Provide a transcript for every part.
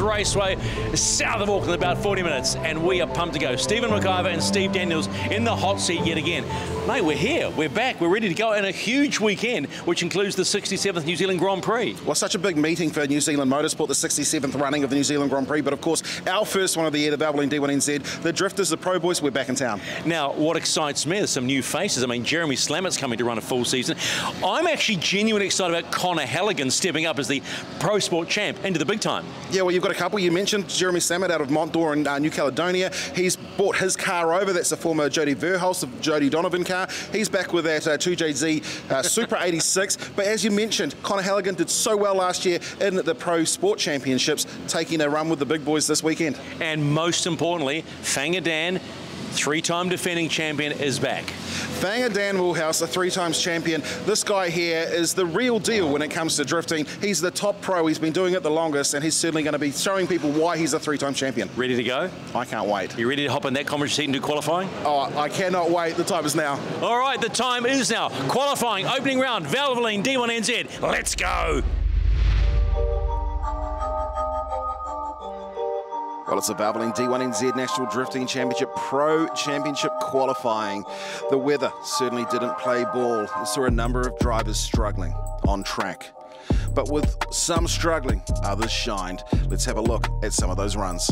Raceway, south of Auckland, about 40 minutes. And we are pumped to go. Stephen McIver and Steve Daniels in the hot seat yet again. Mate, we're here. We're back. We're ready to go. And a huge weekend, which includes the 67th New Zealand Grand Prix. Well, such a big meeting for New Zealand Motorsport, the 67th running of the New Zealand Grand Prix. But of course, our first one of the year, the Valvoline D1NZ, the Drifters, the Pro Boys, we're back in town. Now, what excites me is some new faces. I mean, Jeremy Slamet's coming to run a full season. I'm actually genuinely excited about Connor Halligan stepping up as the Pro Sport champ into the big time. Yeah, well, you've got a couple. You mentioned Jeremy Slamet out of Mont-Dore in uh, New Caledonia. He's bought his car over. That's the former Jody Verhulst, Jody Donovan car. He's back with that uh, 2JZ uh, Super 86. But as you mentioned, Connor Halligan did so well last year in the Pro Sport Championships, taking a run with the big boys this weekend. And most importantly, Fanga Dan three-time defending champion, is back. Fanga Dan Woolhouse, a three times champion. This guy here is the real deal when it comes to drifting. He's the top pro. He's been doing it the longest, and he's certainly going to be showing people why he's a three time champion. Ready to go? I can't wait. You ready to hop in that seat and do qualifying? Oh, I cannot wait. The time is now. All right, the time is now. Qualifying, opening round, Valvoline D1NZ. Let's go. Well, it's the Valvoline D1NZ National Drifting Championship Pro Championship qualifying. The weather certainly didn't play ball. We saw a number of drivers struggling on track. But with some struggling, others shined. Let's have a look at some of those runs.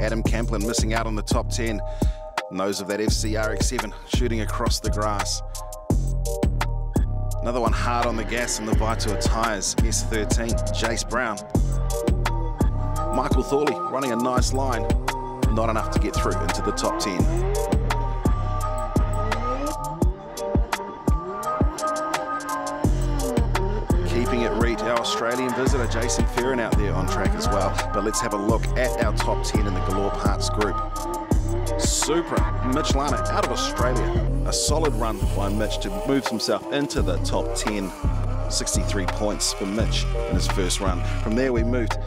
Adam Camplin missing out on the top 10. Nose of that FCRX7 shooting across the grass. Another one hard on the gas in the Vitour tyres, S13, Jace Brown. Michael Thorley running a nice line, not enough to get through into the top 10. Keeping it reet, our Australian visitor Jason Ferrin out there on track as well. But let's have a look at our top 10 in the Galore Parts group. Supra, Mitch Lana out of Australia. A solid run by Mitch to move himself into the top 10. 63 points for Mitch in his first run. From there we moved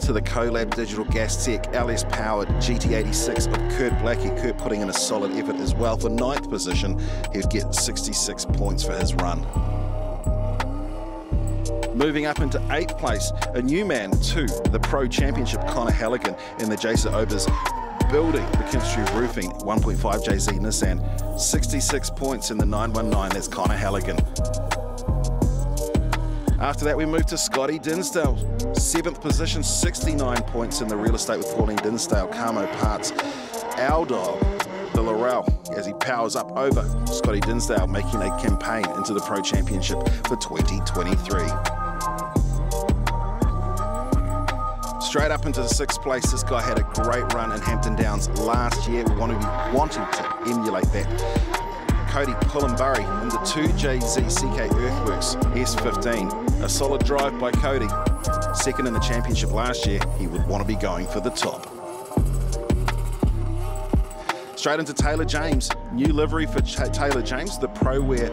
to the Colab Digital Gas Tech LS powered GT86 of Kurt Blackie. Kurt putting in a solid effort as well. For ninth position, he'd get 66 points for his run. Moving up into eighth place, a new man to the Pro Championship, Connor Halligan in the Jason Obers building the chemistry roofing 1.5 JZ Nissan. 66 points in the 919, that's Connor Halligan. After that, we move to Scotty Dinsdale. Seventh position, 69 points in the real estate with Pauline Dinsdale, Carmo Parts. Aldog, the Laurel, as he powers up over Scotty Dinsdale, making a campaign into the Pro Championship for 2023. straight up into the sixth place. This guy had a great run in Hampton Downs last year. We want to be wanting to emulate that. Cody Pullenburry in the 2JZCK Earthworks S15. A solid drive by Cody. Second in the championship last year. He would want to be going for the top. Straight into Taylor James. New livery for Ch Taylor James, the ProWear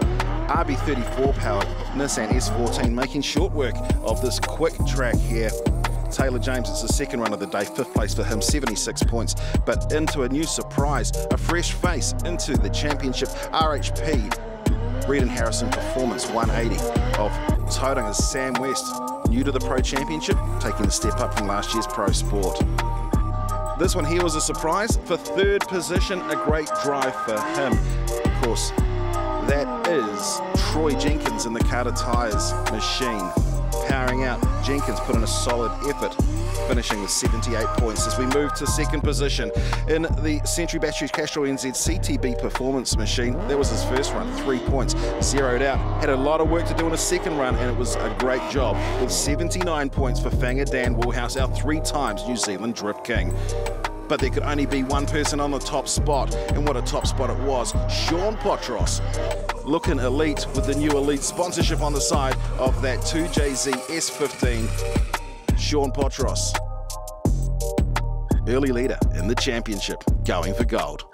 RB34 powered Nissan S14, making short work of this quick track here Taylor James, it's the second run of the day, fifth place for him, 76 points. But into a new surprise, a fresh face into the championship RHP Reed and Harrison Performance 180 of Tauranga Sam West, new to the Pro Championship, taking the step up from last year's Pro Sport. This one here was a surprise. For third position, a great drive for him. Of course, that is Troy Jenkins in the Carter Tyres machine powering out. Jenkins put in a solid effort, finishing with 78 points as we move to second position in the Century Batteries Castrol NZ CTB performance machine. That was his first run, three points, zeroed out. Had a lot of work to do in a second run, and it was a great job with 79 points for Fanga Dan Woolhouse, our three times New Zealand Drift King but there could only be one person on the top spot, and what a top spot it was. Sean Potros, looking elite with the new elite sponsorship on the side of that 2JZ S15. Sean Potros, early leader in the championship, going for gold.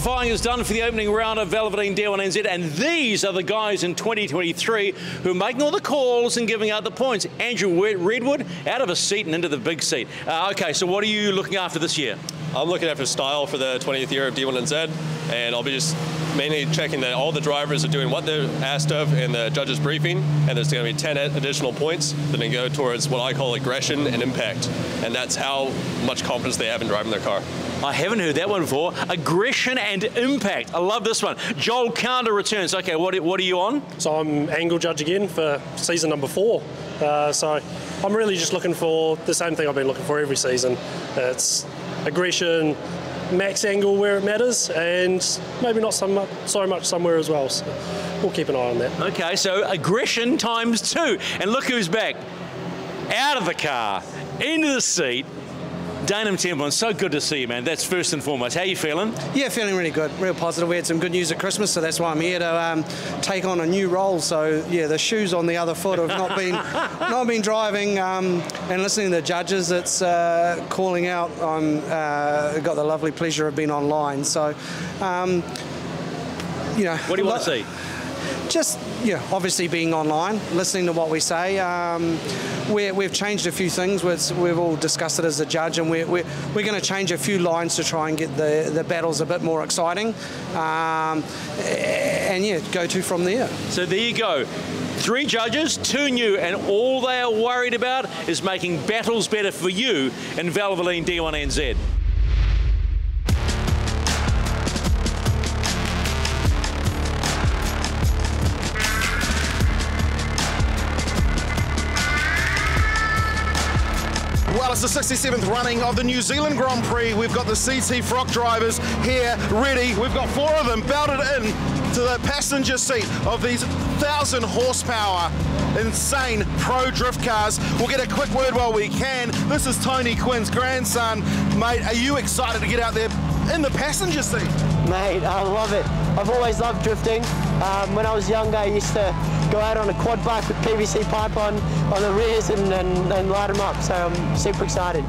Qualifying is done for the opening round of Valvoline D1NZ, and these are the guys in 2023 who are making all the calls and giving out the points. Andrew Redwood out of a seat and into the big seat. Uh, okay, so what are you looking after this year? I'm looking after style for the 20th year of D1NZ, and I'll be just mainly checking that all the drivers are doing what they're asked of in the judges' briefing, and there's going to be 10 additional points that can go towards what I call aggression and impact, and that's how much confidence they have in driving their car. I haven't heard that one before. Aggression and impact. I love this one. Joel Counter returns. Okay, what, what are you on? So I'm angle judge again for season number four. Uh, so I'm really just looking for the same thing I've been looking for every season. It's aggression, max angle where it matters, and maybe not so much, so much somewhere as well. So we'll keep an eye on that. Okay, so aggression times two. And look who's back. Out of the car, into the seat, Danham Temple, so good to see you, man. That's first and foremost. How you feeling? Yeah, feeling really good, real positive. We had some good news at Christmas, so that's why I'm here to um, take on a new role. So yeah, the shoes on the other foot have not been not been driving um, and listening to the judges. It's uh, calling out. I'm uh, got the lovely pleasure of being online. So um, you know, what do you want to see? just yeah, obviously being online, listening to what we say. Um, we have changed a few things. We've, we've, all discussed it as a judge, and we're, we're, we're going to change a few lines to try and get the, the battles a bit more exciting. Um, and yeah, go to from there. So there you go. Three judges, two new, and all they are worried about is making battles better for you in Valvoline D1NZ. Well, it's the 67th running of the New Zealand Grand Prix. We've got the CTFROC drivers here ready. We've got four of them belted in to the passenger seat of these 1,000 horsepower insane pro drift cars. We'll get a quick word while we can. This is Tony Quinn's grandson. Mate, are you excited to get out there in the passenger seat? Mate, I love it. I've always loved drifting. Um, when I was younger, I used to go out on a quad bike with PVC pipe on, on the rears and, and, and light them up. So I'm super excited.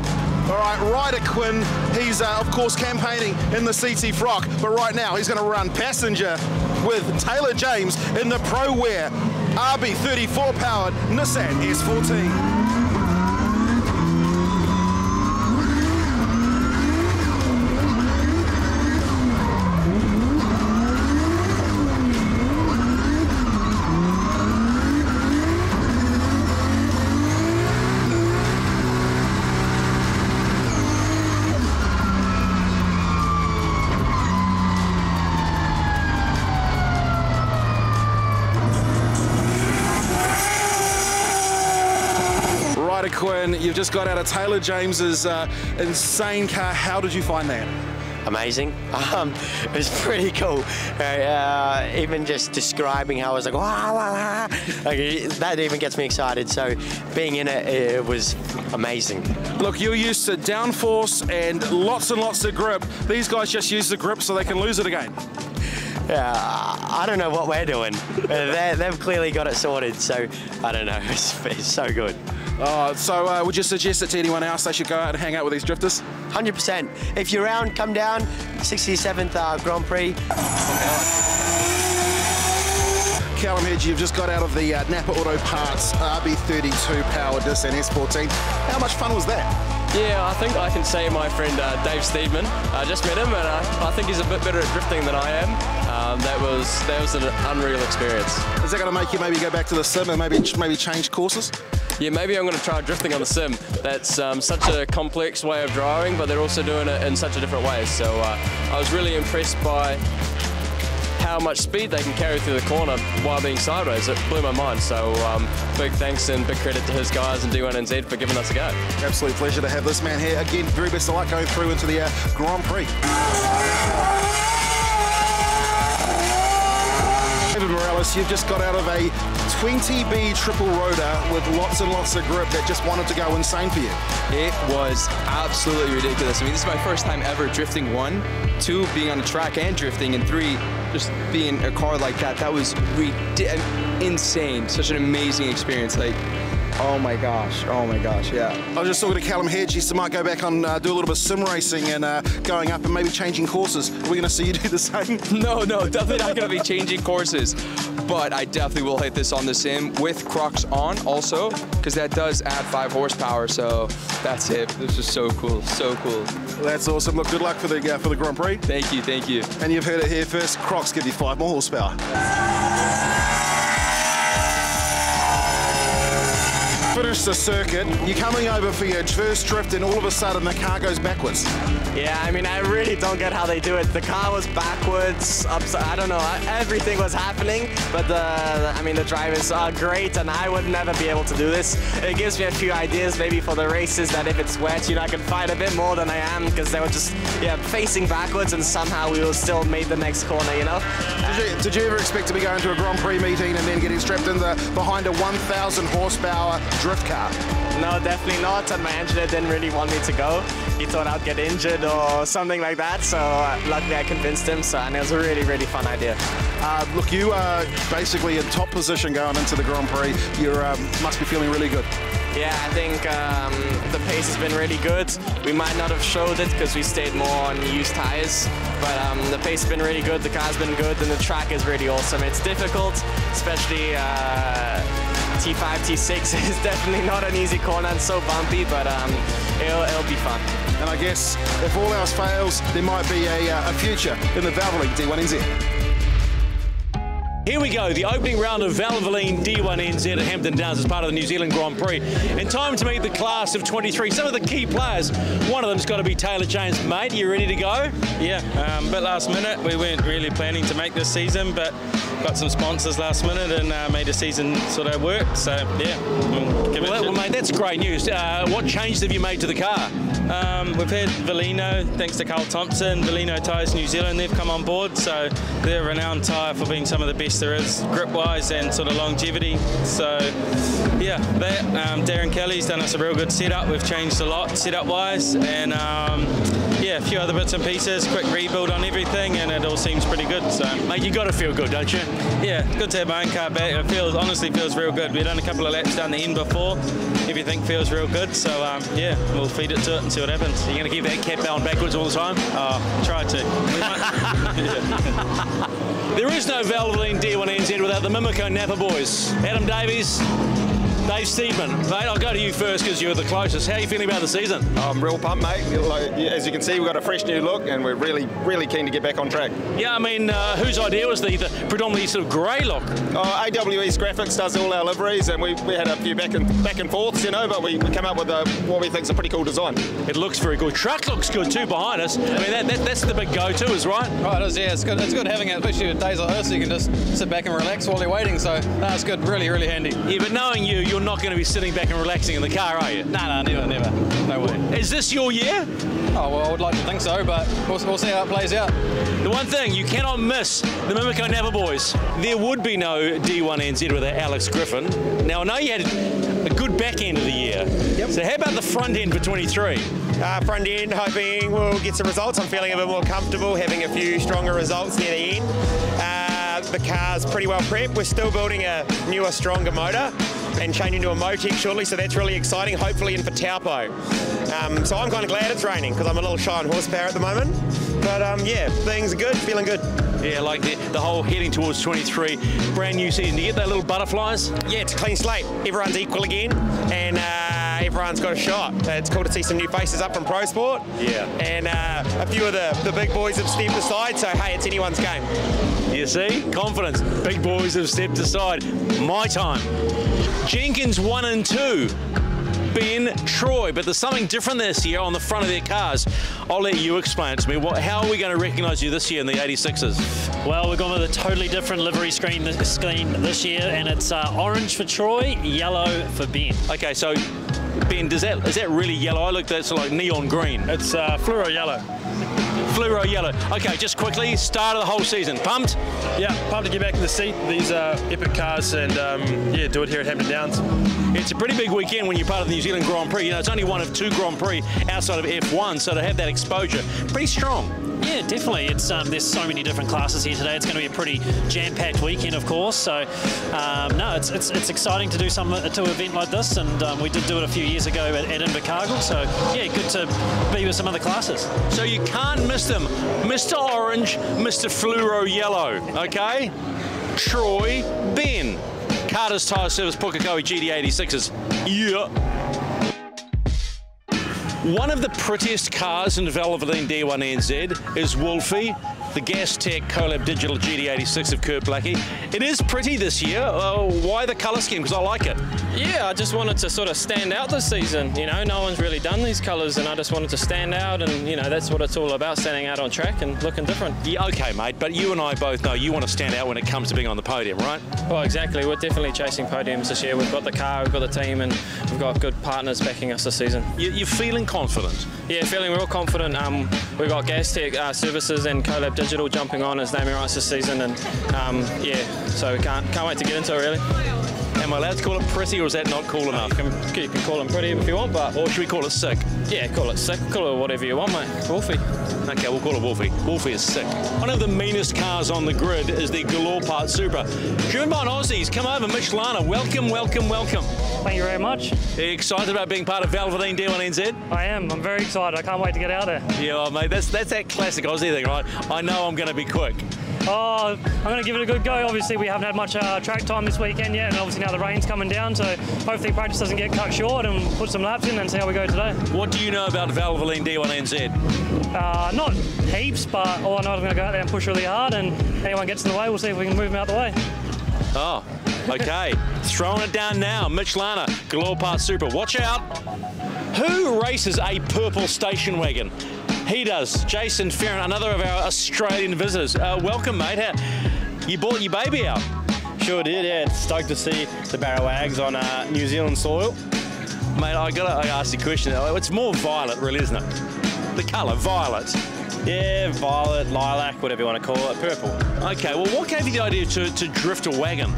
All right, Ryder Quinn, he's uh, of course campaigning in the CTFROC, but right now he's going to run passenger with Taylor James in the Pro Wear RB34 powered Nissan S14. Quinn, you've just got out of Taylor James's uh, insane car. How did you find that? amazing. Um, it was pretty cool. Uh, even just describing how I was like, wah, wah, wah. Like, that even gets me excited. So being in it, it was amazing. Look, you're used to downforce and lots and lots of grip. These guys just use the grip so they can lose it again. Yeah, I don't know what we're doing. Uh, they've clearly got it sorted, so I don't know. It's, it's so good. Uh, so uh, would you suggest that to anyone else they should go out and hang out with these drifters? 100%. If you're around, come down. 67th uh, Grand Prix. Callum Hedge, you've just got out of the uh, Napa Auto Parts RB32 powered Nissan S14. How much fun was that? Yeah, I think I can say my friend uh, Dave Steedman. I just met him, and I, I think he's a bit better at drifting than I am. Um, that was that was an unreal experience. Is that going to make you maybe go back to the sim and maybe maybe change courses? Yeah, maybe I'm going to try drifting on the sim. That's um, such a complex way of driving, but they're also doing it in such a different way. So uh, I was really impressed by how much speed they can carry through the corner while being sideways. It blew my mind. So um, big thanks and big credit to his guys and D1NZ for giving us a go. Absolute pleasure to have this man here. Again, very best of luck going through into the uh, Grand Prix. David Morales, you've just got out of a 20B triple rotor with lots and lots of grip that just wanted to go insane for you. It was absolutely ridiculous. I mean, this is my first time ever drifting one, two, being on a track and drifting, and three, just being a car like that. That was insane. Such an amazing experience. Like, Oh my gosh. Oh my gosh. Yeah. I was just talking to Callum Hedge. He might go back and uh, do a little bit of sim racing and uh, going up and maybe changing courses. Are we going to see you do the same? No, no, definitely not going to be changing courses. But I definitely will hit this on the sim with Crocs on also, because that does add five horsepower. So that's it. This is so cool. So cool. That's awesome. Look, good luck for the uh, for the Grand Prix. Thank you. Thank you. And you've heard it here first. Crocs give you five more horsepower. Finish the circuit. You're coming over for your first drift, and all of a sudden the car goes backwards. Yeah, I mean, I really don't get how they do it. The car was backwards, upside, I don't know, everything was happening, but the, I mean, the drivers are great, and I would never be able to do this. It gives me a few ideas, maybe for the races, that if it's wet, you know, I can fight a bit more than I am, because they were just, yeah, facing backwards, and somehow we will still made the next corner, you know? Did you, did you ever expect to be going to a Grand Prix meeting and then getting strapped in the behind a 1,000 horsepower drift car? No, definitely not. And my engineer didn't really want me to go. He thought I'd get injured or something like that. So uh, luckily I convinced him. So and it was a really, really fun idea. Uh, look, you are basically in top position going into the Grand Prix. You um, must be feeling really good. Yeah, I think um, the pace has been really good. We might not have showed it because we stayed more on used tires, but um, the pace has been really good, the car's been good, and the track is really awesome. It's difficult, especially uh, T5, T6 is definitely not an easy corner and so bumpy, but um, it'll, it'll be fun. And I guess if all else fails, there might be a, uh, a future in the Valvoline D1NZ. Here we go, the opening round of Valvoline D1NZ at Hampton Downs as part of the New Zealand Grand Prix. And time to meet the class of 23. Some of the key players. One of them's got to be Taylor James. Mate, you ready to go? Yeah, um, a bit last minute. We weren't really planning to make this season, but got some sponsors last minute and uh, made a season sort of work. So, yeah, we'll give well, well, mate, that's great news. Uh, what changes have you made to the car? Um, we've had Valino, thanks to Carl Thompson, Valino Tyres New Zealand, they've come on board. So they're a renowned tyre for being some of the best there is, grip-wise and sort of longevity. So yeah, that um, Darren Kelly's done us a real good setup. We've changed a lot setup-wise, and um, yeah, a few other bits and pieces. Quick rebuild on everything, and it all seems pretty good. So mate, you got to feel good, don't you? Yeah, good to have my own car back. It feels honestly feels real good. We've done a couple of laps down the end before. Everything feels real good. So um, yeah, we'll feed it to it and see what happens. You're going to keep that cap down backwards all the time? Oh, try to. there is no Valvoline D1NZ without the Mimico Napa boys. Adam Davies, Dave Steedman, mate, I'll go to you first because you're the closest. How are you feeling about the season? I'm real pumped, mate. Like, as you can see, we've got a fresh new look and we're really, really keen to get back on track. Yeah, I mean, uh, whose idea was the, the predominantly sort of grey look? Uh, AWE's Graphics does all our liveries and we, we had a few back and back and forths, you know, but we, we come up with a, what we think is a pretty cool design. It looks very good. Truck looks good too behind us. I mean, that, that, that's the big go-to, is right? Right, it is, yeah. It's good, it's good having it, especially with days like this, so you can just sit back and relax while you're waiting. So, no, good. Really, really handy. Yeah, but knowing you, you're not going to be sitting back and relaxing in the car, are you? No, no, never, never. No way. Is this your year? Oh, well, I would like to think so, but we'll, we'll see how it plays out. The one thing, you cannot miss the Mimico Napa boys. There would be no D1NZ without Alex Griffin. Now, I know you had a good back end of the year. Yep. So how about the front end for 23? Uh, front end, hoping we'll get some results. I'm feeling a bit more comfortable having a few stronger results near the end. Uh, the car's pretty well prepped. We're still building a newer, stronger motor and changing to a Motec shortly, so that's really exciting, hopefully in for Taupo. Um, so I'm kind of glad it's raining because I'm a little shy on horsepower at the moment. But um, yeah, things are good, feeling good. Yeah, like the, the whole heading towards 23, brand new season. Do you get that little butterflies? Yeah, it's a clean slate. Everyone's equal again, and uh, everyone's got a shot. It's cool to see some new faces up from Pro Sport. Yeah. And uh, a few of the, the big boys have stepped aside, so hey, it's anyone's game. You see? Confidence. Big boys have stepped aside. My time. Jenkins 1 and 2. Ben Troy, but there's something different this year on the front of their cars. I'll let you explain it to me. What, how are we going to recognise you this year in the 86s? Well, we're going with a totally different livery screen this, screen this year, and it's uh, orange for Troy, yellow for Ben. Okay, so Ben, does that is that really yellow? I look that's like neon green. It's uh, fluoro yellow. Fluoro yellow. Okay, just quickly, start of the whole season. Pumped? Yeah, pumped to get back in the seat. These are epic cars, and um, yeah, do it here at Hampton Downs. It's a pretty big weekend when you're part of the New Zealand Grand Prix. You know, it's only one of two Grand Prix outside of F1, so to have that exposure, pretty strong. Yeah, definitely. It's um, there's so many different classes here today. It's going to be a pretty jam-packed weekend, of course. So um, no, it's, it's it's exciting to do some to an event like this, and um, we did do it a few years ago at, at Invercargill. So yeah, good to be with some other classes. So you can't miss them, Mr. Orange, Mr. Fluoro Yellow. Okay, Troy, Ben, Carter's Tyre Service, Pukekohe GT86s. Yeah. One of the prettiest cars in the Valvoline D1NZ is Wolfie, the Gastech Colab Digital GT86 of Kurt Blackie. It is pretty this year. Uh, why the colour scheme? Because I like it. Yeah, I just wanted to sort of stand out this season. You know, no one's really done these colours, and I just wanted to stand out, and you know, that's what it's all about: standing out on track and looking different. Yeah, okay, mate. But you and I both know you want to stand out when it comes to being on the podium, right? Well, exactly. We're definitely chasing podiums this year. We've got the car, we've got the team, and we've got good partners backing us this season. You, you're feeling confident? Yeah, feeling real confident. Um, we've got Gastech uh, Services and Colab Digital jumping on as naming rights this season, and um, yeah, so we can't can't wait to get into it really. Am I allowed to call it pretty, or is that not cool enough? You can, you can call them pretty if you want, but or should we call it sick? Yeah, call it sick. Call it whatever you want, mate. Wolfie. Okay, we'll call it Wolfie. Wolfie is sick. One of the meanest cars on the grid is the Galore Part Supra. Driven by an Aussies. Come over, Mitch Lana. Welcome, welcome, welcome. Thank you very much. Are you excited about being part of Valvoline D1NZ? I am. I'm very excited. I can't wait to get out there. Yeah, oh, mate, that's that's that classic Aussie thing, right? I know I'm going to be quick. Oh, I'm going to give it a good go. Obviously, we haven't had much uh, track time this weekend yet, and obviously now the rain's coming down, so hopefully practice doesn't get cut short and put some laps in and see how we go today. What do you know about Valvoline D1NZ? Uh, not heaps, but all I know is I'm going to go out there and push really hard, and anyone gets in the way, we'll see if we can move them out the way. Oh, okay. Throwing it down now. Mitch Lana, Galore Part Supra. Watch out. Who races a purple station wagon? He does. Jason Ferrin, another of our Australian visitors. Uh, welcome, mate. How, you brought your baby out. Sure did, yeah. Stoked to see the Barrow Wags on uh, New Zealand soil. Mate, I gotta ask you a question. It's more violet, really, isn't it? The colour, violet. Yeah, violet, lilac, whatever you want to call it, purple. Okay, well, what gave you the idea to, to drift a wagon?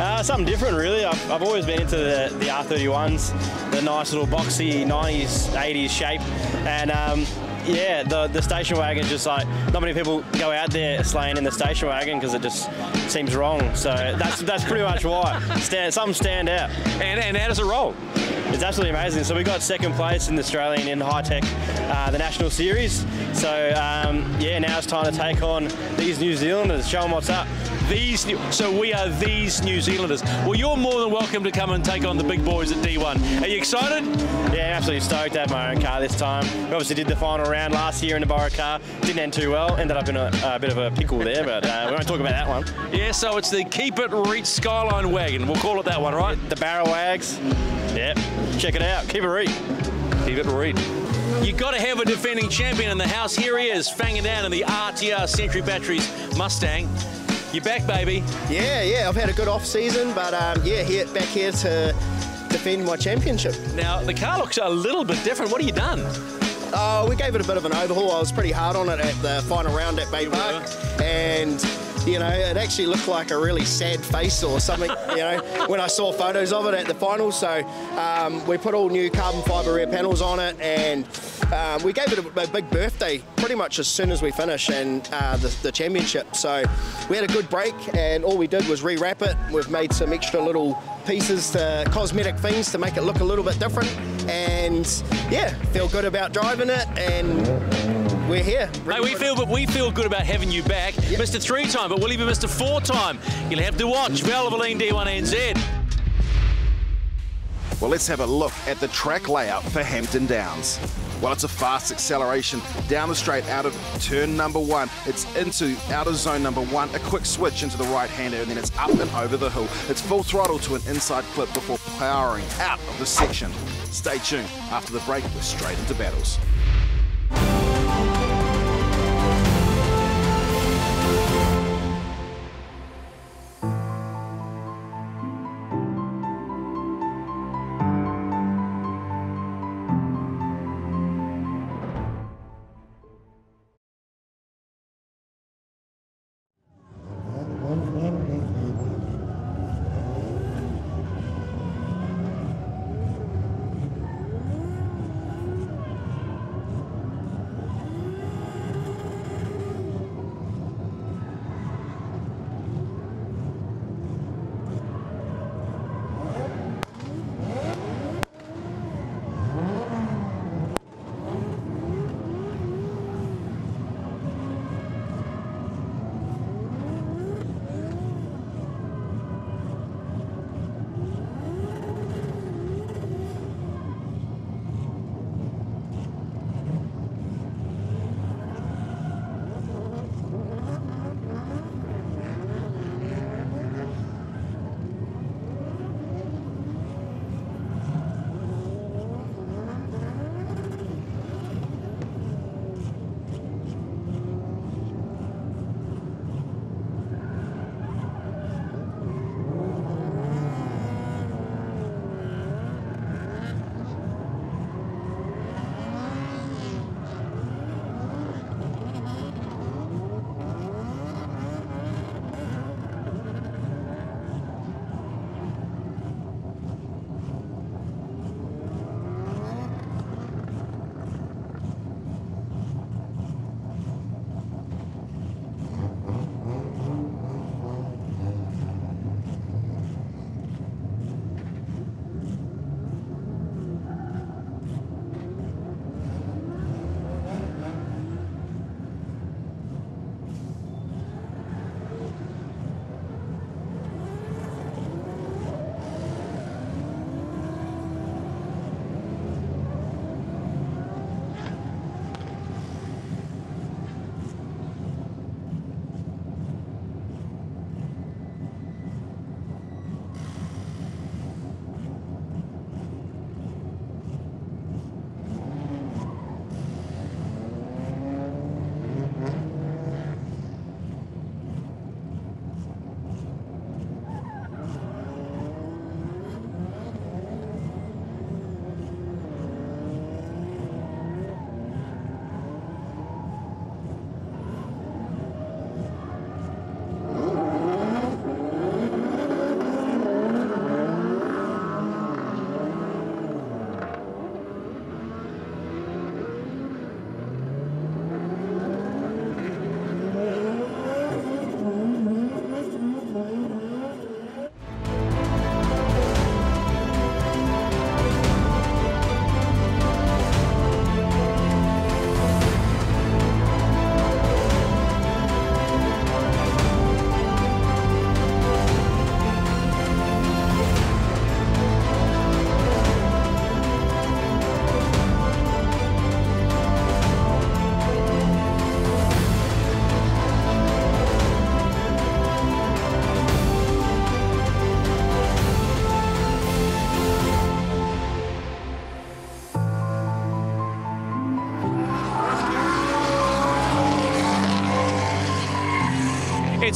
Uh, something different, really. I've, I've always been into the, the R31s, the nice little boxy 90s, 80s shape, and um, yeah, the, the station wagon just like not many people go out there slaying in the station wagon because it just seems wrong. So that's that's pretty much why. Stand, some stand out. And, and how does it roll? It's absolutely amazing. So we got second place in the Australian in high tech, uh, the national series. So um, yeah, now it's time to take on these New Zealanders, show them what's up. These, new, so we are these New Zealanders. Well, you're more than welcome to come and take on the big boys at D1. Are you excited? Yeah, absolutely stoked to have my own car this time. We obviously did the final round last year in the Borrow car. Didn't end too well. Ended up in a, a bit of a pickle there, but uh, we won't talk about that one. Yeah, so it's the Keep It Reach Skyline wagon. We'll call it that one, right? The Barrow Wags. Yep. Check it out. Keep it read. Keep it read. You've got to have a defending champion in the house. Here he is, Fanga Dan in the RTR Century Batteries Mustang. You back, baby? Yeah, yeah. I've had a good off season, but um, yeah, here back here to defend my championship. Now the car looks a little bit different. What have you done? Oh, we gave it a bit of an overhaul. I was pretty hard on it at the final round at Bay Park, and you know, it actually looked like a really sad face or something, you know, when I saw photos of it at the final. So um, we put all new carbon fibre rear panels on it and um, we gave it a, a, big birthday pretty much as soon as we finished and uh, the, the, championship. So we had a good break and all we did was rewrap it. We've made some extra little pieces, to, cosmetic things to make it look a little bit different. And yeah, feel good about driving it and we're here. Hey, we feel, but we feel good about having you back, yep. Mr. Three Time. But will he be Mr. Four Time? You'll have to watch Valvoline D1NZ. Well, let's have a look at the track layout for Hampton Downs. Well, it's a fast acceleration down the straight out of turn number one. It's into out of zone number one, a quick switch into the right hander, and then it's up and over the hill. It's full throttle to an inside clip before powering out of the section. Stay tuned. After the break, we're straight into battles.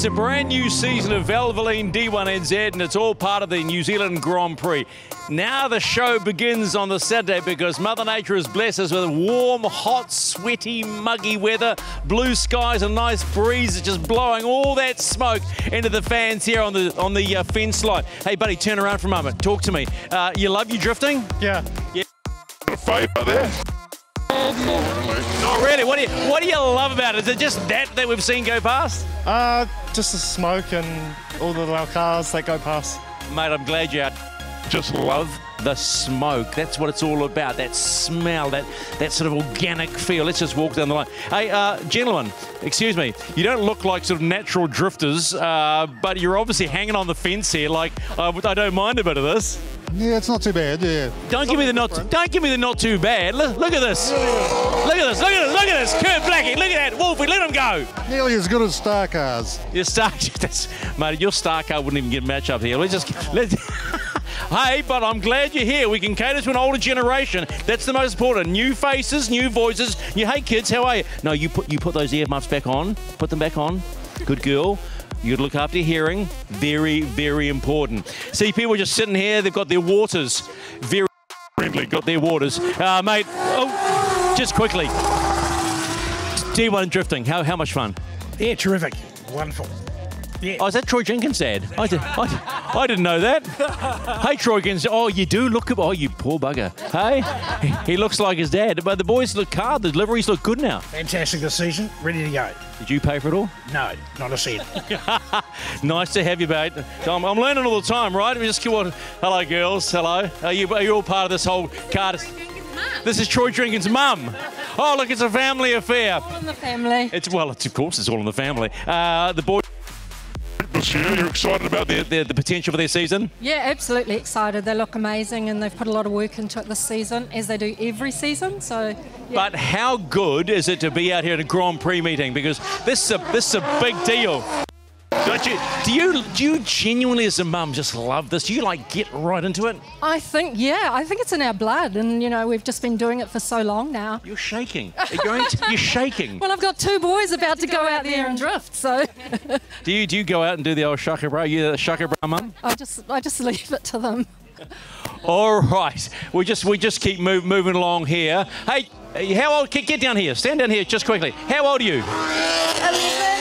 It's a brand new season of Valvoline D1NZ, and it's all part of the New Zealand Grand Prix. Now the show begins on the Saturday because Mother Nature has blessed us with warm, hot, sweaty, muggy weather, blue skies, a nice breeze that's just blowing all that smoke into the fans here on the on the uh, fence line. Hey, buddy, turn around for a moment. Talk to me. Uh, you love you drifting? Yeah. Yeah. Favour there. Not really. What do you What do you love about it? Is it just that that we've seen go past? Uh, just the smoke and all the loud cars that go past. Mate, I'm glad you're out. Just love the smoke. That's what it's all about. That smell, that that sort of organic feel. Let's just walk down the line. Hey, uh, gentlemen, excuse me. You don't look like sort of natural drifters, uh, but you're obviously hanging on the fence here. Like I, I don't mind a bit of this. Yeah, it's not too bad. Yeah. Don't give me the not. Don't give me the not too bad. Look, look at this. Look at this. Look at this. Look at this. Kurt Blackie. Look at that. Wolfie. Let him go. Nearly as good as Star Cars. Your star, that's, mate. Your star car wouldn't even get a match up here. Let's just let's. hey, but I'm glad you're here. We can cater to an older generation. That's the most important. New faces, new voices. You, hey kids, how are you? No, you put you put those earmuffs back on. Put them back on. Good girl. You would look after your hearing. Very, very important. See, people just sitting here. They've got their waters. Very friendly. Got their waters, uh, mate. Oh, just quickly. D1 drifting. How how much fun? Yeah, terrific. Wonderful. Yeah. Oh, is that Troy Jenkins' dad? I, did, I, I didn't know that. hey, Troy Jenkins. Oh, you do look. Oh, you poor bugger. Hey, he, he looks like his dad. But the boys look car. The deliveries look good now. Fantastic this season. Ready to go. Did you pay for it all? No, not a cent. nice to have you, mate. I'm, I'm learning all the time, right? We just what? Hello, girls. Hello. Are you, are you all part of this whole car? This is Troy Jenkins' mum. Oh, look, it's a family affair. All in the family. It's well, it's, of course, it's all in the family. Uh, the boys. This year, you're excited about the, the the potential for their season. Yeah, absolutely excited. They look amazing and they've put a lot of work into it this season, as they do every season. So, But how good is it to be out here at a Grand Prix meeting? Because this is a this is a big deal. Don't you? Do you do you genuinely, as a mum, just love this? Do you like get right into it? I think, yeah, I think it's in our blood. And, you know, we've just been doing it for so long now. You're shaking. You're, going to, you're shaking. Well, I've got two boys about to go out there and drift, so Do you do you go out and do the old shaka bra? You the shaka bra mum? I just I just leave it to them. All right, we just we just keep move, moving along here. Hey, how old? Get, get down here. Stand down here just quickly. How old are you? Hang on.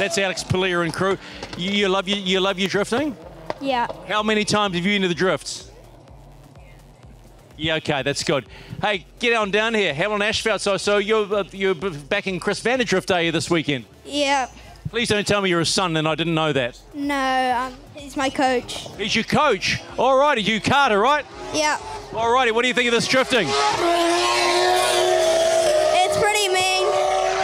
That's Alex Palia and crew. You, you love you, you love your drifting. Yeah. How many times have you been to the drifts? Yeah, okay, that's good. Hey, get on down here. Helen Ashfeld. So, so you're uh, you're back in Chris Vanderdrift, are you, this weekend? Yeah. Please don't tell me you're a son, and I didn't know that. No, um, he's my coach. He's your coach. All righty, you Carter, right? Yeah. All righty, what do you think of this drifting? It's pretty mean.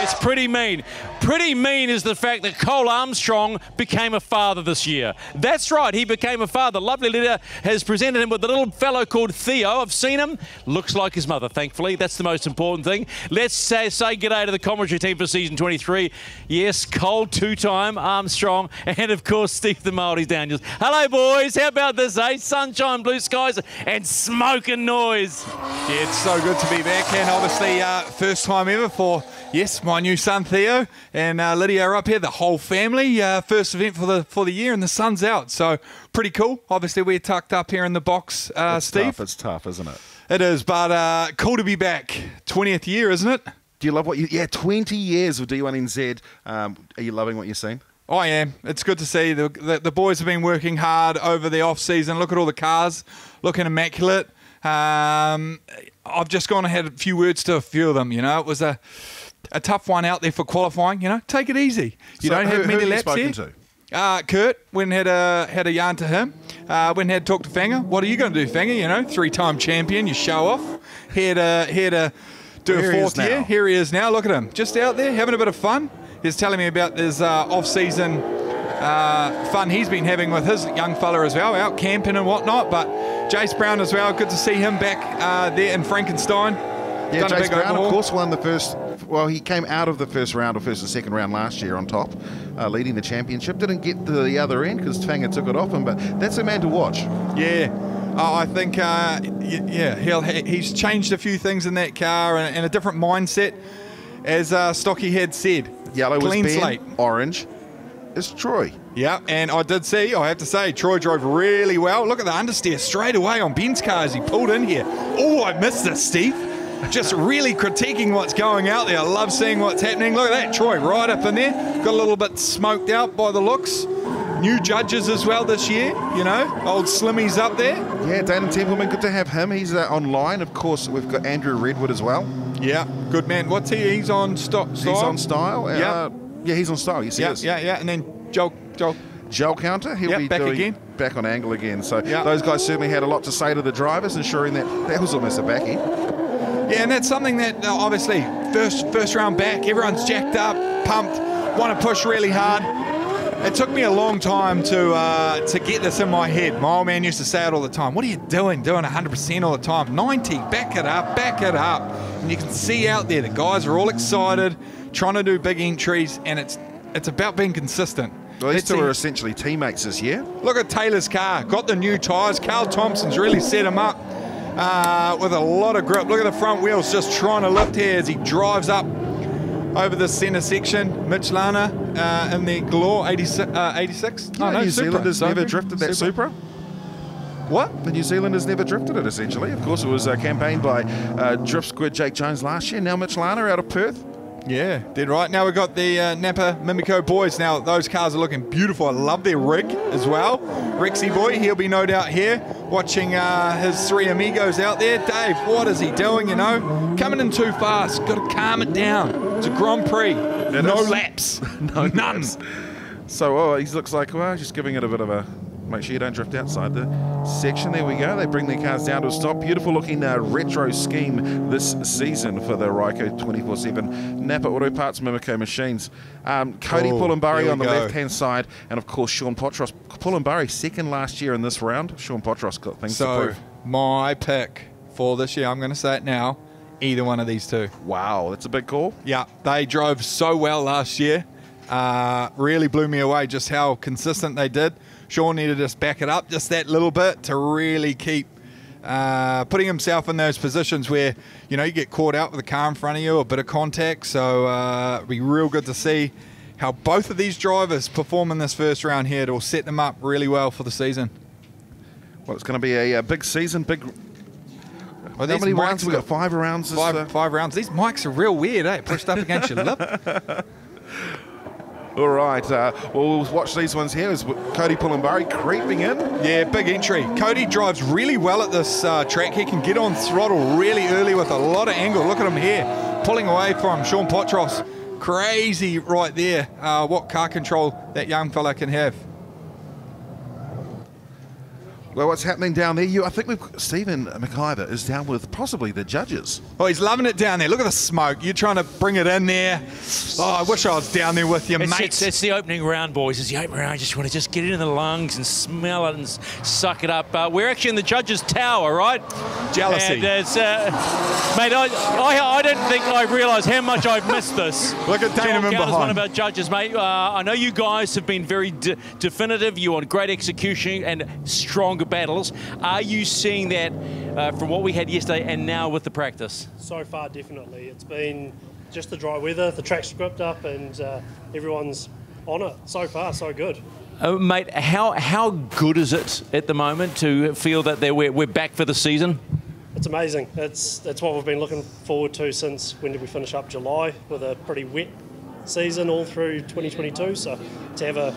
It's pretty mean. Pretty mean is the fact that Cole Armstrong became a father this year. That's right, he became a father. Lovely leader has presented him with a little fellow called Theo. I've seen him. Looks like his mother, thankfully. That's the most important thing. Let's say, say g'day to the commentary team for season 23. Yes, Cole, two-time Armstrong, and of course Steve the Māori Daniels. Hello, boys. How about this, eh? Sunshine, blue skies, and smoke and noise. Yeah, it's so good to be back, and obviously, uh, first time ever for yes, my new son Theo and uh, Lydia are up here, the whole family. Uh, first event for the for the year, and the sun's out, so pretty cool. Obviously, we're tucked up here in the box, uh, it's Steve. Tough. It's tough, isn't it? It is, but uh, cool to be back. Twentieth year, isn't it? Do you love what you? Yeah, twenty years of D1NZ. Um, are you loving what you're seeing? I am. It's good to see the, the the boys have been working hard over the off season. Look at all the cars, looking immaculate. Um, I've just gone and had a few words to a few of them. You know, it was a a tough one out there for qualifying. You know, take it easy. You So don't who- have many laps here. Uh, Kurt, when had a had a yarn to him. Uh, when had talked to Fanga. What are you going to do, Fanga? You know, three time champion. You show off. Here to here to do a he fourth year. Here he is now. Look at him, just out there having a bit of fun. He's telling me about his uh, off season uh, fun he's been having with his young fella as well, out camping and whatnot. But Jace Brown as well. Good to see him back uh, there in Frankenstein. Yeah, Jace Brown, of course, won the first. Well, he came out of the first round or first and second round last year on top, uh, leading the championship. Didn't get to the other end because Fanga took it off him, but that's a man to watch. Yeah, oh, I think uh, yeah he'll, he's changed a few things in that car and, and a different mindset. As uh, Stocky had said, Yellow Clean was Ben. slate. Orange is Troy. Yeah, and I did see, I have to say, Troy drove really well. Look at the understeer straight away on Ben's car as he pulled in here. Oh, I missed this, Steve. Just really critiquing what's going out there. I love seeing what's happening. Look at that, Troy right up in there. Got a little bit smoked out by the looks. New judges as well this year, you know. Old Slimmy's up there. Yeah, Dan Templeman, good to have him. He's uh, online. Of course, we've got Andrew Redwood as well. Yeah, good man. What's he? He's on style. He's on style. Yeah. Uh, yeah, he's on style. Yes, yeah, yeah, yeah. And then Joel, Joel. Gel counter, he'll Yep, be back doing again. back on angle again. So Yeah. those guys certainly had a lot to say to the drivers, ensuring that that was almost a back end. Yeah, and that's something that uh, obviously first first round back, everyone's jacked up, pumped, want to push really hard. It took me a long time to uh, to get this in my head. My old man used to say it all the time. What are you doing? Doing 100% all the time. 90, back it up, back it up. And you can see out there the guys are all excited, trying to do big entries, and it's it's about being consistent. Well, these Let's two see- are essentially teammates this year. Look at Taylor's car. Got the new tyres. Carl Thompson's really set him up uh, with a lot of grip. Look at the front wheels just trying to lift here as he drives up over the centre section. Mitch Lana uh, in the Galore 86. Uh, 86? No, New Supra. Zealanders never drifted that Supra. What? The New Zealanders never drifted it, essentially. Of course, it was uh, campaigned by uh, Drift Squid Jake Jones last year. Now Mitch Lana out of Perth. Yeah, did right. Now we've got the uh, Napa Mimico boys. Now those cars are looking beautiful. I love their rig as well. Rexy boy, he'll be no doubt here watching uh, his three amigos out there. Dave, what is he doing? You know, coming in too fast. Got to calm it down. It's a Grand Prix. no is. laps. no, none. So oh, he looks like well, just giving it a bit of a. Make sure you don't drift outside the section. There we go. They bring their cars down to a stop. Beautiful looking uh, retro scheme this season for the Ryko 24/7 Napa Auto Parts Mimico machines. Um, Cody Oh, Pullenbury on the left-hand side, and of course Sean Potros. Pullenbury second last year in this round. Sean Potros got things to So prove. my pick for this year, I'm going to say it now. Either one of these two. Wow, that's a big call. Yeah, they drove so well last year. Uh, really blew me away just how consistent they did. Sean needed to just back it up just that little bit to really keep uh, putting himself in those positions where you know you get caught out with a car in front of you, a bit of contact. So uh, it'll be real good to see how both of these drivers perform in this first round here. It'll set them up really well for the season. Well, it's going to be a, uh big season, big. Well, How many mics rounds? We got five rounds. this, Five, uh, five rounds. These mics are real weird, eh? Pushed up against your lip. All right. Uh, well, we'll watch these ones here. Is Cody Pullenbury creeping in? Yeah, big entry. Cody drives really well at this uh, track. He can get on throttle really early with a lot of angle. Look at him here, pulling away from Sean Potros. Crazy right there. Uh, what car control that young fella can have. Well, what's happening down there? You, I think we've Stephen McIver is down with possibly the judges. Oh, he's loving it down there. Look at the smoke. You're trying to bring it in there. Oh, I wish I was down there with you, It's, mate. it's, it's the opening round, boys. It's the opening round. You just want to just get it in the lungs and smell it and suck it up. Uh, we're actually in the judges' tower, right? Jealousy. And it's, uh, mate, I, I, I didn't think I realised how much I've missed this. Look at Joel Daneman Cowder's one behind. of our judges, mate. Uh, I know you guys have been very de- definitive. You want great execution and stronger battles. Are you seeing that uh, from what we had yesterday and now with the practice? So far, definitely. It's been just the dry weather, the track's gripped up, and uh, everyone's on it. So far, so good. Uh, mate, how how good is it at the moment to feel that we're, we're back for the season? It's amazing. It's that's what we've been looking forward to since when did we finish up July with a pretty wet season all through 2022. So to have a,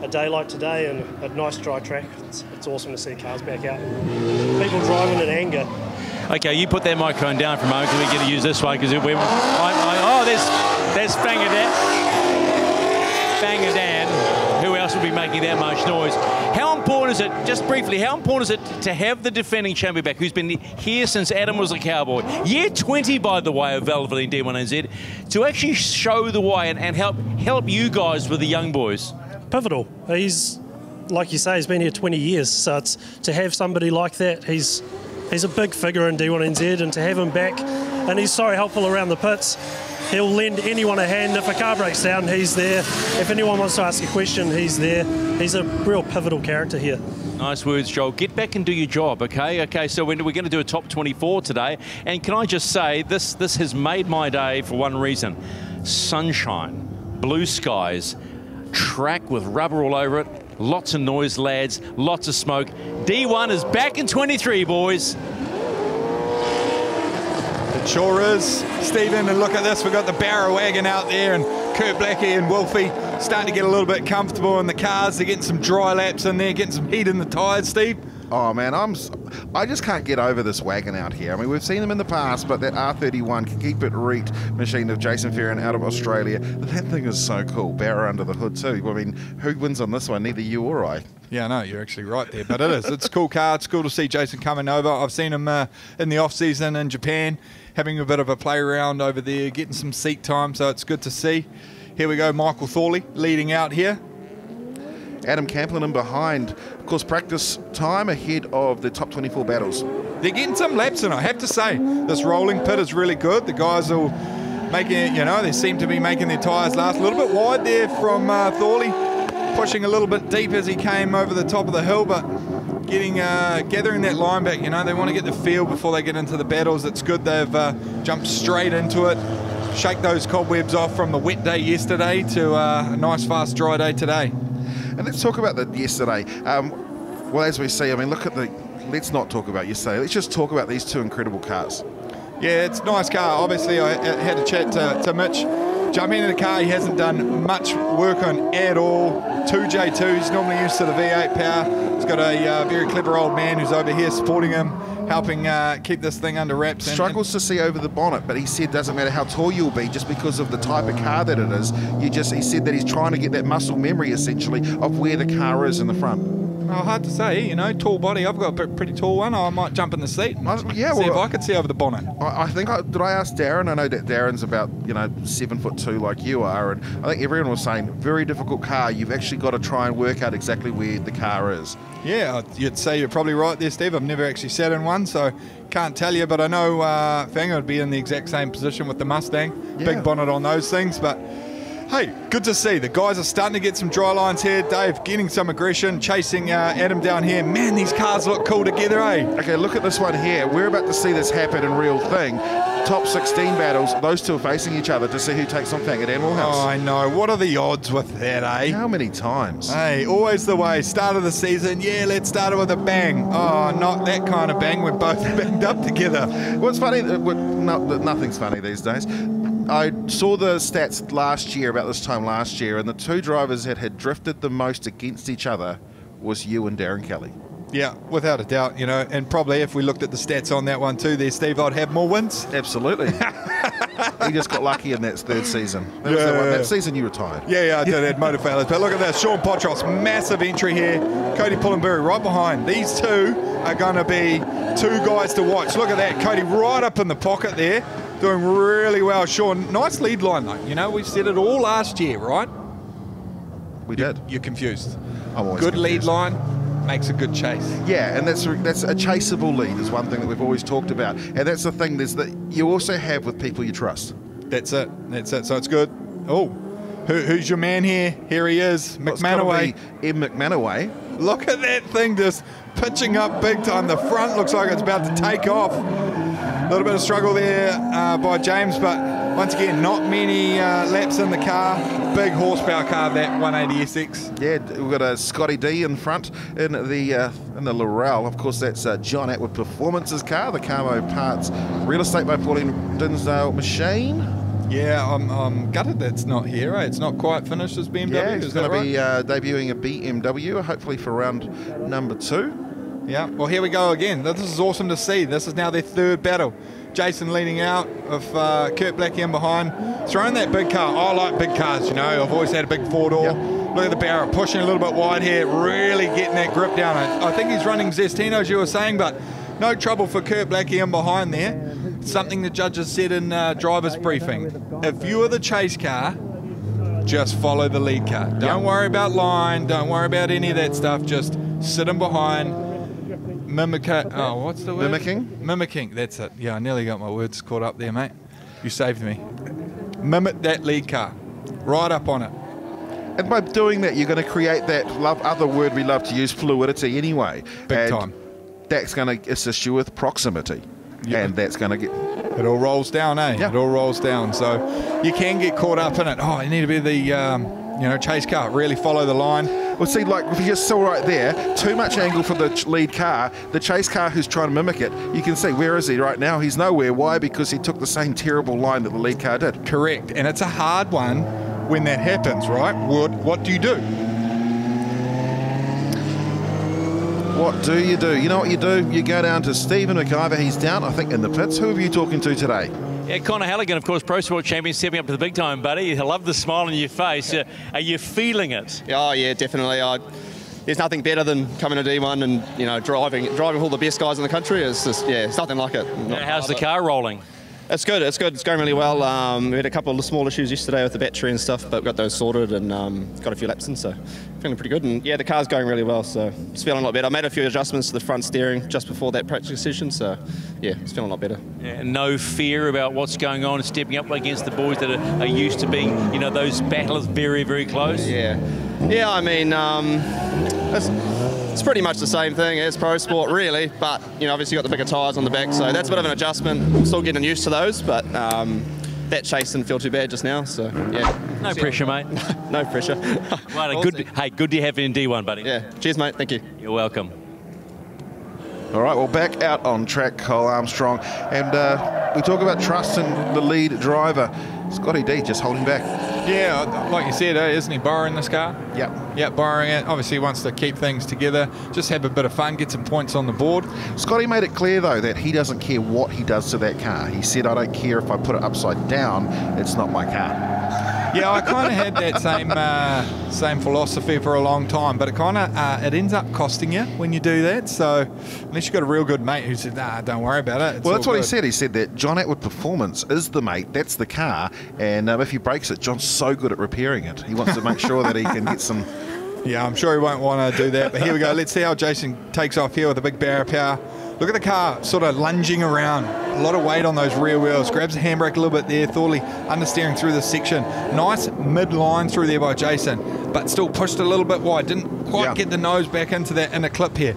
a day like today and a nice dry track, it's, it's awesome to see cars back out. People driving in anger. Okay, you put that microphone down for a moment because we're going to use this one because we're. I, I, oh, there's there's Fanga Dan. Fanga Dan. Who else will be making that much noise? How important is it, just briefly, how important is it to have the defending champion back who's been here since Adam was a cowboy? Year 20, by the way, of Valvoline D1NZ, to actually show the way and, and help help you guys with the young boys? Pivotal. He's like you say, he's been here 20 years. So it's to have somebody like that. He's he's a big figure in D1NZ, and to have him back, and he's so helpful around the pits. He'll lend anyone a hand if a car breaks down. He's there. If anyone wants to ask a question, he's there. He's a real pivotal character here. Nice words, Joel. Get back and do your job, okay? Okay, so we're going to do a top 24 today. And can I just say, this, this has made my day for one reason. sunshine, blue skies, track with rubber all over it, lots of noise, lads, lots of smoke. D1 is back in 23, boys. It sure is, Stephen. And look at this, we've got the Barra wagon out there, and Kurt Blackie and Wolfie starting to get a little bit comfortable in the cars. They're getting some dry laps in there, getting some heat in the tyres, Steve. Oh man, I'm I just can't get over this wagon out here. I mean, we've seen them in the past, but that R31 can keep it reeked machine of Jason Ferrin out of Australia. That thing is so cool. Barra under the hood too. I mean, who wins on this one? Neither you or I. Yeah, no, you're actually right there, but it is. It's a cool car. It's cool to see Jason coming over. I've seen him uh, in the off season in Japan, having a bit of a play around over there, getting some seat time. So it's good to see. Here we go, Michael Thorley leading out here. Adam Camplin in behind. Of course, practice time ahead of the top 24 battles. They're getting some laps in, I have to say. This rolling pit is really good. The guys will making it, you know, they seem to be making their tyres last a little bit wide there from uh, Thorley, pushing a little bit deep as he came over the top of the hill, but getting uh, gathering that line back. You know, they want to get the feel before they get into the battles. It's good they've uh, jumped straight into it, shake those cobwebs off from the wet day yesterday to uh, a nice fast dry day today. And let's talk about the yesterday. Um, well, as we see, I mean, look at the. Let's not talk about yesterday. Let's just talk about these two incredible cars. Yeah, it's a nice car. Obviously, I I had a chat to, to Mitch. Jumping in the car, he hasn't done much work on at all. 2JZs, normally used to the V8 power. He's got a uh, very clever old man who's over here supporting him, helping uh, keep this thing under wraps. and- Struggles to see over the bonnet, but he said doesn't matter how tall you'll be, just because of the type of car that it is. You just he said that he's trying to get that muscle memory essentially of where the car is in the front. Well, hard to say, you know, tall body. I've got a pretty tall one. I might jump in the seat. and yeah, see if I could see over the bonnet. I, I think I, did I ask Darren? I know that Darren's about you know seven foot two like you are, and I think everyone was saying very difficult car. You've actually got to try and work out exactly where the car is. Yeah, you'd say you're probably right there, Steve. I've never actually sat in one, so can't tell you. But I know uh, Fanga would be in the exact same position with the Mustang. Yeah. Big bonnet on those things, but. Hey, good to see. The guys are starting to get some dry lines here. Dave getting some aggression, chasing uh, Adam down here. Man, these cars look cool together, eh? Okay, look at this one here. We're about to see this happen in real thing. Top 16 battles. Those two are facing each other to see who takes on Fang at Animal House. Oh, I know. What are the odds with that, eh? How many times? Hey, always the way. Start of the season, yeah, let's start it with a bang. Oh, not that kind of bang. We're both banged up together. What's funny? uh, No, nothing's funny these days. I saw the stats last year, about this time last year, and the two drivers that had drifted the most against each other was you and Darren Kelly. Yeah, without a doubt, you know, and probably if we looked at the stats on that one too, there, Steve, I'd have more wins. Absolutely. he just got lucky in that third season. That, Yeah. the one, that season you retired. Yeah, yeah, I did had motor failures. But look at that, Sean Potros, massive entry here. Cody Pullenberry right behind. These two are going to be two guys to watch. Look at that, Cody right up in the pocket there, doing really well. Sean, nice lead line though. You know, we said it all last year, right? We did. You're confused. I'm always Good lead line makes a good chase. Yeah, and that's that's a chaseable lead is one thing that we've always talked about, and that's the thing is that you also have with people you trust. That's it. That's it. So it's good. Oh, who, who's your man here? Here he is, Well, McManaway. be M. McManaway. Look at that thing just pitching up big time. The front looks like it's about to take off. A little bit of struggle there uh, by James, but once again, not many uh, laps in the car. Big horsepower car, that 180SX. Yeah, we've got a Scotty D in front in the uh, in the Laurel. Of course, that's uh, John Atwood Performance's car, the Carmo Parts Real Estate by Pauline Dinsdale Machine. Yeah, I'm, I'm gutted that's not here. Eh? It's not quite finished as BMW. Yeah, that going to be uh, debuting a BMW, hopefully for round number two. Yeah, well, here we go again. This is awesome to see. This is now their third battle. Jason leading out of uh, Kurt Blackie in behind, throwing that big car. I like big cars, you know. I've always had a big four door. Look at the barrel, pushing a little bit wide here, really getting that grip down. I, I think he's running Zestino, as you were saying, but no trouble for Kurt Blackie in behind there. Something the judges said in uh, driver's briefing. If you are the chase car, just follow the lead car. Don't worry about line. Don't worry about any of that stuff. Just sit in behind. Oh, what's the word? Mimicking? Mimicking. That's it. Yeah, I nearly got my words caught up there, mate. You saved me. Mimic that lead car. Right up on it. And by doing that, you're going to create that love, other word we love to use, fluidity anyway. Big and time. That's going to assist you with proximity. And that's going to get It all rolls down, eh? It all rolls down. So you can get caught up in it. Oh, you need to be the um, you know chase car. Really follow the line. Well, see, like if you're still right there, too much angle for the lead car. The chase car who's trying to mimic it, you can see where is he right now? He's nowhere. Why? Because he took the same terrible line that the lead car did. Correct, and it's a hard one when that happens, right? What what do you do? What do you do? You know what you do? You go down to Stephen McIver. He's down, I think, in the pits. Who are you talking to today? Yeah, Connor Halligan, of course, Pro Sport champion, stepping up to the big time, buddy. I love the smile on your face. Uh, are you feeling it? Oh yeah, definitely. I, there's nothing better than coming to D1 and you know driving driving all the best guys in the country. It's just yeah, it's nothing like it. Yeah, how's the car rolling? It's good. It's good. It's going really well. Um, we had a couple of small issues yesterday with the battery and stuff, but got those sorted and um, got a few laps in, so feeling pretty good. And yeah, the car's going really well, so it's feeling a lot better. I made a few adjustments to the front steering just before that practice session, so yeah, it's feeling a lot better. Yeah, no fear about what's going on, stepping up against the boys that are, are used to being, you know, those battles very, very close. Yeah, yeah. I mean, um, it's, it's pretty much the same thing as pro sport, really. But you know, obviously you got the bigger tyres on the back, so that's a bit of an adjustment. I'm still getting used to those, but um, that chase didn't feel too bad just now. So yeah. No pressure, mate. no pressure. Right, We'll good. Hey, good to have you in D1, buddy. Yeah. Cheers, mate. Thank you. You're welcome. All right, well, back out on track, Cole Armstrong. And uh, we talk about trust in the lead driver. Scotty D just holding back. Yeah, like you said, eh, isn't he borrowing this car? Yep. Yep, borrowing it. Obviously, he wants to keep things together, just have a bit of fun, get some points on the board. Scotty made it clear, though, that he doesn't care what he does to that car. He said, I don't care if I put it upside down, it's not my car. Yeah, I kind of had that same uh, same philosophy for a long time, but it kind of uh, it ends up costing you when you do that. So unless you've got a real good mate who said, "Nah, don't worry about it." well, that's what he said. He said that John Atwood Performance is the mate, that's the car, and um, if he breaks it, John's so good at repairing it. He wants to make sure that he can get some. Yeah, I'm sure he won't want to do that. But here we go. Let's see how Jason takes off here with a big barrier power. Look at the car sort of lunging around. A lot of weight on those rear wheels. Grabs the handbrake a little bit there. Thorley understeering through this section. Nice mid-line through there by Jason, but still pushed a little bit wide. Didn't quite Yeah. get the nose back into that inner clip here.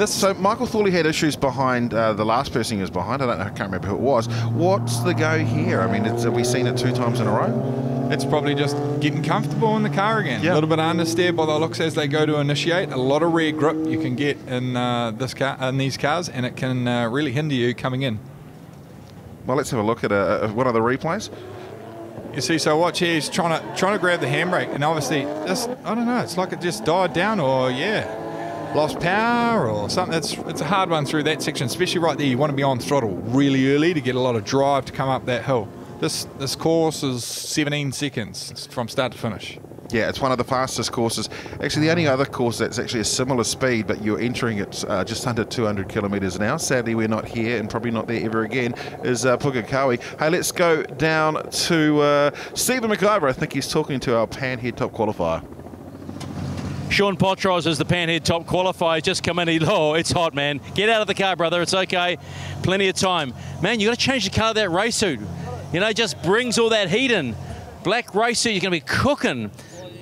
This, so Michael Thorley had issues behind uh, the last person he was behind. I don't know. I can't remember who it was. What's the go here? I mean, it's, have we seen it two times in a row? It's probably just getting comfortable in the car again. A little bit of understeer by the looks as they go to initiate. A lot of rear grip you can get in uh, this car, in these cars, and it can uh, really hinder you coming in. Well, let's have a look at one of the replays. You see, so watch here. He's trying to trying to grab the handbrake, and obviously, this I don't know. It's like it just died down, or yeah, lost power, or something. It's it's a hard one through that section, especially right there. You want to be on throttle really early to get a lot of drive to come up that hill. This this course is 17 seconds from start to finish. Yeah, it's one of the fastest courses. Actually, the only other course that's actually a similar speed, but you're entering it uh, just under 200 kilometres an hour. Sadly, we're not here and probably not there ever again, is uh, Pukekohe. Hey, let's go down to uh, Stephen McIver. I think he's talking to our Panhead top qualifier. Sean Potros is the Panhead top qualifier. Just come in. He, oh, it's hot, man. Get out of the car, brother. It's okay. Plenty of time. Man, you got to change the colour of that race suit. You know, just brings all that heat in. Black race suit, you're going to be cooking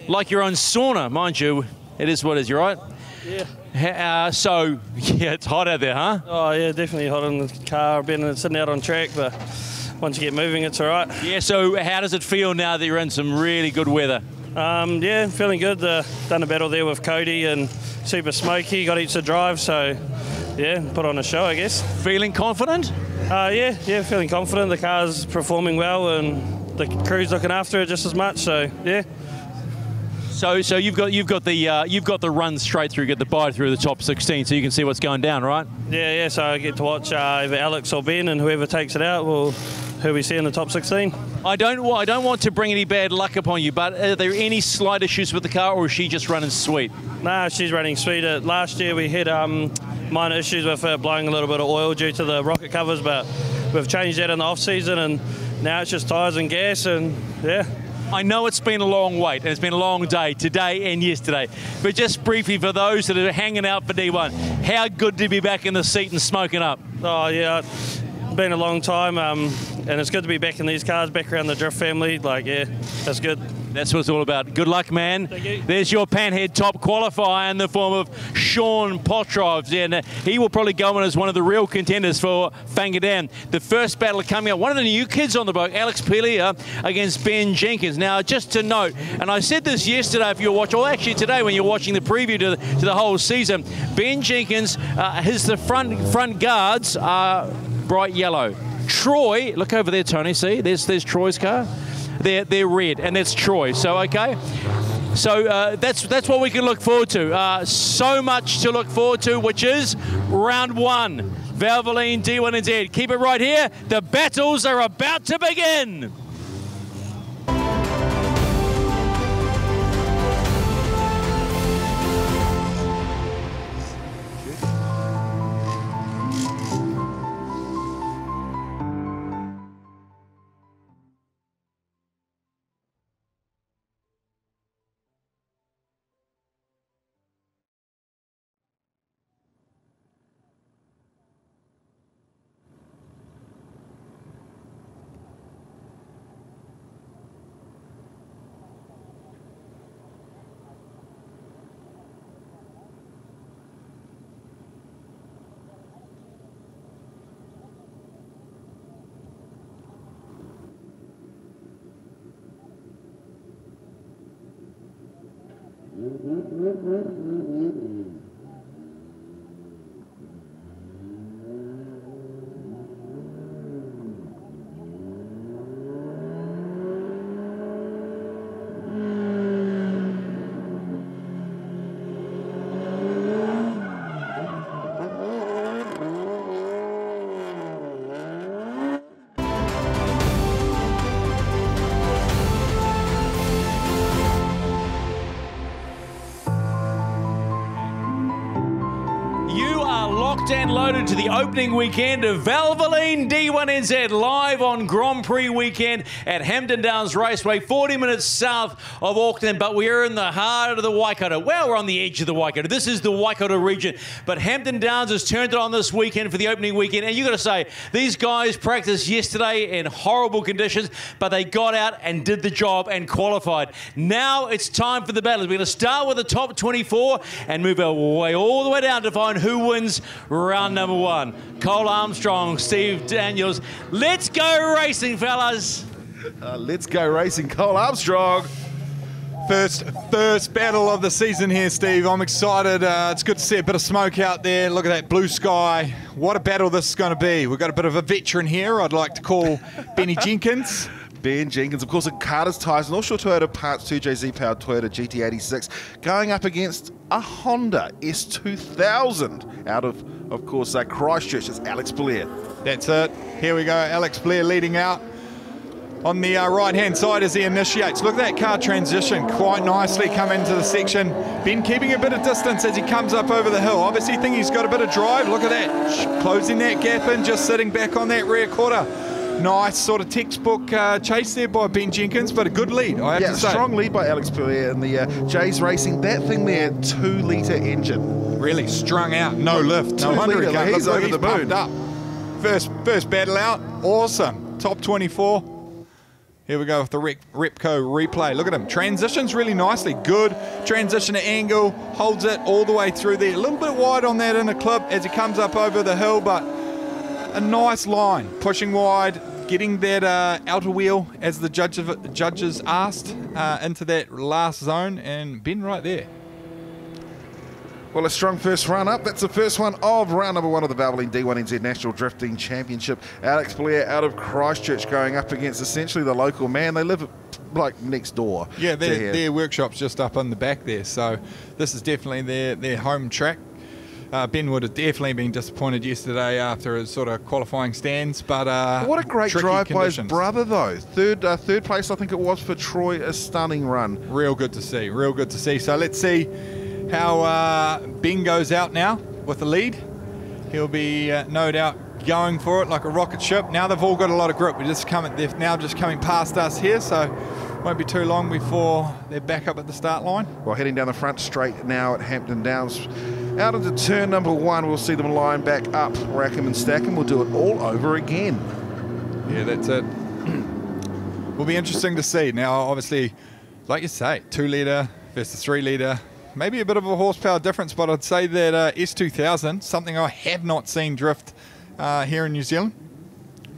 like your own sauna. Mind you, it is what it is. You're right? Yeah. Uh, so, yeah, it's hot out there, huh? Oh yeah, definitely hot in the car. I've been sitting out on track, but once you get moving, it's all right. Yeah. So, how does it feel now that you're in some really good weather? Um, yeah, feeling good. Uh, done a battle there with Cody and Super Smoky. Got each to drive, so yeah, put on a show, I guess. Feeling confident? Uh, yeah, yeah, feeling confident. The car's performing well, and the crew's looking after it just as much. So yeah. So, so you've got you've got the uh, you've got the run straight through, get the bite through the top 16, so you can see what's going down, right? Yeah, yeah. So I get to watch uh, either Alex or Ben, and whoever takes it out will who we see in the top 16. I don't I don't want to bring any bad luck upon you, but are there any slight issues with the car, or is she just running sweet? Nah, she's running sweet. Last year we had um, minor issues with her blowing a little bit of oil due to the rocket covers, but we've changed that in the off season, and now it's just tyres and gas, and yeah. I know it's been a long wait and it's been a long day today and yesterday, but just briefly for those that are hanging out for D1, how good to be back in the seat and smoking up? Oh yeah, been a long time, um, and it's good to be back in these cars, back around the drift family. Like yeah, that's good. That's what it's all about. Good luck, man. There's your panhead top qualifier in the form of Sean Potros. And uh, he will probably go in as one of the real contenders for Fanga Dan. The first battle coming up, one of the new kids on the boat, Alex Pelia against Ben Jenkins. Now, just to note, and I said this yesterday if you watching, or actually today when you're watching the preview to the, to the whole season, Ben Jenkins, uh, his the front front guards are bright yellow. Troy, look over there, Tony. See, there's there's Troy's car. They're they're red, and that's Troy. So okay. So uh, that's that's what we can look forward to. Uh, so much to look forward to, which is round one. Valvoline D1NZ. Keep it right here. The battles are about to begin. And loaded to the opening weekend of Valvoline D1NZ live on Grand Prix weekend at Hampton Downs Raceway, 40 minutes south of Auckland. But we are in the heart of the Waikato. Well, we're on the edge of the Waikato. This is the Waikato region. But Hampton Downs has turned it on this weekend for the opening weekend. And you've got to say, these guys practiced yesterday in horrible conditions, but they got out and did the job and qualified. Now it's time for the battles. We're going to start with the top 24 and move our way all the way down to find who wins round number one. Cole Armstrong, Steve Daniels. Let's go racing, fellas. Uh, let's go racing. Cole Armstrong. First, first battle of the season here, Steve. I'm excited. Uh, it's good to see a bit of smoke out there. Look at that blue sky. What a battle this is going to be. We've got a bit of a veteran here. I'd like to call Benny Jenkins. Ben Jenkins, of course, a Carter's Tyres, offshore Toyota Parts 2JZ powered Toyota GT86, going up against a Honda S2000 out of, of course, uh, Christchurch. It's Alex Blair. That's it. Here we go. Alex Blair leading out. On the uh, right-hand side as he initiates. Look at that car transition quite nicely come into the section. Ben keeping a bit of distance as he comes up over the hill. Obviously think he's got a bit of drive. Look at that. Closing that gap in, just sitting back on that rear quarter. Nice sort of textbook uh, chase there by Ben Jenkins, but a good lead, I have yeah, to say. strong lead by Alex Blair in the uh, Jays Racing. That thing there, two litre engine. Really strung out, no lift. No wonder he can't he's look, over he's the moon. up. First, first battle out, awesome. Top 24. Here we go with the Rep- Repco replay. Look at him. Transitions really nicely. Good transition angle. Holds it all the way through there. A little bit wide on that inner clip as he comes up over the hill, but a nice line. Pushing wide, getting that uh, outer wheel, as the judge of, judges asked, uh, into that last zone and been right there. Well, a strong first run up. That's the first one of round number one of the Valvoline D1NZ National Drifting Championship. Alex Blair out of Christchurch going up against essentially the local man. They live like next door. Yeah, their, their workshop's just up on the back there, so this is definitely their, their home track. Uh, ben would have definitely been disappointed yesterday after his sort of qualifying stands, but uh, What a great drive by his brother, though. Third, uh, third place, I think it was for Troy. A stunning run. Real good to see. Real good to see. So let's see how uh, Ben goes out now with the lead. He'll be uh, no doubt going for it like a rocket ship. Now they've all got a lot of grip. We're just coming. They're now just coming past us here, so won't be too long before they're back up at the start line. Well, heading down the front straight now at Hampton Downs. Out into turn number one, we'll see them line back up, rack 'em and stack 'em. We'll do it all over again. Yeah, that's it. Will be interesting to see. Now, obviously, like you say, two litre versus three litre. Maybe a bit of a horsepower difference, but I'd say that uh, S2000, something I have not seen drift uh, here in New Zealand.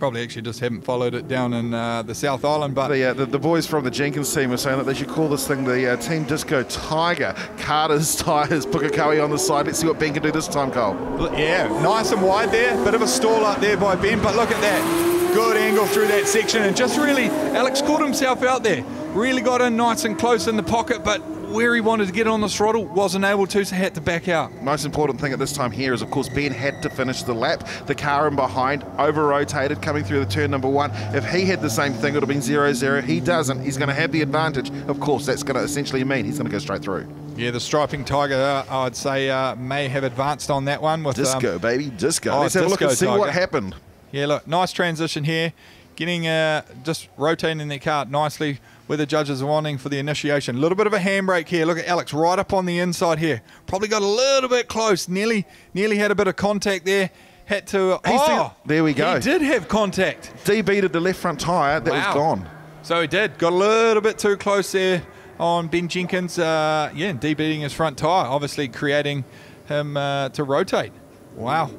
Probably actually just haven't followed it down in uh, the South Island, but The, uh, the, the boys from the Jenkins team were saying that they should call this thing the uh, Team Disco Tiger. Carter's tyres, Pukekohe on the side. Let's see what Ben can do this time, Cole. Yeah, nice and wide there. Bit of a stall up there by Ben, but look at that. Good angle through that section, and just really, Alex caught himself out there. Really got in nice and close in the pocket, but where he wanted to get on the throttle wasn't able to, so had to back out. Most important thing at this time here is, of course, Ben had to finish the lap. The car in behind, over rotated, coming through the turn number one. If he had the same thing, it would have been 0 0. He doesn't. He's going to have the advantage. Of course, that's going to essentially mean he's going to go straight through. Yeah, the striping tiger, uh, I'd say, uh, may have advanced on that one with Disco, um, baby, disco. oh, Let's have a look and disco see what happened. Yeah, look, nice transition here. Getting uh, just rotating their car nicely where the judges are wanting for the initiation. A little bit of a handbrake here. Look at Alex right up on the inside here. Probably got a little bit close. Nearly, nearly had a bit of contact there. Had to. He's oh, the- there we go. He did have contact. Debeaded the left front tyre. That was gone. So he did. Got a little bit too close there on Ben Jenkins. Uh, yeah, debeading his front tyre, obviously creating him uh, to rotate. Wow.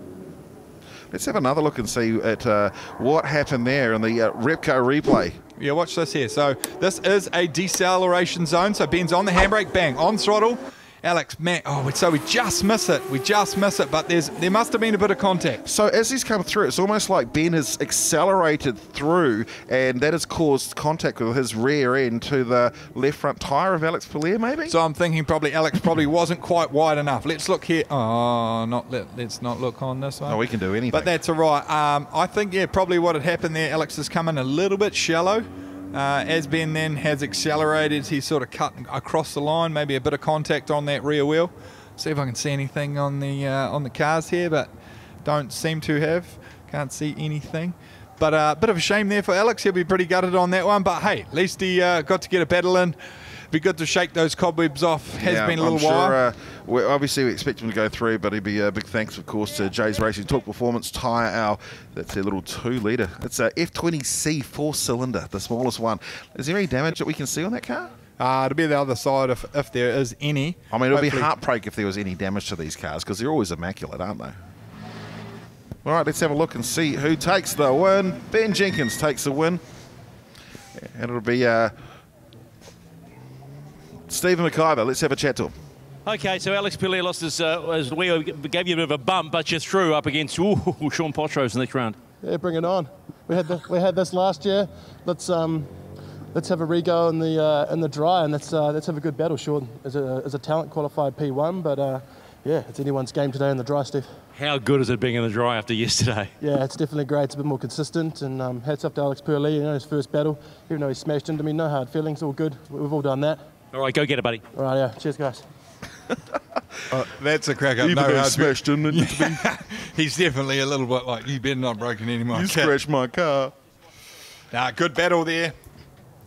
Let's have another look and see at uh, what happened there in the uh, Repco replay. Yeah, watch this here. So this is a deceleration zone. So Ben's on the handbrake, bang, on throttle. Alex, man, oh, so we just miss it. We just miss it, but there's there must have been a bit of contact. So as he's come through, it's almost like Ben has accelerated through, and that has caused contact with his rear end to the left front tyre of Alex Palier, maybe. So I'm thinking probably Alex probably wasn't quite wide enough. Let's look here. Oh, not let, let's not look on this one. Oh, we can do anything. But that's all right. Um, I think yeah, probably what had happened there. Alex has come in a little bit shallow. Uh, as Ben then has accelerated, he's sort of cut across the line. Maybe a bit of contact on that rear wheel. See if I can see anything on the uh, on the cars here, but don't seem to have. Can't see anything. But a uh, bit of a shame there for Alex. He'll be pretty gutted on that one. But hey, at least he uh, got to get a battle in. Be good to shake those cobwebs off. Has Yeah, been a little I'm while. Sure, uh, we obviously, we expect him to go through, but it'd be a big thanks, of course, to Jay's Racing Talk Performance Tyre Hour. That's their little two litre. It's a F20C four cylinder, the smallest one. Is there any damage that we can see on that car? Uh, it'll be the other side if, if there is any. I mean, it'll be heartbreak if there was any damage to these cars because they're always immaculate, aren't they? All right, let's have a look and see who takes the win. Ben Jenkins takes the win. And it'll be uh, Stephen McIver. Let's have a chat to him. Okay, so Alex Pillay lost his, uh, his Leo gave you a bit of a bump, but you threw up against ooh, Sean Potros in the next round. Yeah, bring it on. We had the, we had this last year. Let's um, let's have a rego in the uh, in the dry, and let's uh, let's have a good battle. Sean is a is a talent qualified P1, but uh, yeah, it's anyone's game today in the dry, Steve. How good is it being in the dry after yesterday? Yeah, it's definitely great. It's a bit more consistent, and um, hats off to Alex Purley. You know, his first battle, even though he smashed into me, no hard feelings, all good. We've all done that. All right, go get it, buddy. All right, yeah. Cheers, guys. Uh, that's a crack up. Even no though hard he smashed in it into me. He's definitely a little bit like, you better not broken any more. You scratched my car. Nah, good battle there.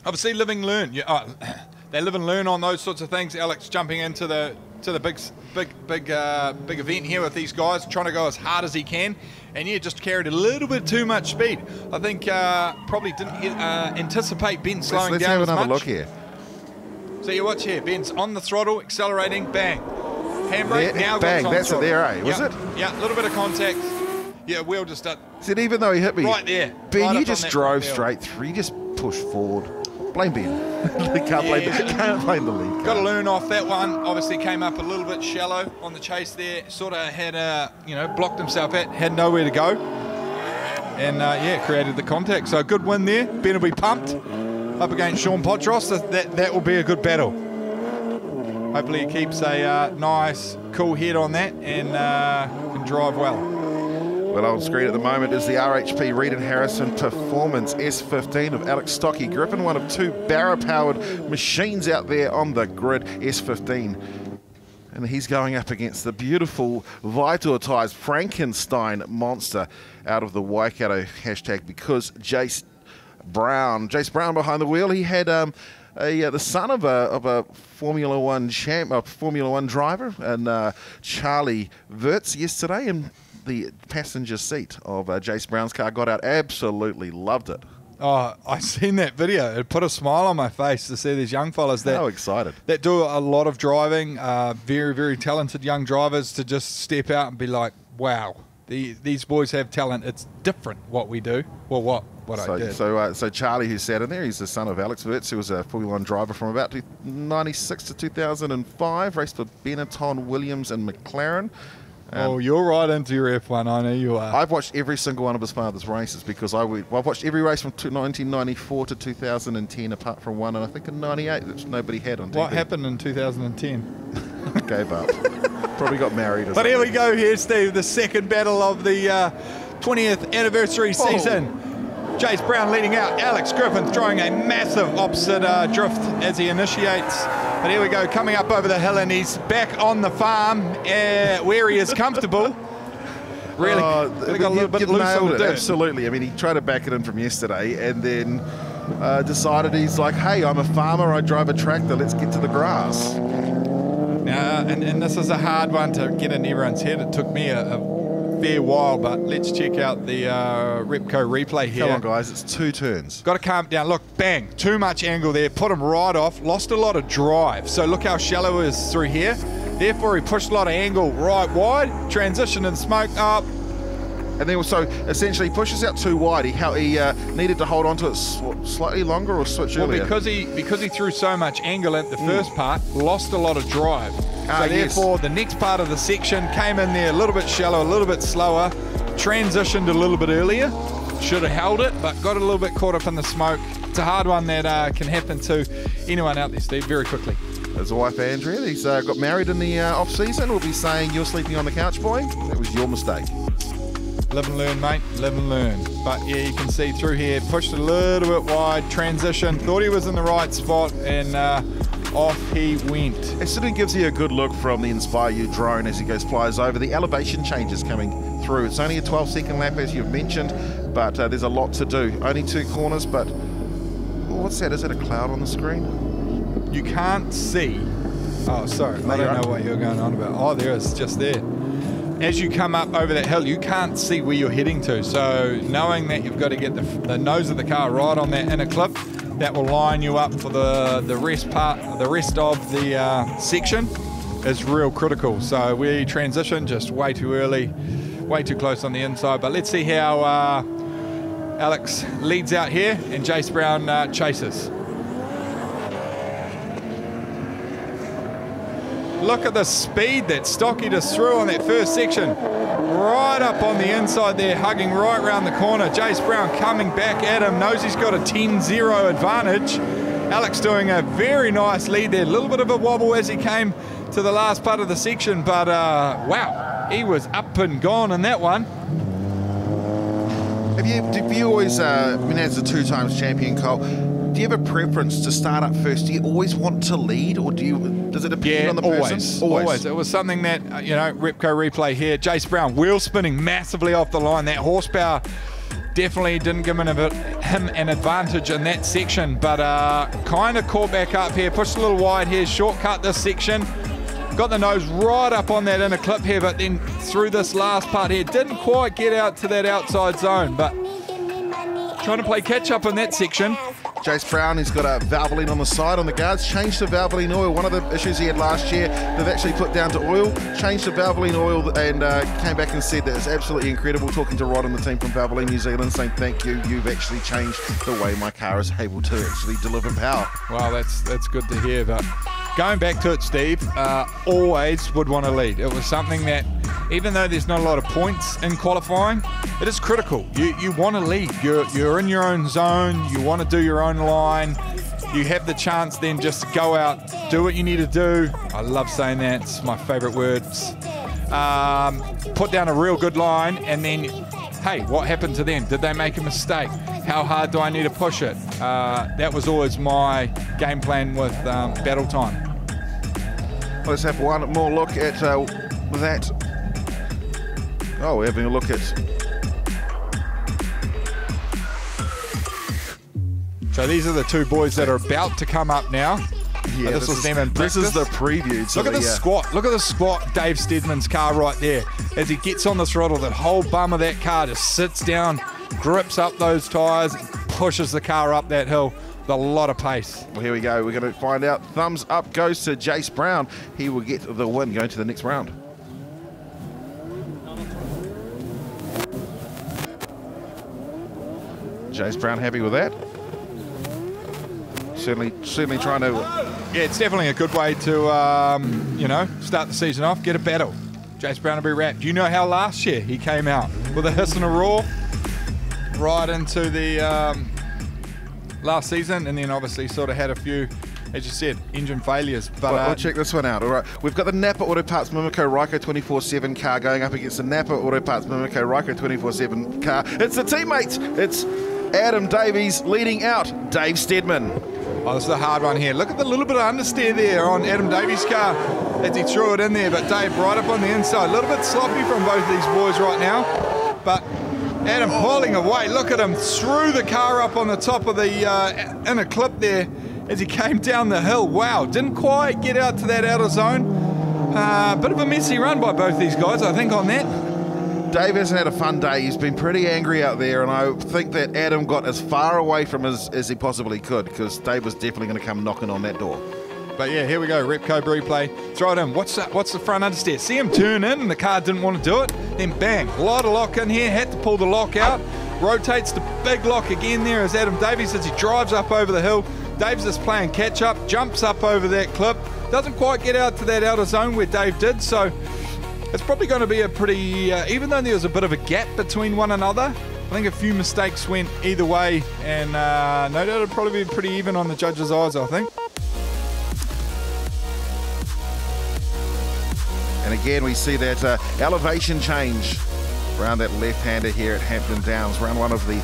Obviously, living learn. Yeah, oh, they live and learn on those sorts of things. Alex jumping into the to the big, big, big, uh, big event here with these guys, trying to go as hard as he can, and yeah, just carried a little bit too much speed. I think uh, probably didn't uh, anticipate Ben slowing Let's, slowing let's down have as another much. look here. So you watch here, Ben's on the throttle, accelerating, bang, handbrake. There- now bang, that's it there, eh? Was yeah. it? Yeah, a little bit of contact. Yeah, wheel just up. Said even though he hit me, Right there. Ben, Right you just drove straight through. You just pushed forward. Blame Ben. can't blame. Yeah. Can't blame the lead. Got to learn off that one. Obviously came up a little bit shallow on the chase there. Sort of had, uh, you know, blocked himself out, had nowhere to go. And uh, yeah, created the contact. So good win there. Ben will be pumped up against Sean Potros. That, that, that will be a good battle. Hopefully he keeps a uh, nice, cool head on that and uh, can drive well. Well, on screen at the moment is the RHP Reed and Harrison Performance S15 of Alex Stocky Griffin, one of two Barra-powered machines out there on the grid, S15. And he's going up against the beautiful Vitor Ties Frankenstein monster out of the Waikato hashtag because Jace Brown, Jace Brown behind the wheel, he had um, a, uh, the son of a, of a Formula One champ, a Formula One driver, and uh, Charlie Wurz yesterday, in the passenger seat of uh, Jace Brown's car got out. Absolutely loved it. Oh, I seen that video. It put a smile on my face to see these young fellas that How excited. that do a lot of driving. Uh, very, very talented young drivers to just step out and be like, "Wow, the, these boys have talent. It's different what we do. Well, what what I So, did." so, uh, so Charlie, who sat in there, he's the son of Alex Wurz, who was a Formula One driver from about two- 96 to 2005, raced for Benetton, Williams, and McLaren. Um, oh, you're right into your F1. I know you are. I've watched every single one of his father's races because I would, well, I've watched every race from 1994 to 2010, apart from one, and I think in '98, which nobody had on TV. what happened in 2010? Gave up. Probably got married. Or But here we go here, Steve. The second battle of the uh, 20th anniversary Oh. season. Jace Brown leading out. Alex Griffin throwing a massive opposite uh, drift as he initiates. But here we go, coming up over the hill, and he's back on the farm uh, where he is comfortable. Really, Oh, really got a little bit loose on the it, dirt. Absolutely. I mean, he tried to back it in from yesterday and then uh, decided he's like, hey, I'm a farmer, I drive a tractor, let's get to the grass. Now, and, and this is a hard one to get in everyone's head. It took me a, a fair while, but let's check out the uh, Repco replay here. Come on, guys, it's two turns. Got to calm down. Look, bang, too much angle there. Put him right off. Lost a lot of drive. So look how shallow it is through here. Therefore, he pushed a lot of angle right wide. Transition and smoke up. And then also, essentially, he pushes out too wide. He, he uh, needed to hold on to it sl- slightly longer or switch Well, earlier. because he because he threw so much angle at the first part, lost a lot of drive. Ah, so yes. therefore, the next part of the section came in there a little bit shallow, a little bit slower, transitioned a little bit earlier. Should have held it, but got a little bit caught up in the smoke. It's a hard one that uh, can happen to anyone out there, Steve, very quickly. His wife Andrea, he's uh, got married in the uh, off season. We'll be saying, "You're sleeping on the couch, boy. That was your mistake." Live and learn, mate. Live and learn. But yeah, you can see through here, pushed a little bit wide, transition, thought he was in the right spot, and uh, off he went. It sort of gives you a good look from the Inspire You drone as he goes flies over. The elevation changes coming through. It's only a 12 second lap, as you've mentioned, but uh, there's a lot to do. Only two corners, but oh, what's that? Is it a cloud on the screen? You can't see. Oh, sorry. No, I don't right. know what you're going on about. Oh, there is, just there. As you come up over that hill, you can't see where you're heading to. So, knowing that you've got to get the, the nose of the car right on that inner clip, that will line you up for the the rest part, the rest of the uh, section, is real critical. So we transition just way too early, way too close on the inside. But let's see how uh, Alex leads out here and Jace Brown uh, chases. Look at the speed that Stocky just threw on that first section. Right up on the inside there, hugging right round the corner. Jace Brown coming back at him, knows he's got a 10-0 advantage. Alex doing a very nice lead there. A little bit of a wobble as he came to the last part of the section, but uh, wow, he was up and gone in that one. Have you, have you always, uh, mean, as a two times champion, Cole, do you have a preference to start up first? Do you always want to lead, or do you? Does it depend Yeah, on the always, person? always, It was something that uh, you know, Repco replay here. Jace Brown wheel spinning massively off the line. That horsepower definitely didn't give him, a, him an advantage in that section, but uh, kind of caught back up here. Pushed a little wide here. Shortcut this section. Got the nose right up on that inner clip here, but then through this last part here, didn't quite get out to that outside zone, but trying to play catch up in that section. Jace Brown, he's got a Valvoline on the side on the guards, changed to Valvoline oil. One of the issues he had last year, they've actually put down to oil, changed to Valvoline oil, and uh, came back and said that it's absolutely incredible. Talking to Rod and the team from Valvoline New Zealand, saying thank you, you've actually changed the way my car is able to actually deliver power. Wow, that's that's good to hear. But going back to it, Steve, uh, always would want to lead. It was something that, even though there's not a lot of points in qualifying, it is critical. You you want to lead. You're you're in your own zone. You want to do your own line. You have the chance then just to go out, do what you need to do. I love saying that. It's my favourite words. Um, put down a real good line, and then, hey, what happened to them? Did they make a mistake? How hard do I need to push it? Uh, that was always my game plan with um, battle time. Let's have one more look at uh, that. Oh, we're having a look at So these are the two boys that are about to come up now. Yeah, this was is- them in this is the preview Look at the, the squat. Look at the squat. Dave Stedman's car right there. As he gets on the throttle, that whole bum of that car just sits down, grips up those tires, pushes the car up that hill a lot of pace. Well, here we go. We're going to find out. Thumbs up goes to Jace Brown. He will get the win going to the next round. Jace Brown happy with that. Certainly, certainly trying to. Yeah, it's definitely a good way to, um, you know, start the season off, get a battle. Jace Brown will be wrapped. Do you know how last year he came out with a hiss and a roar right into the um, last season, and then obviously sort of had a few, as you said, engine failures. But Well, uh, we'll check this one out. All right, we've got the Napa Auto Parts Mimico Ryko 24/7 car going up against the Napa Auto Parts Mimico Ryko 24/7 car. It's the teammates. It's Adam Davies leading out Dave Stedman. Oh, this is a hard one here. Look at the little bit of understeer there on Adam Davies' car as he threw it in there. But Dave right up on the inside. A little bit sloppy from both of these boys right now. But Adam pulling away. Look at him threw the car up on the top of the uh, inner clip there as he came down the hill. Wow, didn't quite get out to that outer zone. Uh, bit of a messy run by both these guys, I think, on that. Dave hasn't had a fun day. He's been pretty angry out there, and I think that Adam got as far away from us as he possibly could because Dave was definitely going to come knocking on that door. But yeah, here we go. Repco replay. Throw it in. What's that? What's the front understeer? See him turn in, and the car didn't want to do it. Then bang, a lot of lock in here. Had to pull the lock out. Rotates the big lock again there as Adam Davies as he drives up over the hill. Dave's just playing catch up, jumps up over that clip. Doesn't quite get out to that outer zone where Dave did. So it's probably going to be a pretty, uh, even though there was a bit of a gap between one another. I think a few mistakes went either way, and uh, no doubt it'll probably be pretty even on the judges' eyes. I think. And again, we see that uh, elevation change around that left-hander here at Hampton Downs. Round one of the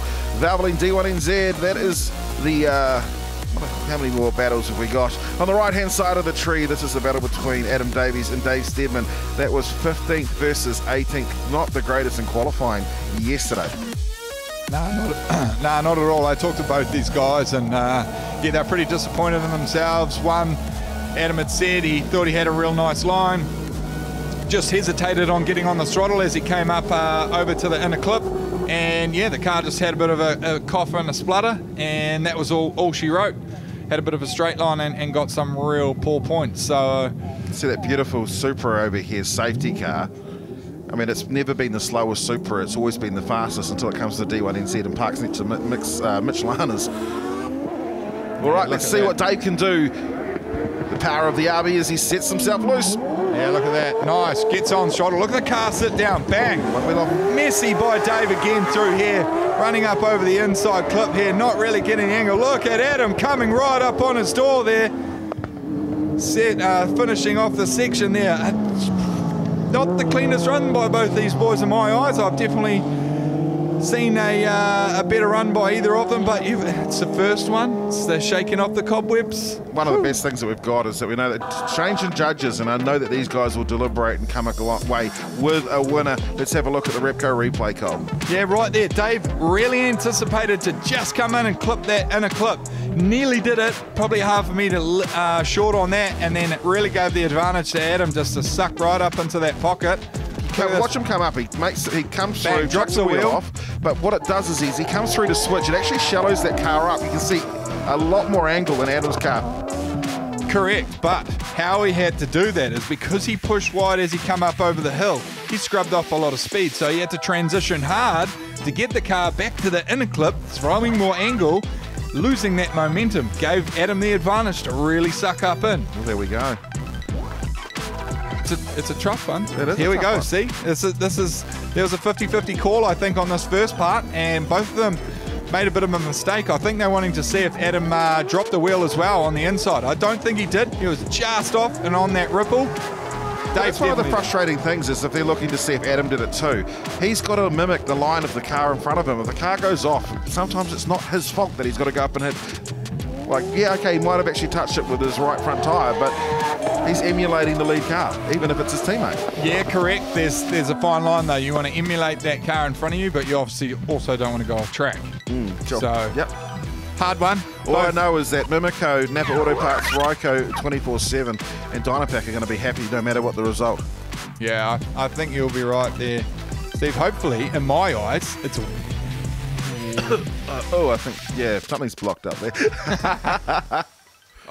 Valvoline D1NZ. That is the... How many more battles have we got? On the right-hand side of the tree, this is the battle between Adam Davies and Dave Stedman. That was 15th versus 18th. Not the greatest in qualifying yesterday. No, not, nah, not at all. I talked to both these guys, and uh, yeah, they're pretty disappointed in themselves. One, Adam had said he thought he had a real nice line, just hesitated on getting on the throttle as he came up uh, over to the inner clip, and yeah, the car just had a bit of a, a cough and a splutter, and that was all, all she wrote. Had a bit of a straight line and, and got some real poor points. So see that beautiful Supra over here, safety car. I mean, it's never been the slowest Supra. It's always been the fastest until it comes to D1NZ and parks next to Mix, uh, Mitch Lana's. All right, look let's see that. what Dave can do. The power of the RB as he sets himself loose. Yeah, look at that. Nice. Gets on throttle. Look at the car sit down. Bang. With a Messy by Dave again through here. Running up over the inside clip here. Not really getting angle. Look at Adam coming right up on his door there. Set, uh, finishing off the section there. Not the cleanest run by both these boys in my eyes. I've definitely seen a, uh, a better run by either of them, but it's the first one. It's the shaking off the cobwebs. One of the best things that we've got is that we know that changing judges, and I know that these guys will deliberate and come a long way with a winner. Let's have a look at the Repco replay, Cole. Yeah, right there. Dave really anticipated to just come in and clip that inner clip. Nearly did it. Probably half a metre uh, short on that, and then it really gave the advantage to Adam just to suck right up into that pocket. Come, watch him come up. He makes he comes Bang, through, drops the wheel. off. But what it does is, is he comes through to switch. It actually shallows that car up. You can see a lot more angle than Adam's car. Correct, but how he had to do that is because he pushed wide as he come up over the hill. He scrubbed off a lot of speed, so he had to transition hard to get the car back to the inner clip, throwing more angle, losing that momentum. Gave Adam the advantage to really suck up in. Well, there we go. It's a, it's a tough one. It is Here we go. one. See, this is this is there was a 50-50 call I think on this first part, and both of them made a bit of a mistake. I think they're wanting to see if Adam uh, dropped the wheel as well on the inside. I don't think he did. He was just off and on that ripple. That's one of the frustrating things is if they're looking to see if Adam did it too. He's got to mimic the line of the car in front of him. If the car goes off, sometimes it's not his fault that he's got to go up and hit. Like, yeah, okay, he might have actually touched it with his right front tyre, but he's emulating the lead car, even if it's his teammate. Yeah, correct. There's there's a fine line though. You want to emulate that car in front of you, but you obviously also don't want to go off track. Mm, sure. So Yep. hard one. All I know is that Mimico, Napa Auto Parts, Ryco 24-7 and Dynapack are going to be happy no matter what the result. Yeah, I, I think you'll be right there, Steve. Hopefully, in my eyes, it's Uh, oh, I think, yeah, something's blocked up there.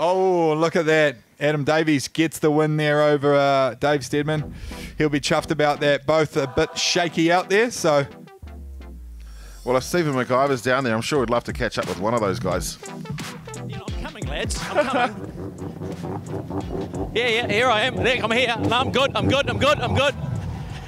Oh, look at that. Adam Davies gets the win there over uh, Dave Stedman. He'll be chuffed about that. Both a bit shaky out there, so well, if Stephen McIver's down there, I'm sure we'd love to catch up with one of those guys. I'm coming, lads. I'm coming. yeah, yeah, here I am. There, I'm here. No, I'm good. I'm good. I'm good. I'm good.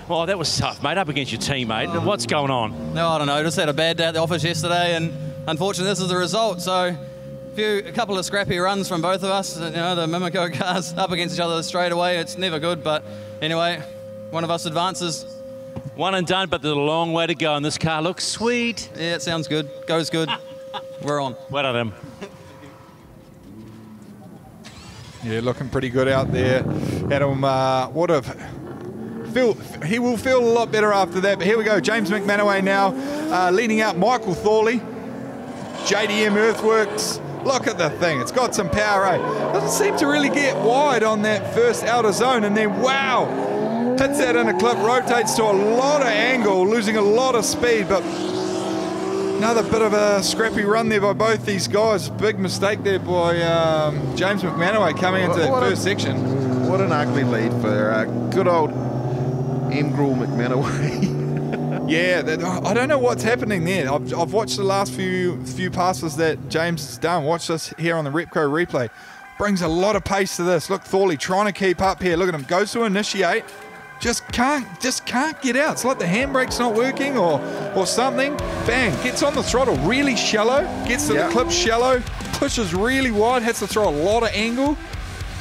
Well, that was tough, mate. Up against your teammate. What's going on? No, I don't know. Just had a bad day at the office yesterday, and unfortunately, this is the result. So, a few, a couple of scrappy runs from both of us. You know, the Mimico cars up against each other straight away. It's never good, but anyway, one of us advances. One and done, but there's a long way to go, and this car looks sweet. Yeah, it sounds good. Goes good. We're on. Well done, him. yeah, looking pretty good out there. Adam, uh, what a feel. He will feel a lot better after that. But here we go. James McManaway now uh, leading out Michael Thorley. JDM Earthworks. Look at the thing. It's got some power, eh? Doesn't seem to really get wide on that first outer zone. And then, wow, hits that in a clip, rotates to a lot of angle, losing a lot of speed. But another bit of a scrappy run there by both these guys. Big mistake there by um, James McManaway coming into that What a- first section. What an ugly lead for uh, good old Emgrel McManaway. Yeah, that, oh, I don't know what's happening there. I've, I've watched the last few few passes that James has done. Watch this here on the Repco replay. Brings a lot of pace to this. Look, Thorley trying to keep up here. Look at him. Goes to initiate. Just can't just can't get out. It's like the handbrake's not working or or something. Bang, gets on the throttle really shallow. Gets to Yeah. the clip shallow. Pushes really wide. Has to throw a lot of angle.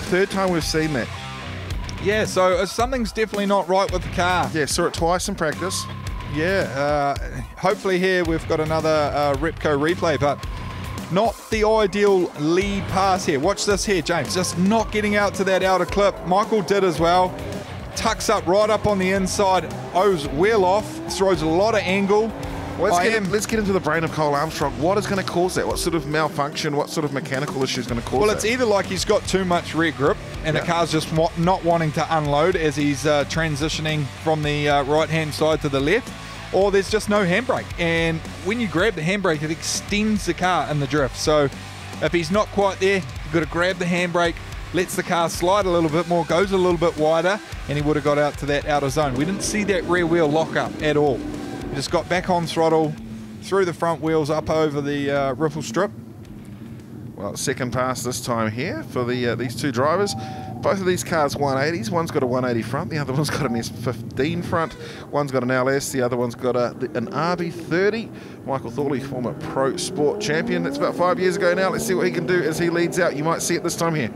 Third time we've seen that. Yeah, so uh, something's definitely not right with the car. Yeah, saw it twice in practice. Yeah, uh, hopefully here we've got another uh, Repco replay, but not the ideal lead pass here. Watch this here, James. Just not getting out to that outer clip. Michael did as well. Tucks up right up on the inside, owes well off, throws a lot of angle. Let's get, let's get into the brain of Cole Armstrong. What is going to cause that? What sort of malfunction? What sort of mechanical issue is going to cause Well, that? it's either like he's got too much rear grip and the car's just not wanting to unload as he's uh, transitioning from the uh, right hand side to the left, or there's just no handbrake. And when you grab the handbrake, it extends the car in the drift. So if he's not quite there, you've got to grab the handbrake, lets the car slide a little bit more, goes a little bit wider, and he would have got out to that outer zone. We didn't see that rear wheel lock up at all. He just got back on throttle, threw the front wheels up over the uh, ripple strip, Well, second pass this time here for the uh, these two drivers. Both of these cars 180s. One's got a 180 front, the other one's got an S15 front. One's got an LS, the other one's got a, an RB30. Michael Thorley, former pro sport champion. That's about five years ago now. Let's see what he can do as he leads out. You might see it this time here.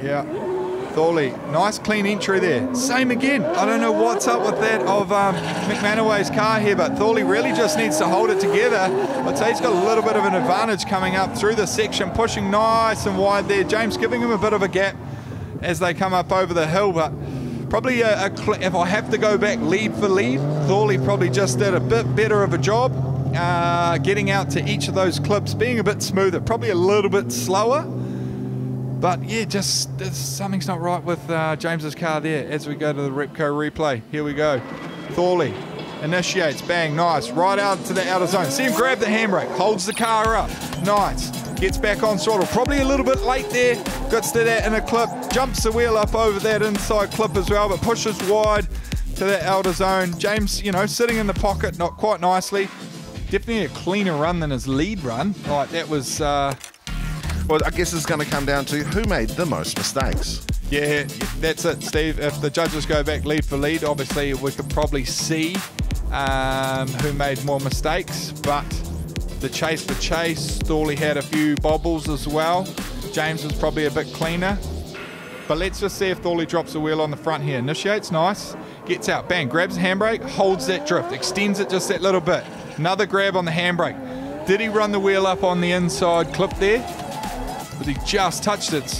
Yeah. Thorley, nice clean entry there. Same again. I don't know what's up with that of um, McManaway's car here, but Thorley really just needs to hold it together. I'd say he's got a little bit of an advantage coming up through the section, pushing nice and wide there. James giving him a bit of a gap as they come up over the hill, but probably a, a if I have to go back lead for lead, Thorley probably just did a bit better of a job uh, getting out to each of those clips, being a bit smoother, probably a little bit slower. But yeah, just something's not right with uh, James's car there as we go to the Repco replay. Here we go. Thorley initiates, bang, nice, right out to the outer zone. See him grab the handbrake, holds the car up, nice. Gets back on throttle, probably a little bit late there. Gets to that in a clip, jumps the wheel up over that inside clip as well, but pushes wide to that outer zone. James, you know, sitting in the pocket, not quite nicely. Definitely a cleaner run than his lead run. Like that was. Uh, Well, I guess it's going to come down to who made the most mistakes. Yeah, that's it, Steve. If the judges go back lead for lead, obviously we could probably see um, who made more mistakes. But the chase for chase, Thorley had a few bobbles as well. James was probably a bit cleaner. But let's just see if Thorley drops the wheel on the front here. Initiates, nice. Gets out, bang, grabs the handbrake, holds that drift, extends it just that little bit. Another grab on the handbrake. Did he run the wheel up on the inside clip there? But he just touched it.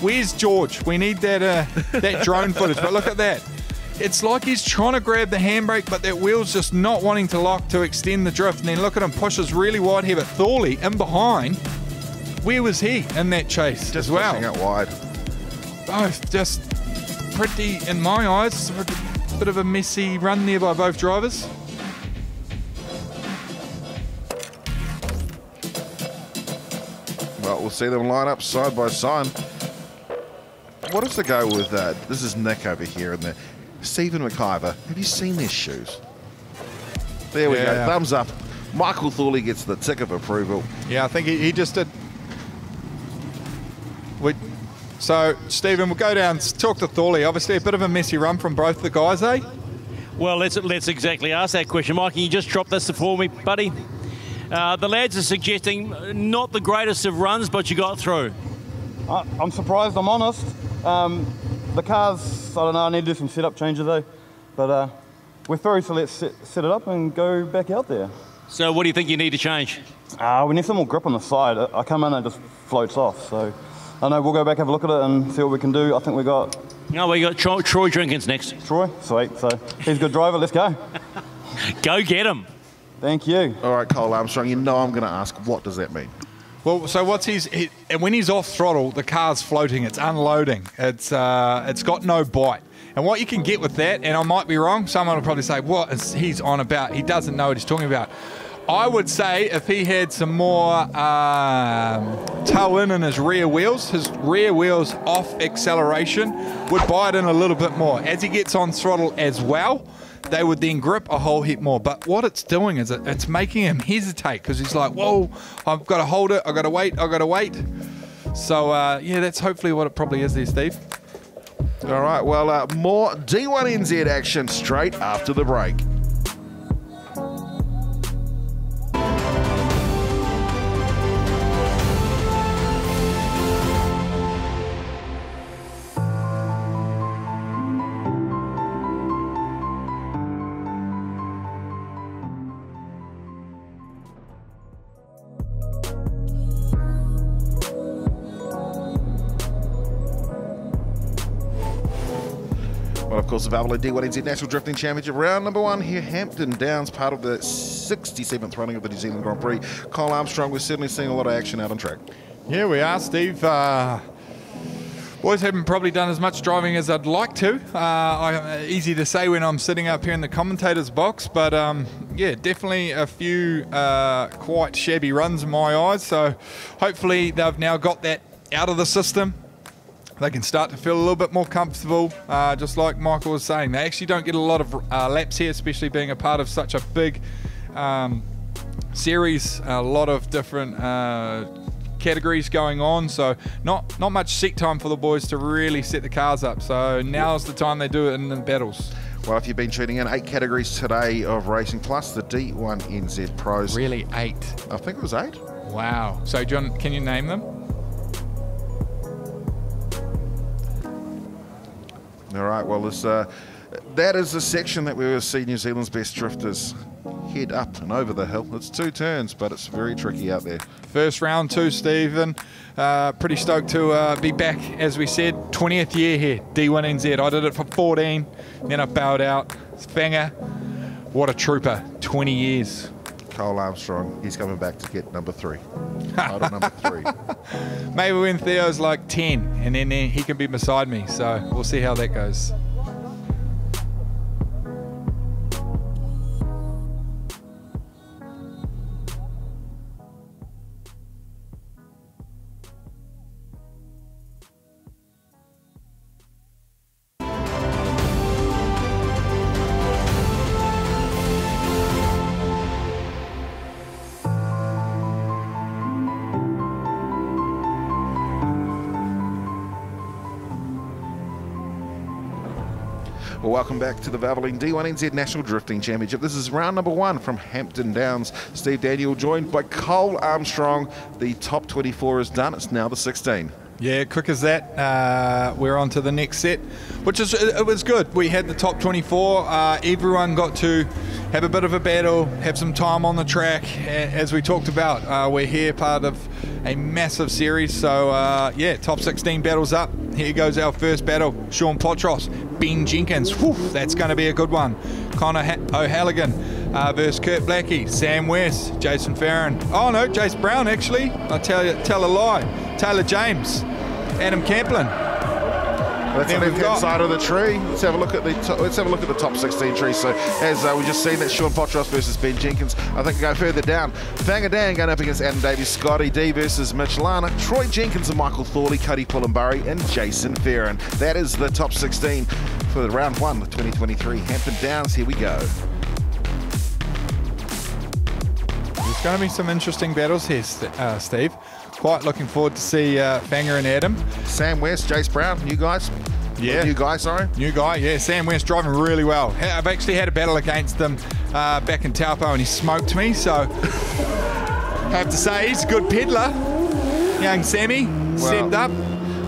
Where's George? We need that uh, that drone footage. But look at that. It's like he's trying to grab the handbrake, but that wheel's just not wanting to lock to extend the drift. And then look at him pushes really wide here. But Thorley in behind, where was he in that chase Just as well? pushing out wide. Both just pretty, in my eyes, a bit of a messy run there by both drivers. Well, we'll see them line up side by side. What is the go with uh, this is Nick over here and the Stephen McIver. Have you seen their shoes? There we Yeah. go. Thumbs up. Michael Thorley gets the tick of approval. Yeah, I think he, he just did. We, so, Stephen, we'll go down, talk to Thorley. Obviously, a bit of a messy run from both the guys, eh? Well, let's let's exactly ask that question, Mike. Can you just drop this for me, buddy? Uh, the lads are suggesting not the greatest of runs, but you got through. I, I'm surprised, I'm honest. Um, the cars, I don't know, I need to do some setup changes though. But uh, we're through, so let's set, set it up and go back out there. So, what do you think you need to change? Uh, we need some more grip on the side. I come in and it just floats off. So I know we'll go back, have a look at it, and see what we can do. I think we got. No, we got Troy, Troy Jenkins next. Troy? Sweet. So he's a good driver. Let's go. Go get him. Thank you. All right, Cole Armstrong, you know I'm going to ask, what does that mean? Well, so what's his? He, and when he's off throttle, the car's floating. It's unloading. It's uh, it's got no bite. And what you can get with that, and I might be wrong. Someone will probably say, "What is he's on about? He doesn't know what he's talking about." I would say if he had some more um, toe in in his rear wheels, his rear wheels off acceleration would bite in a little bit more. As he gets on throttle as well, they would then grip a whole heap more. But what it's doing is it, it's making him hesitate because he's like, whoa, I've got to hold it, I've got to wait, I've got to wait. So, uh, yeah, that's hopefully what it probably is there, Steve. All right, well, uh, more D1NZ action straight after the break. Course, the Valvoline D1NZ National Drifting Championship, round number one here, Hampton Downs, part of the 67th running of the New Zealand Grand Prix. Kyle Armstrong, we're certainly seeing a lot of action out on track. Yeah, we are, Steve. Uh, boys haven't probably done as much driving as I'd like to. Uh, I, easy to say when I'm sitting up here in the commentator's box, but um, yeah, definitely a few uh, quite shabby runs in my eyes. So hopefully they've now got that out of the system. They can start to feel a little bit more comfortable, uh, just like Michael was saying. They actually don't get a lot of uh, laps here, especially being a part of such a big um, series. A lot of different uh, categories going on, so not not much seat time for the boys to really set the cars up. So now's the time they do it in the battles. Well, if you've been tuning in, eight categories today of racing, plus the D1NZ Pros. Really, eight? I think it was eight. Wow. So, John, can you name them? All right, well, this, uh, that is the section that we will see New Zealand's best drifters head up and over the hill. It's two turns, but it's very tricky out there. First round, two, Stephen. Uh, pretty stoked to uh, be back, as we said, 20th year here, D1NZ. I did it for 14, then I bowed out. Fanga, what a trooper, 20 years. Cole Armstrong, he's coming back to get number three. Title number three. Maybe when Theo's like 10, and then he can be beside me. So we'll see how that goes. Welcome back to the Valvoline D1NZ National Drifting Championship. This is round number one from Hampton Downs. Steve Daniel joined by Cole Armstrong. The top 24 is done. It's now the 16. Yeah, quick as that. Uh, we're on to the next set, which is it, was good. We had the top 24. Uh, everyone got to have a bit of a battle, have some time on the track. As we talked about, uh, we're here part of a massive series. So uh, yeah, top 16 battles up. Here goes our first battle: Sean Potros, Ben Jenkins. Whew, that's going to be a good one. Connor ha- O'Halligan uh, versus Kurt Blackie, Sam West, Jason Farron. Oh no, Jace Brown actually. I tell you, tell a lie. Taylor James, Adam Camplin. That's Then the left hand side of the tree. Let's have a look at the top, let's have a look at the top 16 tree. So as uh, we just seen that Sean Potros versus Ben Jenkins. I think we go further down. Fanga Dan going up against Adam Davies, Scotty D versus Mitch Lana, Troy Jenkins and Michael Thorley, Cody Pullenbury and Jason Farron. That is the top 16 for the round one of 2023 Hampton Downs. Here we go. There's going to be some interesting battles here, uh, Steve. Quite looking forward to see uh, Fanga and Adam. Sam West, Jace Brown, new guys. Yeah. New guy, sorry. New guy, yeah. Sam West driving really well. I've actually had a battle against him uh, back in Taupo and he smoked me, so I have to say he's a good peddler. Young Sammy, stepped up.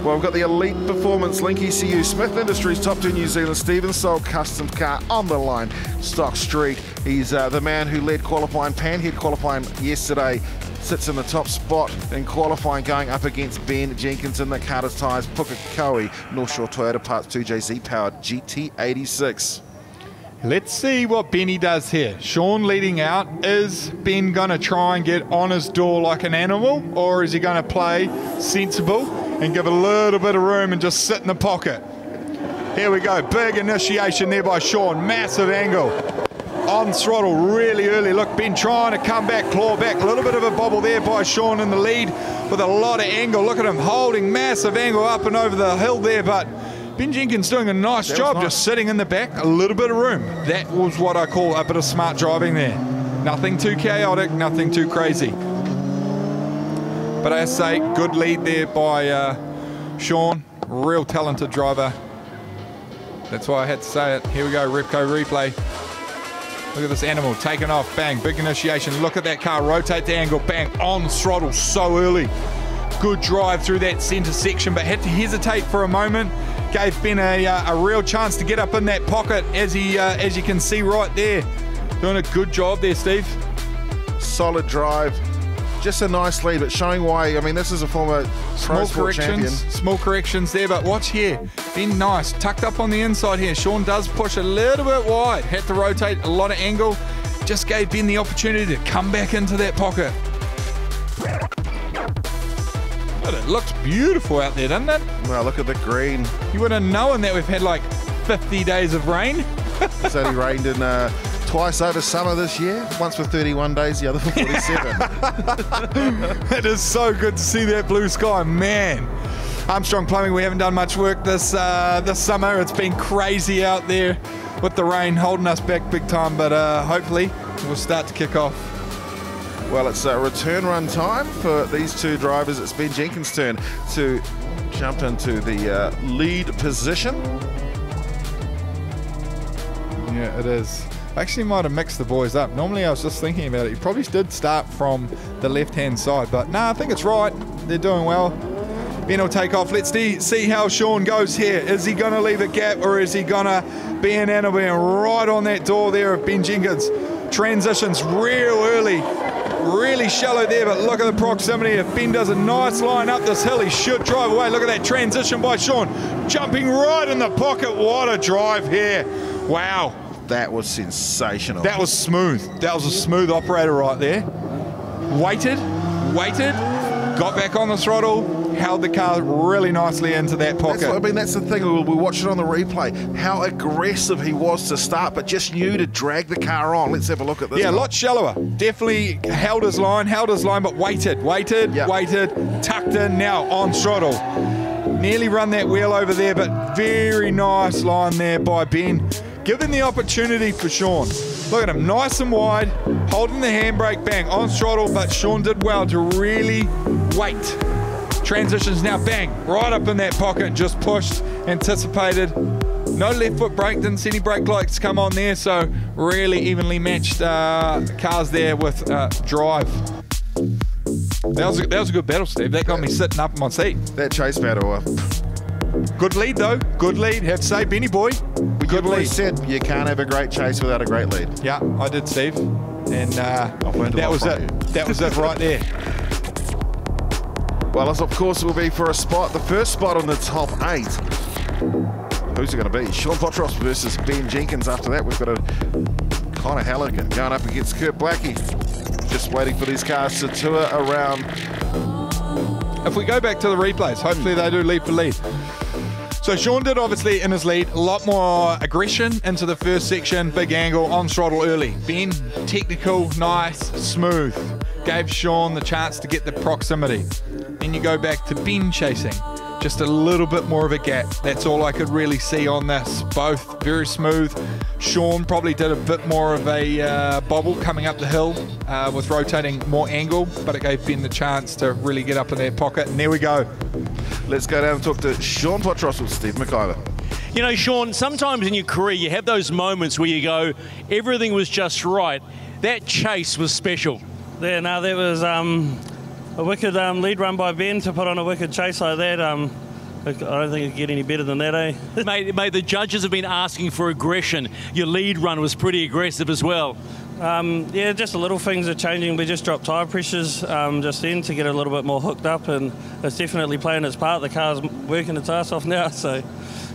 Well, we've got the elite performance link ECU Smith Industries top two New Zealand Stephen sold custom car on the line. Stock Street. He's uh, the man who led qualifying, Panhead qualifying yesterday. Sits in the top spot in qualifying, going up against Ben Jenkins in the Carter's Tyres Pukekohe North Shore Toyota Parts 2JZ powered GT86. Let's see what Benny does here. Sean leading out. Is Ben going to try and get on his door like an animal, or is he going to play sensible and give a little bit of room and just sit in the pocket? Here we go. Big initiation there by Sean. Massive angle. On throttle really early. Look, Ben trying to come back, claw back. A little bit of a bobble there by Sean in the lead with a lot of angle. Look at him holding massive angle up and over the hill there, but Ben Jenkins doing a nice That job nice. just sitting in the back, a little bit of room. That was what I call a bit of smart driving there. Nothing too chaotic, nothing too crazy. But I say, good lead there by uh, Sean. Real talented driver. That's why I had to say it. Here we go, Repco replay. Look at this animal taking off, bang, big initiation. Look at that car, rotate the angle, bang, on throttle so early. Good drive through that centre section, but had to hesitate for a moment. Gave Ben a, uh, a real chance to get up in that pocket, as he uh, as you can see right there. Doing a good job there, Steve. Solid drive. Just a nice lead, but showing why. I mean, this is a former pro Small sport champion. corrections, small corrections there, but watch here. Ben nice, tucked up on the inside here. Sean does push a little bit wide, had to rotate a lot of angle. Just gave Ben the opportunity to come back into that pocket. But it looks beautiful out there, doesn't it? Well, look at the green. You would have known that we've had like 50 days of rain. It's only rained in uh, twice over summer this year. Once for 31 days, the other for 47. it is so good to see that blue sky, man. Armstrong Plumbing, we haven't done much work this uh, this summer. It's been crazy out there with the rain holding us back big time, but uh, hopefully we'll start to kick off. Well, it's a return run time for these two drivers. It's Ben Jenkins' turn to jump into the uh, lead position. Yeah, it is. Actually might have mixed the boys up. Normally I was just thinking about it. He probably did start from the left-hand side, but no, I think it's right. They're doing well. Ben will take off. Let's see, how Sean goes here. Is he going to leave a gap or is he going to be an animal right on that door there of Ben Jenkins? Transitions real early. Really shallow there, but look at the proximity. If Ben does a nice line up this hill, he should drive away. Look at that transition by Sean. Jumping right in the pocket. What a drive here. Wow. That was sensational. That was smooth. That was a smooth operator right there. Waited, waited, got back on the throttle, held the car really nicely into that pocket. That's what, I mean, that's the thing. We, we watched it on the replay. How aggressive he was to start, but just knew to drag the car on. Let's have a look at this. Yeah, a lot shallower. Definitely held his line, held his line, but waited, waited, waited, tucked in now on throttle. Nearly run that wheel over there, but very nice line there by Ben. Given the opportunity for Sean. Look at him, nice and wide, holding the handbrake, bang, on throttle, but Sean did well to really wait. Transitions now, bang, right up in that pocket, just pushed, anticipated. No left foot brake, didn't see any brake lights come on there, so really evenly matched uh, cars there with uh, drive. That was, a, that was a good battle, Steve. That got me sitting up in my seat. That chase battle. Uh, good lead, though. Good lead. Have to say, Benny boy. Good Good lead. lead. said you can't have a great chase without a great lead. Yeah, I did, Steve. And uh, that was it. That was it right there. Well, as of course it will be for a spot, the first spot on the top eight. Who's it going to be? Sean Potros versus Ben Jenkins. After that, we've got a Connor Halligan going up against Kurt Blackie. Just waiting for these cars to tour around. If we go back to the replays, hopefully they do lead for lead. So Sean did obviously in his lead a lot more aggression into the first section, big angle on throttle early. Ben, technical, nice, smooth. Gave Sean the chance to get the proximity. Then you go back to Ben chasing. Just a little bit more of a gap. That's all I could really see on this. Both very smooth. Sean probably did a bit more of a uh, bobble coming up the hill uh, with rotating more angle, but it gave Ben the chance to really get up in their pocket. And there we go. Let's go down and talk to Sean Potts Russell, Steve McIver. You know, Sean, sometimes in your career you have those moments where you go, everything was just right. That chase was special. Yeah, no, that was um, a wicked um, lead run by Ben to put on a wicked chase like that. Um, I don't think it could get any better than that, eh? mate, mate, the judges have been asking for aggression. Your lead run was pretty aggressive as well. Um, yeah, just a little things are changing. We just dropped tyre pressures um, just then to get a little bit more hooked up, and it's definitely playing its part. The car's working its ass off now, so.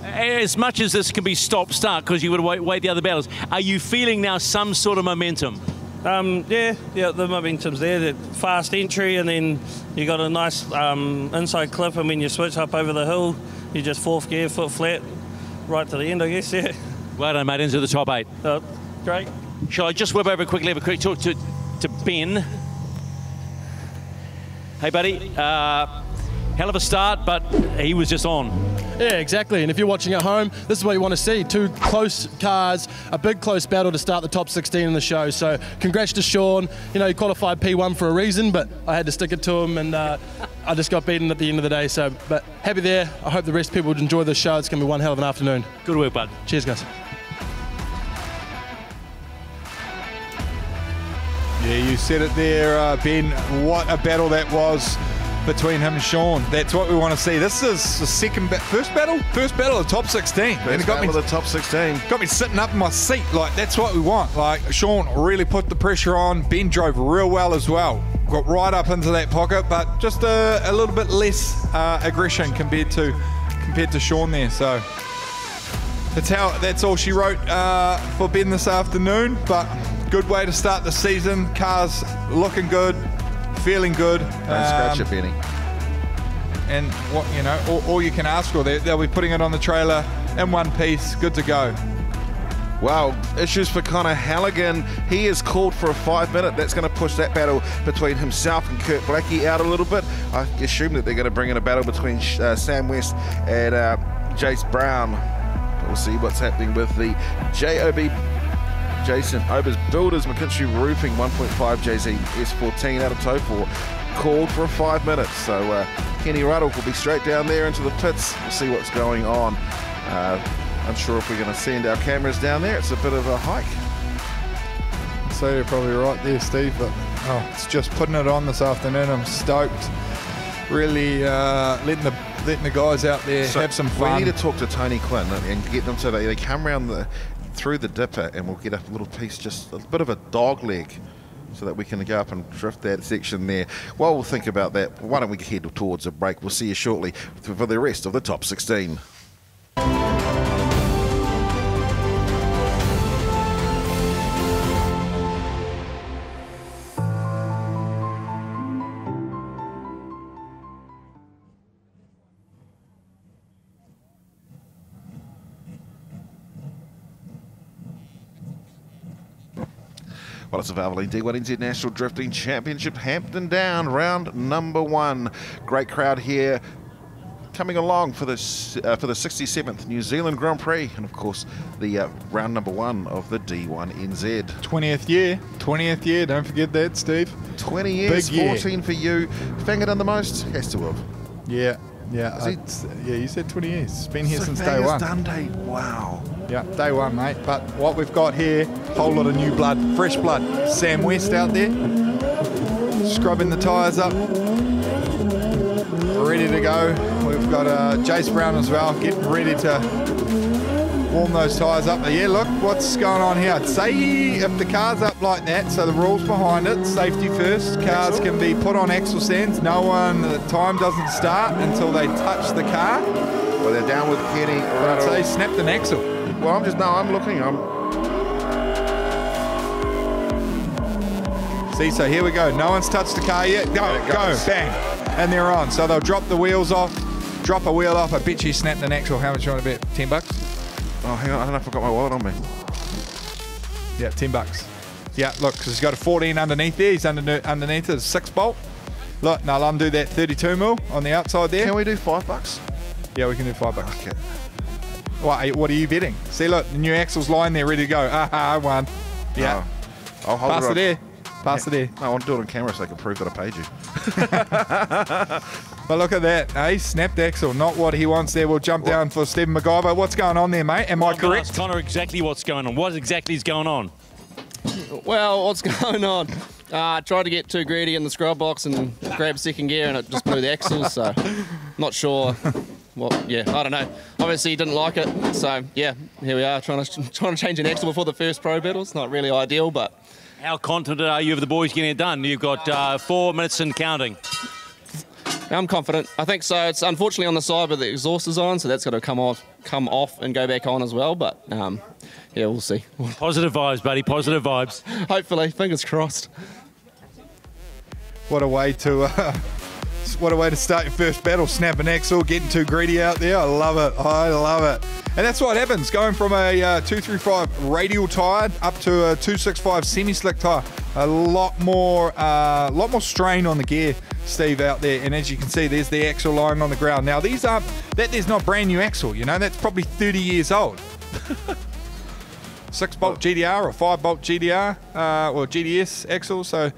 As much as this can be stop-start because you would wait, wait the other battles, are you feeling now some sort of momentum? Um, yeah, yeah, the momentum's there. The fast entry, and then you got a nice um, inside clip, and when you switch up over the hill, you just fourth gear, foot flat, right to the end, I guess. Yeah. Well done, mate. Into the top eight. Uh, great. Shall I just whip over quickly, have a quick talk to, to Ben? Hey, buddy. Uh, hell of a start, but he was just on. Yeah, exactly. And if you're watching at home, this is what you want to see. Two close cars, a big close battle to start the top 16 in the show. So congrats to Sean. You know, he qualified P1 for a reason, but I had to stick it to him and uh, I just got beaten at the end of the day. So, but happy there. I hope the rest of people would enjoy the show. It's going to be one hell of an afternoon. Good work, bud. Cheers, guys. Yeah, you said it there, uh, Ben. What a battle that was between him and Sean. That's what we want to see. This is the second, ba- first battle, first battle of top 16. First and it got me the top 16. Got me sitting up in my seat. Like that's what we want. Like Sean really put the pressure on. Ben drove real well as well. Got right up into that pocket, but just a, a little bit less uh, aggression compared to compared to Sean there. So that's how. That's all she wrote uh, for Ben this afternoon. But good way to start the season. Cars looking good, feeling good. Don't scratch Um, it, Benny. and what you know, all, all you can ask for. They, they'll be putting it on the trailer in one piece. Good to go. Wow, issues for Connor Halligan. He is called for a five minute. That's going to push that battle between himself and Kurt Blackie out a little bit. I assume that they're going to bring in a battle between uh, Sam West and uh, Jace Brown. We'll see what's happening with the JOB Jason Obers Builders McKinstry Roofing 1.5 JZ S14 out of tow for called for five minutes. So uh, Kenny Ruddle will be straight down there into the pits. We'll see what's going on. Uh, sure if we're going to send our cameras down there. It's a bit of a hike. So you're probably right there, Steve. But oh, it's just putting it on this afternoon. I'm stoked. Really uh, letting the letting the guys out there So have some fun. We need to talk to Tony Quinn and, get them so they, they come around the through the dipper and we'll get a little piece, just a bit of a dog leg, so that we can go up and drift that section there. While we'll think about that, why don't we head towards a break? We'll see you shortly for the rest of the top 16. Well, it's a Valvoline D1 NZ National Drifting Championship, Hampton Down, round number one. Great crowd here coming along for this uh, for the 67th New Zealand Grand Prix, and of course the uh, round number one of the D1 NZ. 20th year, 20th year. Don't forget that, Steve. 20 years, Big year. 14 for you. Fanga Dan the most? Has to have. Yeah, yeah. It's- yeah, you said 20 years. It's been here So since day one. done day. Wow. Yeah, day one, mate. But what we've got here, whole lot of new blood, fresh blood. Sam West out there, scrubbing the tyres up, ready to go. We've got uh, Jace Brown as well, getting ready to warm those tyres up. But yeah, look what's going on here. Say if the car's up like that, so the rules behind it, safety first. Cars can be put on axle stands. No one, the time doesn't start until they touch the car. Well, they're down with Kenny. But I'd say snapped an axle. Well, I'm just no, I'm looking. I'm See, so here we go. No one's touched the car yet. Go, go, bang. And they're on. So they'll drop the wheels off, drop a wheel off. I bet you snapped an axle. How much you want to bet? 10 bucks? Oh, hang on. I don't know if I've got my wallet on me. Yeah, 10 bucks. Yeah, look, because he's got a 14 underneath there. He's under, underneath it, a 6 bolt. Look, now I'll undo that 32 mil on the outside there. Can we do 5 bucks? Yeah, we can do 5 bucks. Okay. What, what are you betting? See, look, the new axle's lying there, ready to go. Ah, I won. Yeah. Oh, I'll hold Pass it, it there. Pass it there. No, I want to do it on camera so I can prove that I paid you. But look at that, eh? Snapped axle, not what he wants there. We'll jump down for Stephen McIver. What's going on there, mate? Am I I'm correct? ask Connor exactly what's going on. What exactly is going on? Well, what's going on? Uh, tried to get too greedy in the scrub box and grab second gear, and it just blew the axles. So, not sure. Well, yeah, I don't know. Obviously, he didn't like it. So, yeah, here we are trying to trying to change an axle before the first pro battle. It's not really ideal, but How confident are you of the boys getting it done? You've got uh, four minutes and counting. I'm confident. I think so. It's unfortunately on the side where the exhaust is on, so that's got to come off, come off, and go back on as well. But um, yeah, we'll see. Positive vibes, buddy. Positive vibes. Hopefully, fingers crossed. What a way to uh, what a way to start your first battle. Snap an axle, getting too greedy out there. I love it. I love it. And that's what happens. Going from a uh, 235 radial tire up to a 265 semi-slick tire. A lot more, uh, lot more strain on the gear, Steve, out there. And as you can see, there's the axle lying on the ground. Now these aren't that. There's not brand new axle. You know, that's probably 30 years old. Six bolt GDR or five bolt GDR uh, or GDS axle. So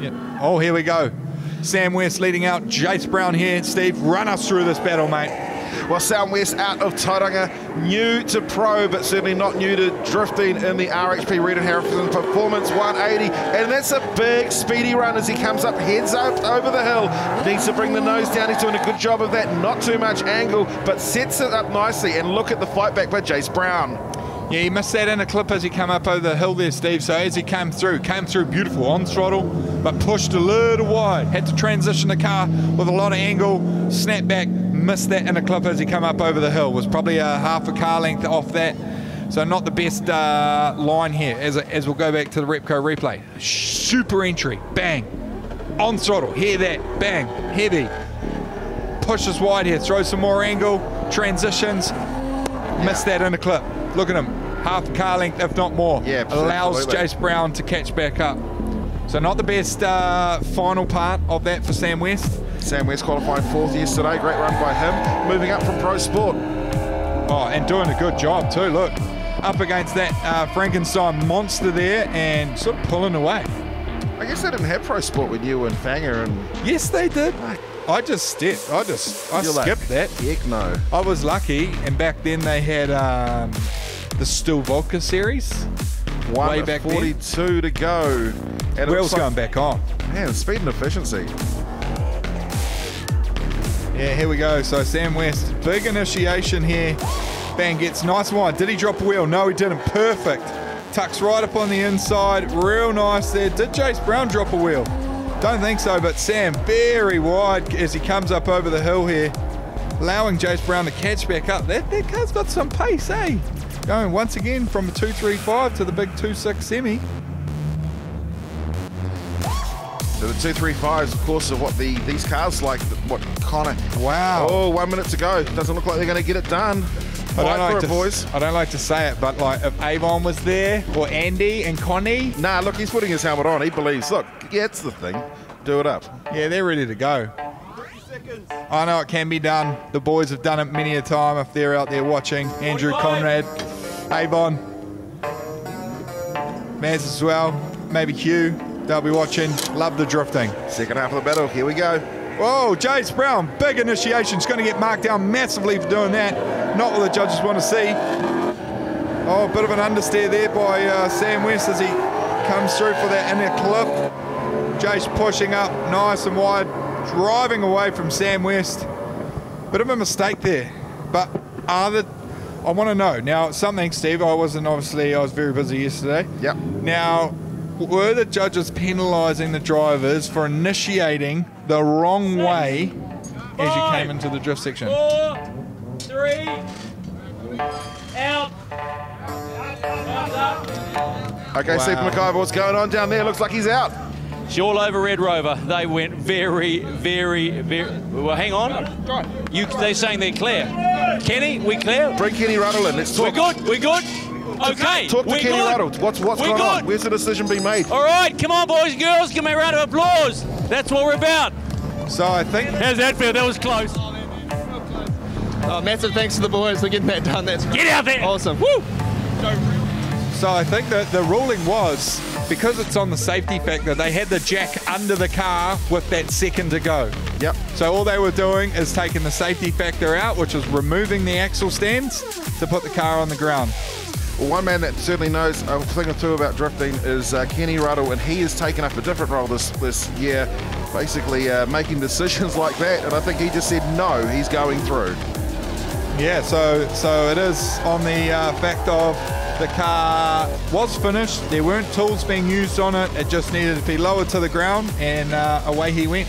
Yeah. Oh, here we go. Sam West leading out. Jace Brown here. Steve, run us through this battle, mate. Well, Sam West out of Tauranga, new to pro, but certainly not new to drifting in the RHP Reed and Harrison Performance 180. And that's a big, speedy run as he comes up, heads up over the hill. Needs to bring the nose down. He's doing a good job of that. Not too much angle, but sets it up nicely. And look at the fight back by Jace Brown. Yeah, he missed that in a clip as he came up over the hill there, Steve. So as he came through, came through beautiful on throttle, but pushed a little wide. Had to transition the car with a lot of angle, snap back, missed that in a clip as he came up over the hill. Was probably a half a car length off that. So not the best uh, line here as, as we'll go back to the Repco replay. Super entry, bang. On throttle, hear that, bang, heavy. Pushes wide here, throws some more angle, transitions, missed that in a clip. Look at him, half a car length, if not more. Yeah, Allows absolutely. Jace Brown to catch back up. So not the best uh, final part of that for Sam West. Sam West qualifying fourth yesterday. Great run by him. Moving up from Pro Sport. Oh, and doing a good job too. Look, up against that uh, Frankenstein monster there and sort of pulling away. I guess they didn't have Pro Sport with you and Fanga and. Yes, they did. I just stepped. I just I You're like, skipped that. Heck no. I was lucky, and back then they had um, the Still Vodka series. One way back then. 42 to go. And Wheels like- going back on. Man, speed and efficiency. Yeah, here we go. So Sam West, big initiation here. Bang gets nice wide. Did he drop a wheel? No, he didn't. Perfect. Tucks right up on the inside. Real nice there. Did Jace Brown drop a wheel? Don't think so, but Sam very wide as he comes up over the hill here, allowing Jace Brown to catch back up. That, that car's got some pace, eh? Going once again from a 235 to the big 26 semi. So the 235s, of course, are what the these cars like, what Connor. Wow. Oh, one minute to go. Doesn't look like they're going to get it done. I don't, like it, to, boys. I don't like to say it, but like if Avon was there or Andy and Connie, Nah, look, he's putting his helmet on. He believes. Look, yeah, it's the thing. Do it up. Yeah, they're ready to go. I know it can be done. The boys have done it many a time if they're out there watching. Andrew Conrad, Avon, Maz as well, maybe Hugh. They'll be watching. Love the drifting. Second half of the battle. Here we go. Whoa, Jace Brown, big initiation. He's going to get marked down massively for doing that. Not what the judges want to see. Oh, a bit of an understeer there by uh, Sam West as he comes through for that inner clip. Jace pushing up nice and wide, driving away from Sam West. Bit of a mistake there. But are the I want to know now something, Steve. I wasn't obviously I was very busy yesterday. Yep. Now, were the judges penalising the drivers for initiating the wrong way as you came into the drift section? Four, three, out. Okay, Steve McIver, what's going on down there? Looks like he's out. She all over Red Rover. They went very, very, very. Well, hang on. You, they're saying they're clear. Kenny, we clear? Bring Kenny Ruddle in. Let's talk. We're good. We're good. Okay. Talk to we're Kenny good. Ruddle. What's what's We're going on? Where's the decision being made? All right, come on, boys and girls. Give me a round of applause. That's what we're about. So I think. How's that feel? That was close. Oh, massive thanks to the boys for getting that done. That's Get out there. Awesome. Woo! So I think that the ruling was because it's on the safety factor, they had the jack under the car with that second to go. Yep. So all they were doing is taking the safety factor out, which was removing the axle stands to put the car on the ground. Well, one man that certainly knows a thing or two about drifting is uh, Kenny Ruddle, and he has taken up a different role this this year, basically uh, making decisions like that. And I think he just said no, he's going through. Yeah, so so it is on the uh, fact of the car was finished. There weren't tools being used on it. It just needed to be lowered to the ground, and uh, away he went.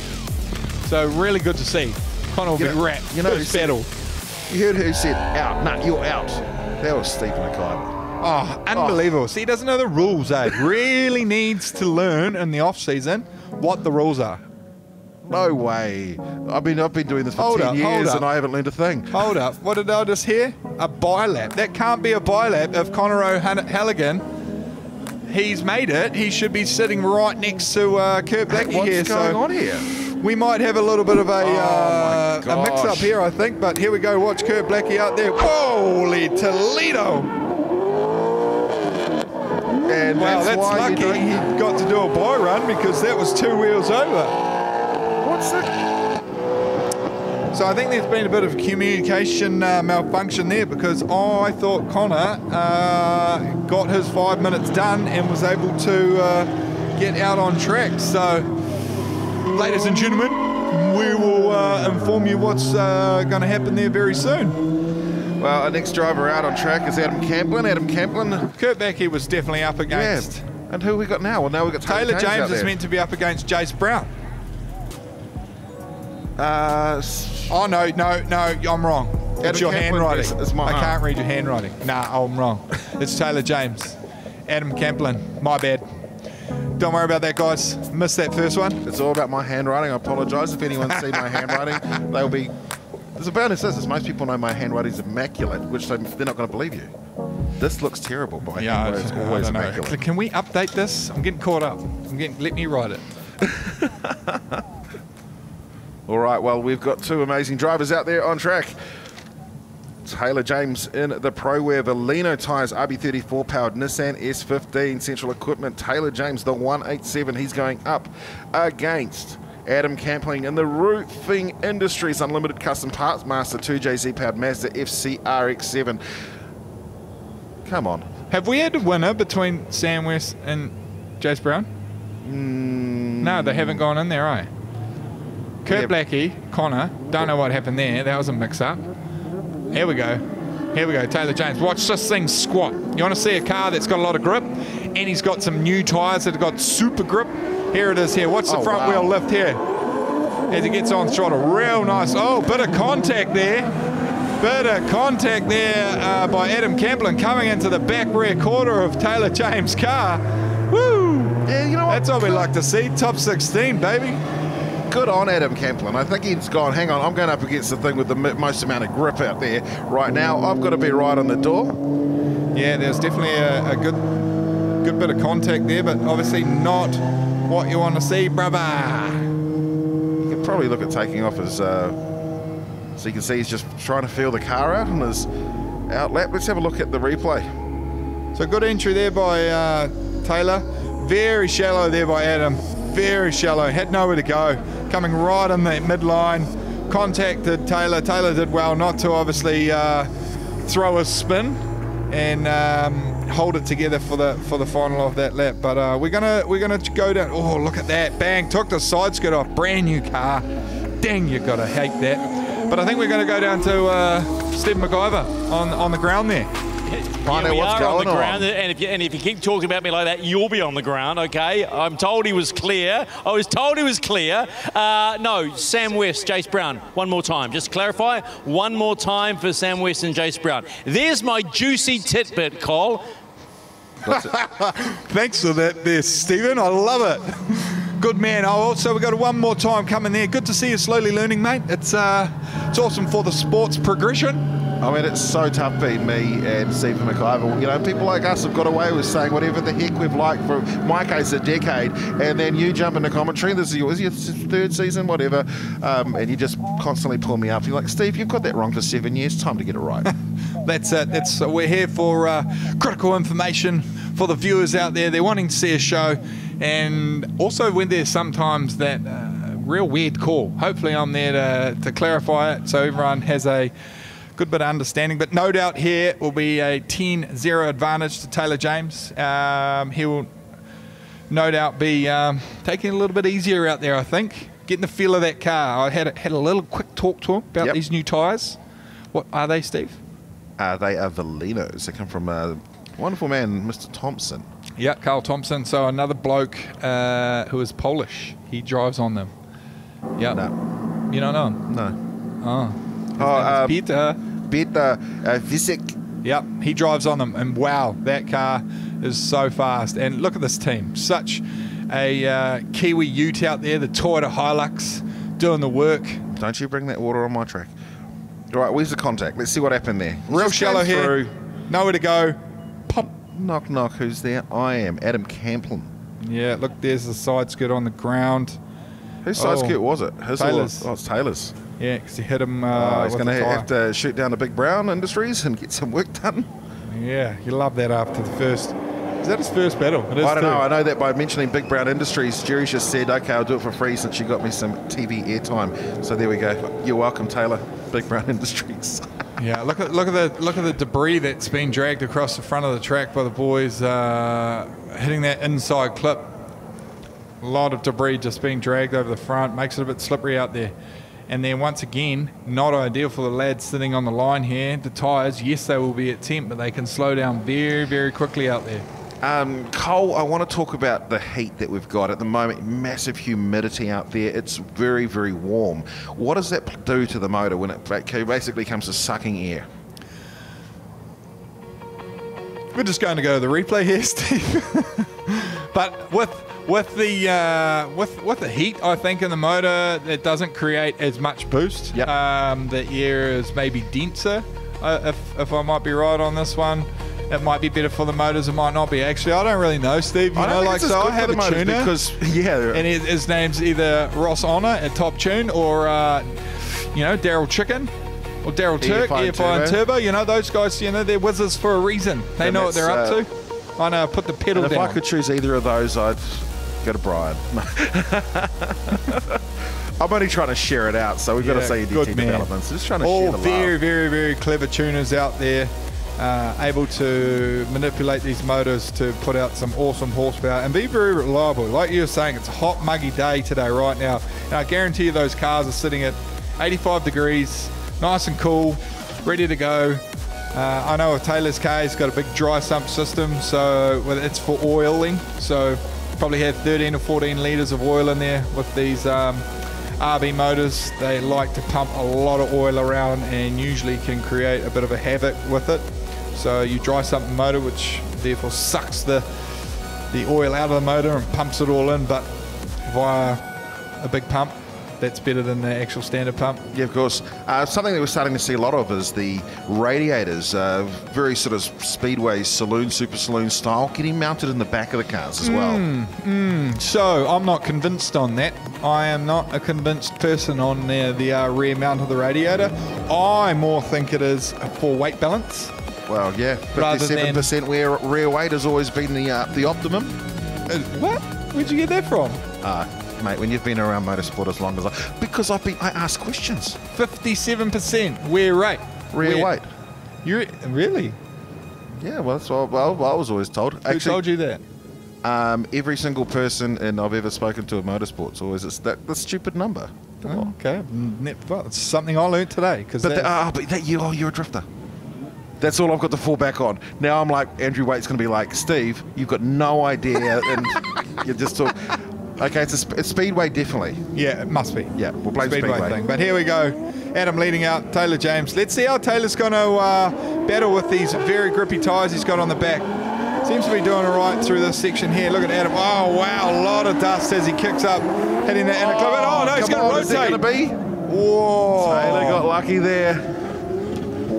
So really good to see. Connor will You be know- wrapped. you know, First said- battle. You heard who said out? Nah, you're out. That was Steve McIver. Oh, unbelievable. See, he doesn't know the rules, eh? really needs to learn in the off season what the rules are. No way. I've been I've been doing this for Hold ten up, years and I haven't learned a thing. Hold up. What did I just hear? A bylap. That can't be a bylap of Connor O'Halligan. He's made it. He should be sitting right next to uh, Kurt Blackie what's here. going so on here? We might have a little bit of a, uh, a mix up here, I think. But here we go. Watch Kurt Blackie out there. Holy Toledo! And wow, that's that's, lucky he got to do a buy run because that was two wheels over. So I think there's been a bit of communication uh, malfunction there because I thought Connor uh, got his five minutes done and was able to uh, get out on track. So, ladies and gentlemen, we will uh, inform you what's uh, going to happen there very soon. Well, our next driver out on track is Adam Camplin. Adam Camplin. Kurt Blackie was definitely up against. Yeah. And who we got now? Well, now we've got Taylor James, James, out is meant to be up against Jace Brown. Uh, oh no, no, no! I'm wrong. Adam it's your handwriting. is- is my- I can't read your handwriting. Nah, I'm wrong. it's Taylor James. Adam Camplin. My bad. Don't worry about that, guys. Missed that first one. It's all about my handwriting. I apologise if anyone see my handwriting. They'll be. There's a bonus. This is most people know my handwriting's immaculate, which they, they're not going to believe you. This looks terrible, but Yeah, handwriting's I always don't know. immaculate. Can we update this? I'm getting caught up. I'm getting. Let me write it. All right, well, we've got two amazing drivers out there on track. Taylor James in the Pro Wear Valino tyres, RB34 powered Nissan S15 central equipment. Taylor James, the 187, he's going up against Adam Camplin in the Roofing Industries Unlimited Custom Parts Master 2JZ powered Mazda FCRX7. Come on. Have we had a winner between Sam West and Jace Brown? Mm. No, they haven't gone in there, eh? Kurt Blackie, Connor, don't know what happened there. That was a mix-up. Here we go. Here we go, Taylor James. Watch this thing squat. You want to see a car that's got a lot of grip, and he's got some new tyres that have got super grip. Here it is. Here. Watch the Oh, front wow. wheel lift here as he gets on throttle. Real nice. Oh, bit of contact there. Bit of contact there uh, by Adam Camplin coming into the back rear quarter of Taylor James' car. Woo! Yeah, you know what? That's what we like to see. Top 16, baby. Good on Adam Camplin. I think he's gone, hang on, I'm going up against the thing with the most amount of grip out there right now. I've got to be right on the door. Yeah, there's definitely a, a good good bit of contact there, but obviously not what you want to see, brother. You could probably look at taking off his. Uh, so you can see he's just trying to feel the car out on his outlap. Let's have a look at the replay. So good entry there by uh, Taylor. Very shallow there by Adam. Very shallow. Had nowhere to go. Coming right in the midline. Contacted Taylor. Taylor did well not to obviously uh, throw a spin and um, hold it together for the for the final of that lap. But uh, we're gonna we're gonna go down. Oh look at that! Bang! Took the side skirt off. Brand new car. Dang! You gotta hate that. But I think we're gonna go down to uh, Steve McIver on on the ground there. Find yeah, we what's are on going the on. ground, and if you and if you keep talking about me like that, you'll be on the ground. Okay, I'm told he was clear. I was told he was clear. Uh, no, Sam West, Jace Brown. One more time, just to clarify. One more time for Sam West and Jace Brown. There's my juicy titbit, Cole. Thanks for that there, Stephen. I love it. Good man. Oh, also, we've got one more time coming there. Good to see you slowly learning, mate. It's uh, it's awesome for the sports progression. I mean, it's so tough being me and Stephen McIver. You know, people like us have got away with saying whatever the heck we've liked for my case a decade, and then you jump into commentary. This is your, is your third season, whatever, um, and you just constantly pull me up. You're like, Steve, you've got that wrong for seven years. Time to get it right. That's it. That's we're here for uh, critical information for the viewers out there. They're wanting to see a show, and also when there's sometimes that uh, real weird call. Hopefully, I'm there to, to clarify it so everyone has a good bit of understanding. But no doubt here will be a 10-0 advantage to Taylor James. Um, he will no doubt be um, taking it a little bit easier out there. I think getting the feel of that car. I had had a little quick talk to him about Yep. these new tyres. What are they, Steve? Uh, they are Valinos. They come from a wonderful man, Mr. Thompson. Yeah, Carl Thompson. So another bloke uh, who is Polish. He drives on them. Yeah. No. You don't know him? No. Oh. His Oh, uh, Peter. Peter uh, Visik. Yep, he drives on them, and wow, that car is so fast. And look at this team, such a uh, Kiwi Ute out there, the Toyota Hilux, doing the work. Don't you bring that water on my track. All right, where's the contact? Let's see what happened there. Real Just shallow here, through. nowhere to go. Knock, knock. Who's there? I am Adam Camplin. Yeah, look, there's the side skirt on the ground. Whose side Oh, skirt was it? His or- Taylor's. Oh, it's Taylor's. Yeah, because he hit him. Uh, Oh, he's going to have to shoot down the Big Brown Industries and get some work done. Yeah, you love that after the first. Is that his first battle? I don't too. know. I know that by mentioning Big Brown Industries, Jerry just said, okay, I'll do it for free since you got me some TV airtime. So there we go. You're welcome, Taylor. Big Brown Industries. Yeah, look at look at the look at the debris that's been dragged across the front of the track by the boys uh, hitting that inside clip. A lot of debris just being dragged over the front makes it a bit slippery out there. And then once again, not ideal for the lads sitting on the line here. The tyres, yes, they will be at temp, but they can slow down very, very quickly out there. Um, Cole, I want to talk about the heat that we've got at the moment. Massive humidity out there. It's very, very warm. What does that do to the motor when it basically comes to sucking air? We're just going to go to the replay here, Steve. but with with the uh, with with the heat, I think in the motor, it doesn't create as much boost. Um, the air is maybe denser. Uh, if if I might be right on this one, it might be better for the motors. It might not be. Actually, I don't really know, Steve. You I don't know, like so, I have a tuner because yeah, and his, his name's either Ross Honor at Top Tune or uh, you know Daryl Chicken. Or Daryl Turk, EFI EFI and Turbo. Turbo. You know those guys. You know they're wizards for a reason. They And know what they're up that's, to. I know. Put the pedal if down. I could choose either of those, I'd go to Brian. I'm only trying to share it out, so we've got to Yeah, say good DT man. developments. Just trying to All share the very, love. very, very clever tuners out there, uh, able to manipulate these motors to put out some awesome horsepower and be very reliable. Like you were saying, it's a hot, muggy day today, right now. And I guarantee you those cars are sitting at 85 degrees, nice and cool, ready to go. Uh, I know with Taylor's car, he's got a big dry sump system, so well, it's for oiling. So probably have 13 or 14 litres of oil in there with these um, RB motors. They like to pump a lot of oil around and usually can create a bit of a havoc with it. So you dry sump the motor, which therefore sucks the the oil out of the motor and pumps it all in, but via a big pump. That's better than the actual standard pump. Yeah, of course. Uh, something that we're starting to see a lot of is the radiators, uh, very sort of speedway saloon, super saloon style, getting mounted in the back of the cars as well. Mm, mm. So I'm not convinced on that. I am not a convinced person on the, the uh, rear mount of the radiator. I more think it is for weight balance. Well, yeah, fifty-seven percent rear, rear weight has always been the uh, the optimum. what? Where'd you get that from? Uh, mate, when you've been around motorsport as long as I, because I've been, I ask questions. 57% wear rate. Rear Wear- weight. You really? Yeah, well, that's what well, I was always told. Who told you that? Um, every single person and I've ever spoken to in motorsports always it's that the stupid number. Okay. Ne- Well, it's something I learned today. Because But the, ah, but that you, oh, you're a drifter. That's all I've got to fall back on. Now I'm like Andrew Waite's going to be like Steve. You've got no idea, and you're just talk. Okay, it's a, sp- it's speedway definitely. Yeah, it must be. Yeah, we'll blame Speedway, speedway. thing. But here we go. Adam leading out Taylor James. Let's see how Taylor's going to uh, battle with these very grippy tyres he's got on the back. Seems to be doing all right through this section here. Look at Adam. Oh, wow, a lot of dust as he kicks up, hitting the inner club. Oh, no, he's going to rotate. Whoa. Taylor got lucky there.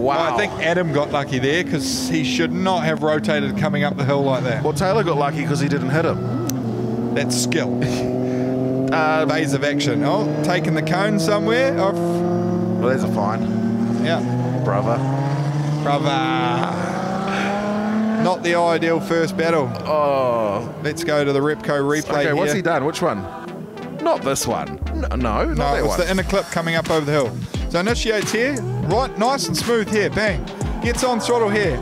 Wow. I think Adam got lucky there because he should not have rotated coming up the hill like that. Well, Taylor got lucky because he didn't hit him. That's skill. uh, Phase of action. Oh, taking the cone somewhere. Off. Well, there's a fine. Yeah. Brother. Brother. Not the ideal first battle. Oh. Let's go to the Repco replay. Okay, what's here. he done? Which one? Not this one. No, no, not No, that it's one. the inner clip coming up over the hill. So initiates here, right, nice and smooth here, bang. Gets on throttle here.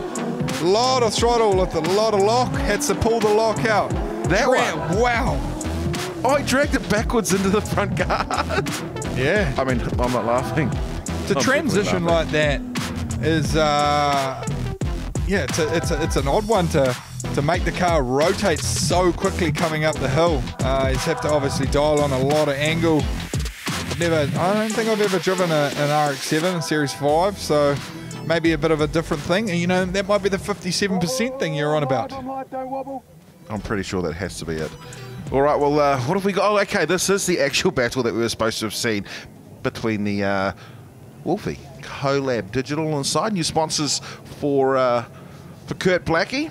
Lot of throttle with a lot of lock. Had to pull the lock out. That one? Wow. Oh, he dragged it backwards into the front guard. Yeah. I mean, I'm not laughing. To I'm transition definitely like that is, uh, yeah, it's a, it's a, it's an odd one to to make the car rotate so quickly coming up the hill. Uh, you have to obviously dial on a lot of angle. Never, I don't think I've ever driven a, an RX-7 in Series 5, so maybe a bit of a different thing. And you know, that might be the 57% thing you're on about. I'm pretty sure that has to be it. All right, well, uh, what have we got? Oh, okay, this is the actual battle that we were supposed to have seen between the uh, Wolfie, Colab Digital inside, new sponsors for uh, for Kurt Blackie.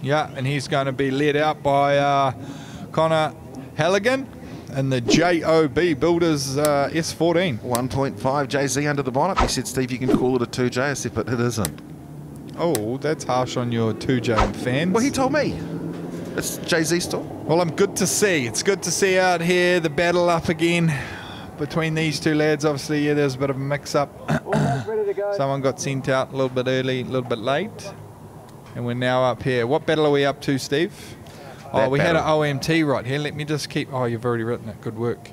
Yeah, and he's going to be led out by uh, Connor Halligan and the JOB Builders uh, S14. 1.5 JZ under the bonnet. He said, Steve, you can call it a 2J. I said, but it isn't. Oh, that's harsh on your 2J fans. Well, he told me. It's JZ still. Well, I'm good to see. It's good to see out here the battle up again between these two lads. Obviously, yeah, there's a bit of a mix-up. Someone got sent out a little bit early, a little bit late, and we're now up here. What battle are we up to, Steve? Oh, we had an. OMT right here. Let me just keep. Oh, you've already written it. Good work.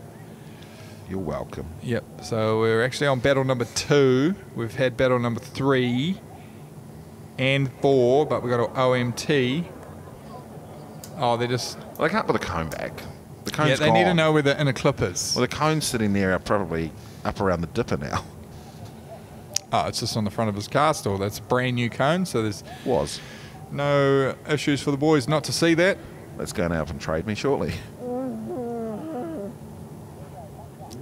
You're welcome. Yep. So we're actually on battle number two. We've had battle number three and four, but we got an OMT. Oh, they're just. Well, they can't put the cone back. The cone's yeah, they need to know where the inner clip is. Well, the cone's sitting there are probably up around the dipper now. Oh, it's just on the front of his car store. That's a brand new cone, so there's Was. no issues for the boys not to see that. Let's go now and trade me shortly.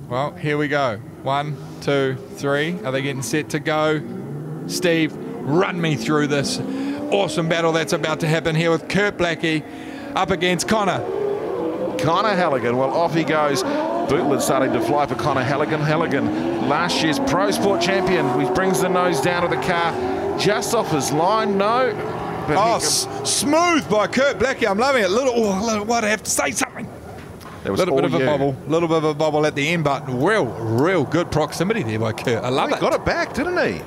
Well, here we go. One, two, three. Are they getting set to go? Steve, run me through this awesome battle that's about to happen here with Kurt Blackie up against Connor. Connor Halligan, well, off he goes. Bootlet starting to fly for Connor Halligan. Halligan, last year's Pro Sport champion. He brings the nose down to the car just off his line. No. But Oh, smooth by Kurt Blackie. I'm loving it. Little, oh, little what I have to say something. That was little bit of a you. bobble, little bit of a bobble at the end, but real, real good proximity there by Kurt. I love he it. got it back, didn't he?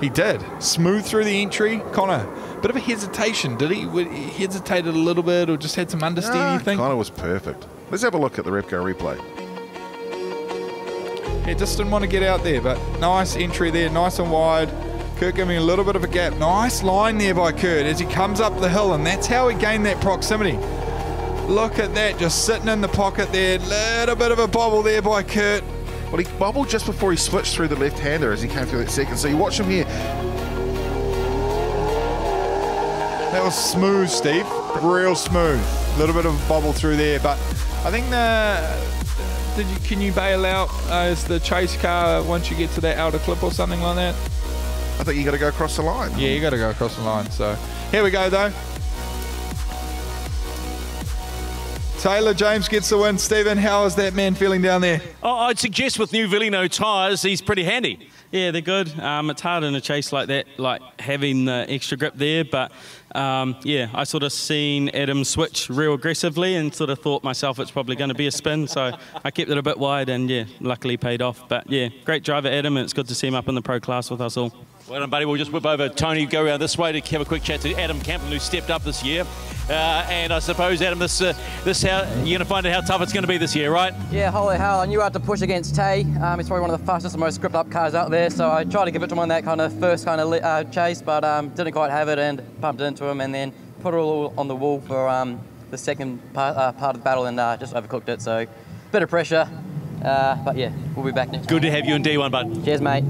He did. Smooth through the entry. Connor, bit of a hesitation. Did he, he hesitated a little bit or just had some understeer, Nah, you think? Connor was perfect. Let's have a look at the Repco replay. Yeah, just didn't want to get out there, but nice entry there, nice and wide. Kurt giving a little bit of a gap. Nice line there by Kurt as he comes up the hill, and that's how he gained that proximity. Look at that, just sitting in the pocket there. Little bit of a bobble there by Kurt. Well, he bobbled just before he switched through the left-hander as he came through that second. So you watch him here. That was smooth, Steve. Real smooth. A little bit of a bobble through there, but I think the did you can you bail out uh, as the chase car once you get to that outer clip or something like that? I think you got to go across the line. Yeah, you got to go across the line. So here we go, though. Taylor James gets the win. Stephen, how is that man feeling down there? Oh, I'd suggest with new Valino tyres, he's pretty handy. Yeah, they're good. Um, it's hard in a chase like that, like having the extra grip there. But um, yeah, I sort of seen Adam switch real aggressively and sort of thought myself it's probably going to be a spin. So I kept it a bit wide and yeah, luckily paid off. But yeah, great driver Adam, and it's good to see him up in the pro class with us all. Well done, buddy. We'll just whip over Tony, go around this way to have a quick chat to Adam Camplin, who stepped up this year. Uh, and I suppose, Adam, this, uh, this how you're going to find out how tough it's going to be this year, right? Yeah, holy hell. I knew I had to push against Tay. Um, he's probably one of the fastest and most gripped up cars out there, so I tried to give it to him on that kind of first kind of uh, chase, but um, didn't quite have it and pumped it into him and then put it all on the wall for um, the second part, uh, part of the battle and uh, just overcooked it. So, bit of pressure, uh, but yeah, we'll be back next Good to have you in D1, bud. Cheers, mate.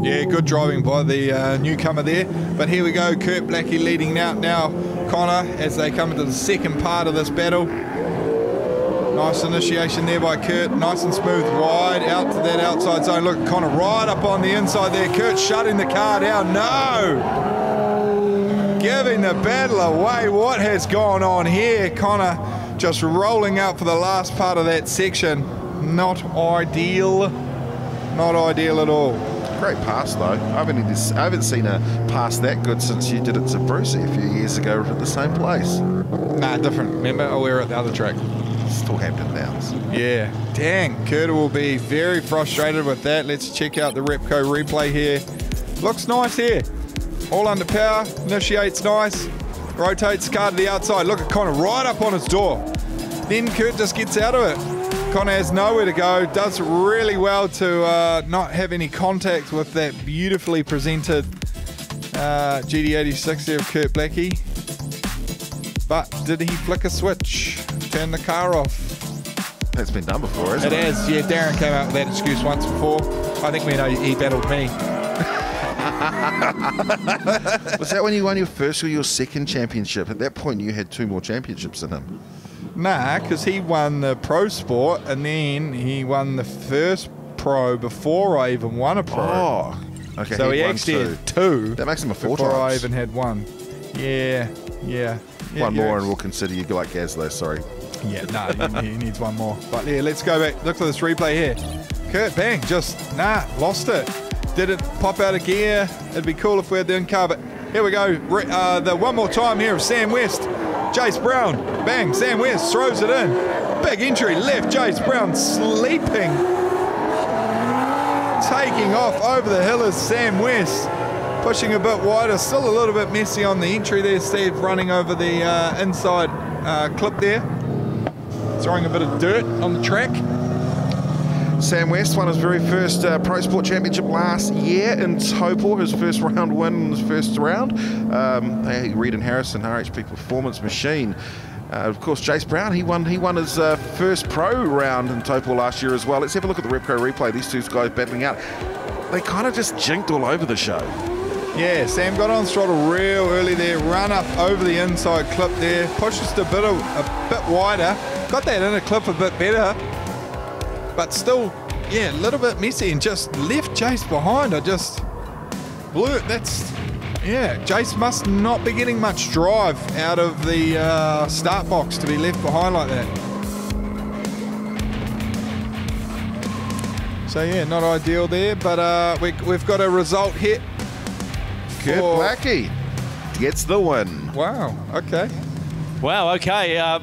Yeah, good driving by the uh, newcomer there. But here we go, Kurt Blackie leading out now. Connor as they come into the second part of this battle. Nice initiation there by Kurt. Nice and smooth, wide out to that outside zone. Look, Connor right up on the inside there. Kurt shutting the car down. No! Giving the battle away. What has gone on here? Connor just rolling out for the last part of that section. Not ideal. Not ideal at all. Great pass though. I haven't, I haven't seen a pass that good since you did it to Brucey a few years ago at the same place. Nah, different. Remember, oh, we were at the other track. Still Hampton Downs. Yeah. Dang, Kurt will be very frustrated with that. Let's check out the Repco replay here. Looks nice here. All under power, initiates nice, rotates car to the outside. Look at Connor right up on his door. Then Kurt just gets out of it. Connor has nowhere to go, does really well to uh, not have any contact with that beautifully presented uh, GT86 there of Kurt Blackie. But did he flick a switch? Turn the car off? That's been done before, isn't It it? has, yeah. Darren came out with that excuse once before. I think we know he battled me. Was that when you won your first or your second championship? At that point, you had two more championships than him. Nah, because he won the pro sport and then he won the first pro before I even won a pro. Oh, okay. So he he actually two. had two. That makes him a four before I even had one. Yeah, yeah. yeah one more, and we'll consider you like Gaslow. Sorry. Yeah, no, he, he needs one more. But yeah, let's go back. Look at this replay here. Kurt Bang just nah lost it. Did it pop out of gear? It'd be cool if we had the in-car, here we go. Re- Uh, the one more time here of Sam West. Jace Brown, bang, Sam West throws it in. Big entry, left, Jace Brown sleeping. Taking off over the hill is Sam West. Pushing a bit wider, still a little bit messy on the entry there, Steve, running over the uh, inside uh, clip there. Throwing a bit of dirt on the track. Sam West won his very first uh, Pro Sport Championship last year in Taupo, his first round win in his first round. Um, Regan Harrison, RHP Performance Machine. Uh, of course, Jace Brown, he won he won his uh, first pro round in Taupo last year as well. Let's have a look at the Repco replay. These two guys battling out. They kind of just jinked all over the show. Yeah, Sam got on throttle real early there, run up over the inside clip there, pushed just a bit of, a bit wider, got that inner clip a bit better, but still, yeah, a little bit messy and just left Jace behind. I just blew it. That's yeah, Jace must not be getting much drive out of the uh, start box to be left behind like that. So yeah, not ideal there, but uh, we, we've got a result hit. Kurt for- Blackie gets the win. Wow. Okay. Wow. Okay. Uh,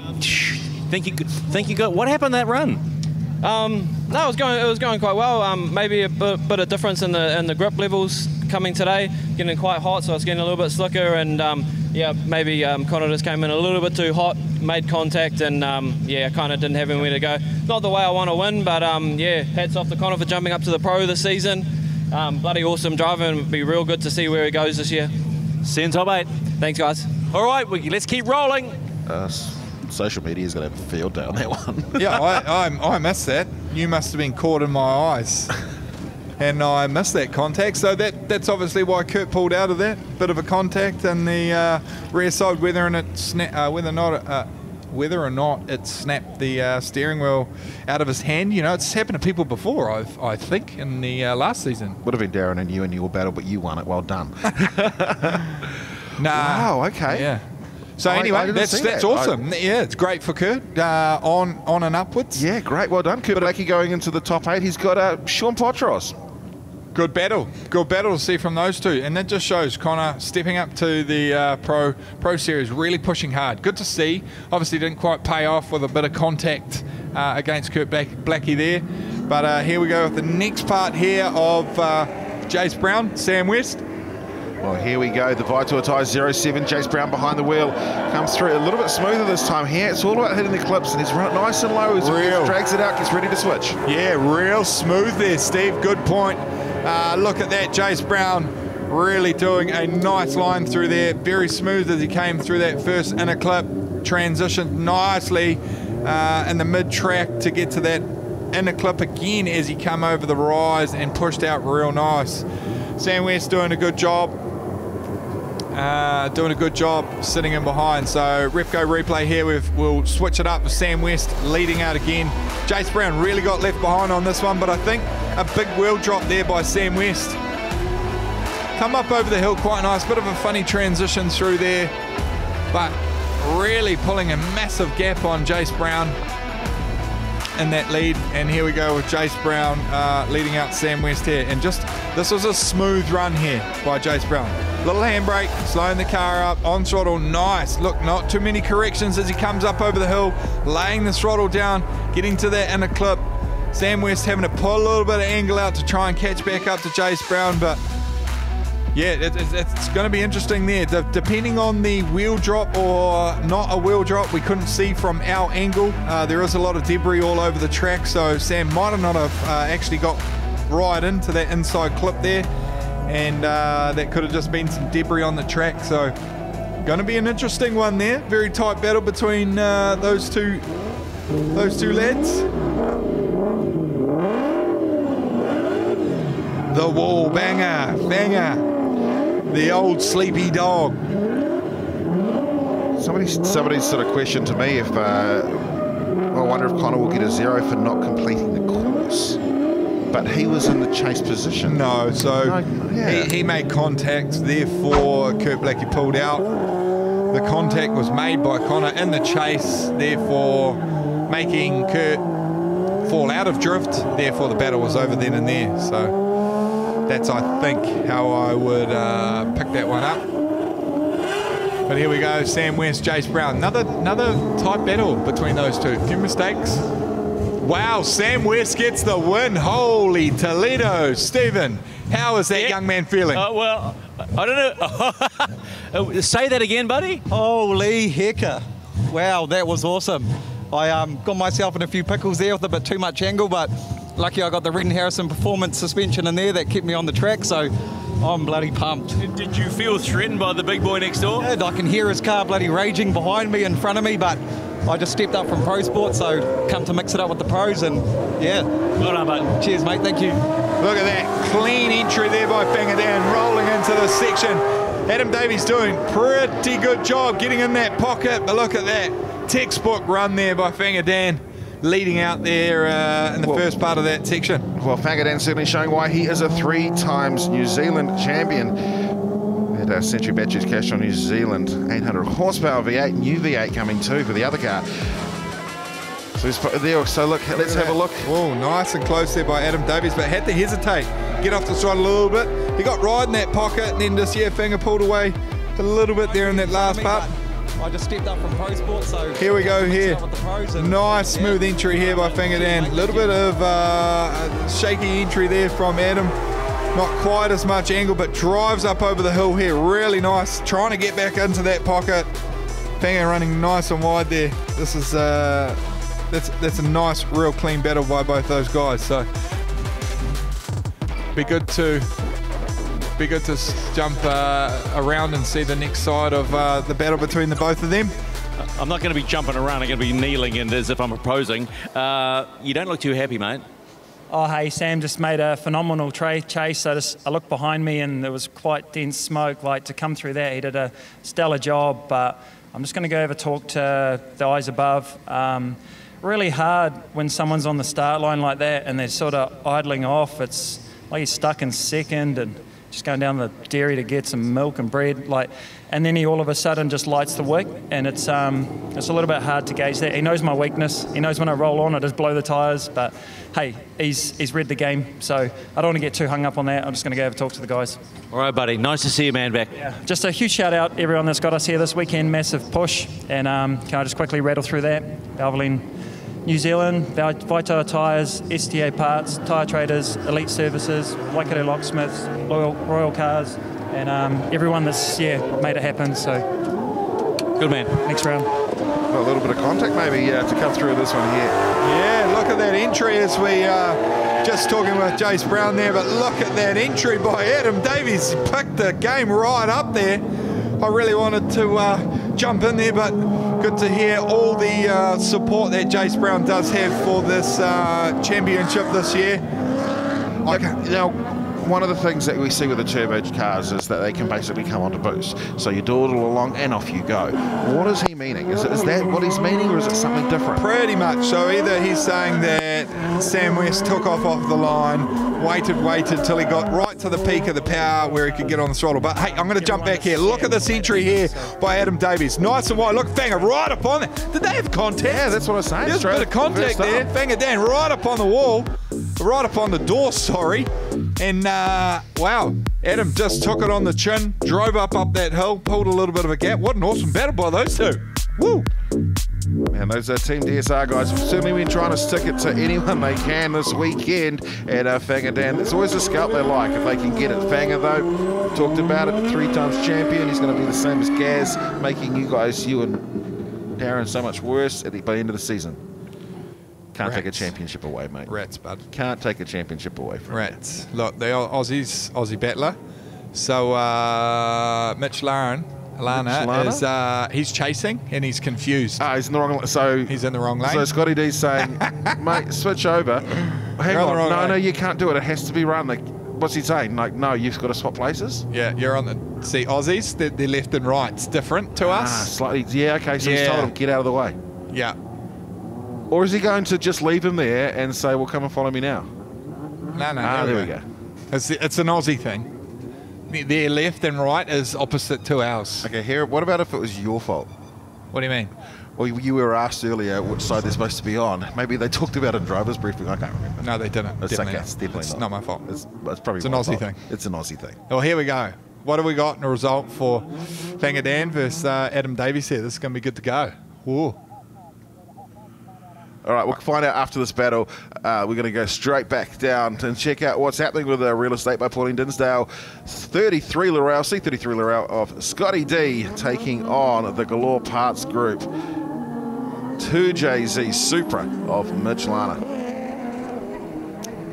think you think you got what happened that run? Um, no, it was going. It was going quite well. Um, maybe a bit, bit of difference in the in the grip levels coming today. Getting quite hot, so it's getting a little bit slicker. And um, yeah, maybe um, Connor just came in a little bit too hot, made contact, and um, yeah, kind of didn't have anywhere to go. Not the way I want to win, but um, yeah, hats off to Connor for jumping up to the pro this season. Um, bloody awesome driver, and it'd be real good to see where he goes this year. See you in top eight. Thanks, guys. All right, we, let's keep rolling. Uh, s- social media is going to have a field day on that one. yeah, I, I, I missed that. You must have been caught in my eyes. And I missed that contact, so that that's obviously why Kurt pulled out of that bit of a contact in the uh, rear side. Whether and it sna- uh, whether or not it, uh, whether or not it snapped the uh, steering wheel out of his hand, you know, it's happened to people before. I I think in the uh, last season. Would have been Darren and you in your battle, but you won it. Well done. Nah. Wow, okay. Yeah. So I- I anyway, didn't that's that's that. awesome. yeah, it's great for Kurt. Uh, on on and upwards. Yeah, great. Well done. Kurt Blackie going into the top eight. He's got uh, Sean Potros. Good battle. Good battle to see from those two. And that just shows Connor stepping up to the uh, Pro Pro Series, really pushing hard. Good to see. Obviously didn't quite pay off with a bit of contact uh, against Kurt Black, Blackie there. But uh, here we go with the next part here of uh, Jace Brown, Sam West. Well, here we go. The Vitour Tyre 07, Jace Brown behind the wheel. Comes through a little bit smoother this time here. It's all about hitting the clips, and he's run nice and low as he drags it out, gets ready to switch. Yeah, real smooth there, Steve. Good point. Uh, look at that, Jace Brown really doing a nice line through there. Very smooth as he came through that first inner clip. Transitioned nicely uh, in the mid track to get to that inner clip again as he come over the rise and pushed out real nice. Sam West doing a good job. Uh, doing a good job sitting in behind. So Repco replay here. We've, we'll switch it up with Sam West leading out again. Jace Brown really got left behind on this one, but I think a big wheel drop there by Sam West. Come up over the hill, quite nice. Bit of a funny transition through there, but really pulling a massive gap on Jace Brown in that lead. And here we go with Jace Brown uh, leading out Sam West here. And just this was a smooth run here by Jace Brown. Little handbrake, slowing the car up, on throttle, nice. Look, not too many corrections as he comes up over the hill, laying the throttle down, getting to that inner clip. Sam West having to pull a little bit of angle out to try and catch back up to Jace Brown, but yeah, it, it, it's going to be interesting there. De- depending on the wheel drop or not a wheel drop, we couldn't see from our angle. Uh, there is a lot of debris all over the track, so Sam might not have uh, actually got right into that inside clip there, and uh, that could have just been some debris on the track. So, going to be an interesting one there. Very tight battle between uh, those two, those two lads. The wall banger, banger. The old sleepy dog. Somebody, somebody sort of questioned to me if uh, I wonder if Connor will get a zero for not completing the course. But he was in the chase position. No, so yeah. he, he made contact, therefore Kurt Blackie pulled out. The contact was made by Connor in the chase, therefore making Kurt fall out of drift. Therefore, the battle was over then and there. So that's, I think, how I would uh, pick that one up. But here we go, Sam West, Jace Brown. Another another tight battle between those two. A few mistakes. Wow, Sam West gets the win. Holy Toledo. Stephen, how is that young man feeling? Uh, well, I don't know. Say that again, buddy. Holy hecker. Wow, that was awesome. I um, got myself in a few pickles there with a bit too much angle, but lucky I got the Regan Harrison performance suspension in there that kept me on the track, so I'm bloody pumped. Did you feel threatened by the big boy next door? Yeah, I can hear his car bloody raging behind me, in front of me, but I just stepped up from Pro Sport, so come to mix it up with the pros, and yeah. Well done, mate. Cheers, mate. Thank you. Look at that clean entry there by Fanga Dan, rolling into the section. Adam Davies doing pretty good job getting in that pocket, but look at that textbook run there by Fanga Dan, leading out there uh, in the Well- first part of that section. Well, Fanga Dan certainly showing why he is a three times New Zealand champion. At uh, Century Batteries Cash on New Zealand, 800 horsepower V8, new V8 coming too for the other car. So, he's there. so look, let's have a look. Oh, nice and close there by Adam Davies, but had to hesitate, get off the throttle a little bit. He got right in that pocket, and then just yeah, Fanga pulled away a little bit there in that last part. I just stepped up from Pro Sport, so Here we go here. up with the pros and- Nice smooth entry here by Fanga Dan. A little bit of uh, shaky entry there from Adam. Not quite as much angle, but drives up over the hill here. Really nice. Trying to get back into that pocket. Fanga running nice and wide there. This is uh, that's that's a nice, real clean battle by both those guys. So be good to be good to jump uh, around and see the next side of uh, the battle between the both of them. I'm not going to be jumping around. I'm going to be kneeling and as if I'm opposing. Uh, you don't look too happy, mate. Oh, hey, Sam just made a phenomenal tra- chase. I just I looked behind me and there was quite dense smoke. Like to come through that, he did a stellar job. But I'm just going to go over talk to the eyes above. Um, really hard when someone's on the start line like that and they're sort of idling off. It's like he's stuck in second and just going down the dairy to get some milk and bread. Like, and then he all of a sudden just lights the wick, and it's um, it's a little bit hard to gauge that. He knows my weakness. He knows when I roll on, I just blow the tyres. But hey, he's he's read the game, so I don't want to get too hung up on that. I'm just going to go over talk to the guys. All right, buddy. Nice to see you, man, back. Yeah. Just a huge shout out everyone that's got us here this weekend. Massive push, and um, can I just quickly rattle through that? Valvoline. New Zealand, Vi- Vitour Tyres, STA Parts, Tyre Traders, Elite Services, Waikato Locksmiths, Royal, Royal Cars, and um, everyone that's yeah made it happen. So good man. Next round. a little bit of contact maybe uh, to cut through this one here. Yeah, look at that entry as we uh, just talking with Jace Brown there, but look at that entry by Adam Davies. He picked the game right up there. I really wanted to uh, jump in there, but Good to hear all the uh, support that Jace Brown does have for this uh, championship this year. Now, one of the things that we see with the turbo cars is that they can basically come onto boost. So you dawdle along and off you go. What is he meaning? Is, is that what he's meaning or is it something different? Pretty much. So either he's saying that Sam West took off off the line, waited, waited till he got right to the peak of the power where he could get on the throttle. But hey, I'm going to jump back here. Look at this entry here by Adam Davies. Nice and wide. Look, Fanga right up on there. Did they have contact? Yeah, that's what I was saying. There's a bit of contact there. Fanga Dan right up on the wall, right up on the door, sorry. And uh, wow, Adam just took it on the chin, drove up up that hill, pulled a little bit of a gap. What an awesome battle by those two. Woo! Man, those are Team DSR guys have certainly been trying to stick it to anyone they can this weekend at uh, Fanga Dan. It's always a scalp they like if they can get it. Fanga, though, talked about it, three times champion. He's going to be the same as Gaz, making you guys, you and Darren, so much worse at the, by the end of the season. Can't take a championship away, mate. Rats, bud. Can't take a championship away from Rats. Look, they the Aussies, Aussie battler. So uh, Mitch Laren, Lana Mitch Lana? is uh, he's chasing and he's confused. Ah, he's in the wrong. So he's in the wrong lane. So Scotty D's saying, mate, switch over. Hang on on. No, lane. no, you can't do it. It has to be run. Like, what's he saying? Like, no, you've got to swap places? Yeah, you're on the see Aussies. They're, they're left and right. It's different to Ah, us. slightly. Yeah, okay. So he's Yeah. told him, get out of the way. Yeah. Or is he going to just leave him there and say, well, come and follow me now? No, no. Ah, there we go. It's, it's an Aussie thing. Their left and right is opposite to ours. Okay, here. What about if it was your fault? What do you mean? Well, you- were asked earlier which side they're supposed to be on. Maybe they talked about it in driver's briefing. I can't remember. No, they didn't. It's Definitely okay. not. It's definitely It's not. not my fault. It's, it's probably It's an Aussie fault. thing. It's an Aussie thing. Well, here we go. What do we got in a result for Fanga Dan versus uh, Adam Davies here? This is going to be good to go. Whoa. All right, we'll find out after this battle. Uh, we're going to go straight back down and check out what's happening with uh, real estate by Pauline Dinsdale. 33 Laurel, C33 Laurel of Scotty D taking on the Galore Parts Group. 2JZ Supra of Mitch Lana.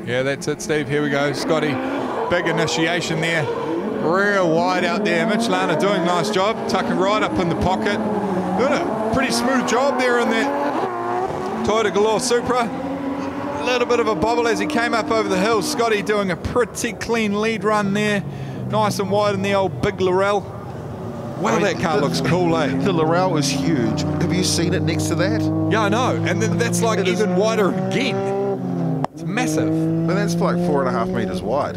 Yeah, that's it, Steve. Here we go. Scotty, big initiation there. Real wide out there. Mitch Lana doing a nice job. Tucking right up in the pocket. Doing a pretty smooth job there in that Toyota Galore Supra. A little bit of a bobble as he came up over the hill. Scotty doing a pretty clean lead run there. Nice and wide in the old big Laurel. Wow, I mean, that car the- looks cool, eh? The Laurel is huge. Have you seen it next to that? Yeah, I know. And then that's like even wider again. It's massive. But that's like four and a half meters wide.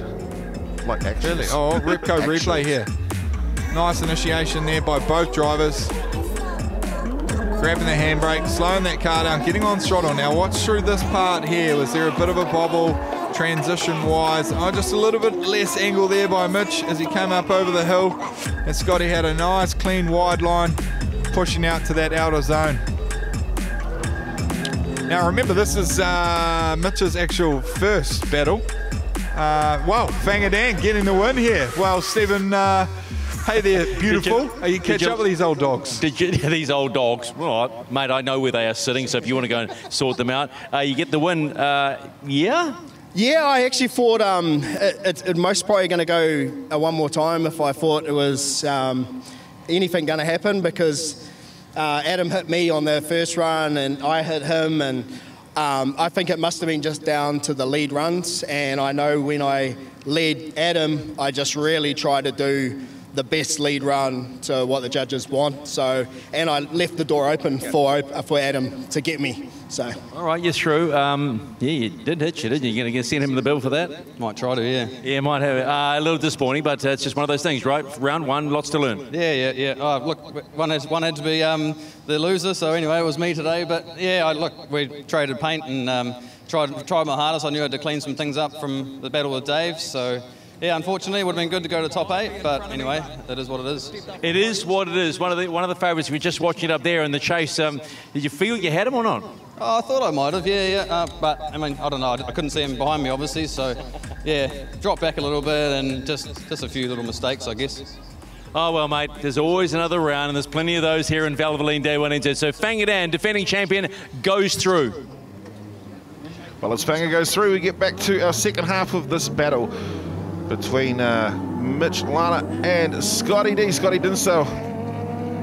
Like actually. Oh, Repco replay here. Nice initiation there by both drivers. Grabbing the handbrake, slowing that car down, getting on throttle. Now, watch through this part here. Was there a bit of a bobble transition wise? Oh, just a little bit less angle there by Mitch as he came up over the hill. And Scotty had a nice, clean, wide line pushing out to that outer zone. Now, remember, this is uh, Mitch's actual first battle. Uh, wow, Fanga Dan getting the win here. Well, Stephen, uh, hey there, beautiful. Are you catch you- up with these old dogs? Did you, these old dogs? All right, mate, I know where they are sitting, so if you want to go and sort them out, uh, you get the win. Uh, yeah? Yeah, I actually thought um, it, it, it most probably going to go uh, one more time if I thought it was um, anything going to happen because uh, Adam hit me on the first run and I hit him and um, I think it must have been just down to the lead runs and I know when I led Adam, I just really tried to do the best lead run to what the judges want. So, and I left the door open for for Adam to get me. So. All right, you're through. Um, yeah, you did hit you, didn't you? You're going to send him the bill for that? Might try to, yeah. Yeah, might have. Uh, a little disappointing, but uh, it's just one of those things, right? Round one, lots to learn. Yeah, yeah, yeah. Oh, look, one had, one had to be um, the loser, so anyway, it was me today. But yeah, I, look, we traded paint and um, tried tried my hardest. I knew I had to clean some things up from the battle with Dave. So yeah, unfortunately, it would have been good to go to top eight. But anyway, that is what it is. It is what it is. One of the one of the favourites. We're just watching it up there in the chase. Um, did you feel you had him or not? Oh, I thought I might have, yeah, yeah. Uh, but I mean, I don't know. I, I couldn't see him behind me, obviously. So yeah, dropped back a little bit and just just a few little mistakes, I guess. Oh, well, mate, there's always another round, and there's plenty of those here in Valvoline D1NZ. So Fanga Dan, defending champion, goes through. Well, as Fanga goes through, we get back to our second half of this battle between uh, Mitch Lana and Scotty D. Scotty Dinsdale.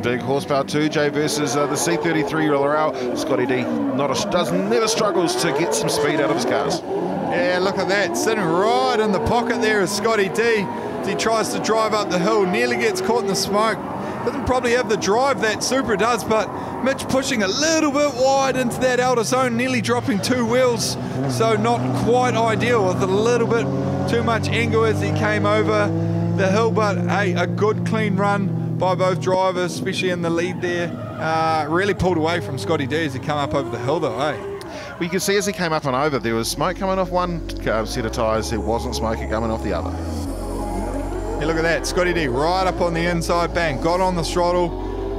Big horsepower 2J versus uh, the C33 Laurel Scotty D not a, does never struggles to get some speed out of his cars. Yeah, look at that. Sitting right in the pocket there is Scotty D. He tries to drive up the hill, nearly gets caught in the smoke. Doesn't probably have the drive that Supra does, but Mitch pushing a little bit wide into that outer zone, nearly dropping two wheels. So not quite ideal with a little bit too much angle as he came over the hill. But hey, a good clean run by both drivers, especially in the lead there. Uh, really pulled away from Scotty D as he come up over the hill though, eh? Well, you can see as he came up and over, there was smoke coming off one set of tyres, there wasn't smoke coming off the other. Yeah, look at that. Scotty D right up on the inside, bang, got on the throttle,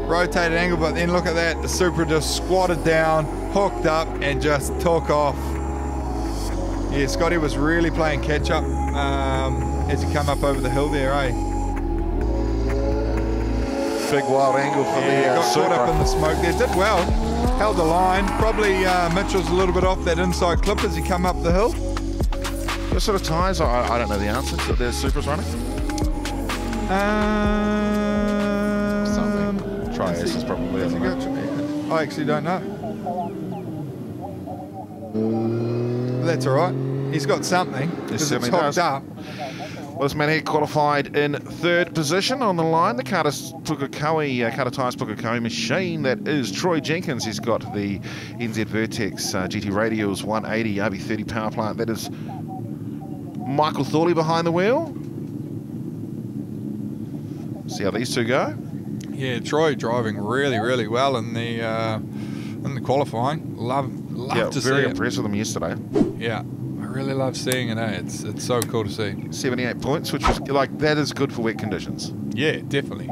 rotated angle, but then look at that. The Supra just squatted down, hooked up, and just took off. Yeah, Scotty was really playing catch up um, as he come up over the hill there, eh? Big wild angle for yeah, the uh, got caught up in the smoke there. Did well, held the line. Probably uh, Mitchell's a little bit off that inside clip as he come up the hill. What sort of tyres? I, I don't know the answer. that the Supra's running. Um, Something. Try S is probably. He got- I actually don't know. But that's all right. He's got something. He Because it's hooked up. Well, this man here qualified in third position on the line. The Carter Pukekohe, uh, Carter Tyres Pukekohe machine that is Troy Jenkins. He's got the NZ Vertex uh, GT Radials 180 RB30 power plant. That is Michael Thorley behind the wheel. See how these two go. Yeah, Troy driving really, really well in the uh, in the qualifying. Love, love yeah, to very see it. Very impressed with him yesterday. Yeah, I really love seeing it. Eh? It's it's so cool to see. 78 points, which was like that is good for wet conditions. Yeah, definitely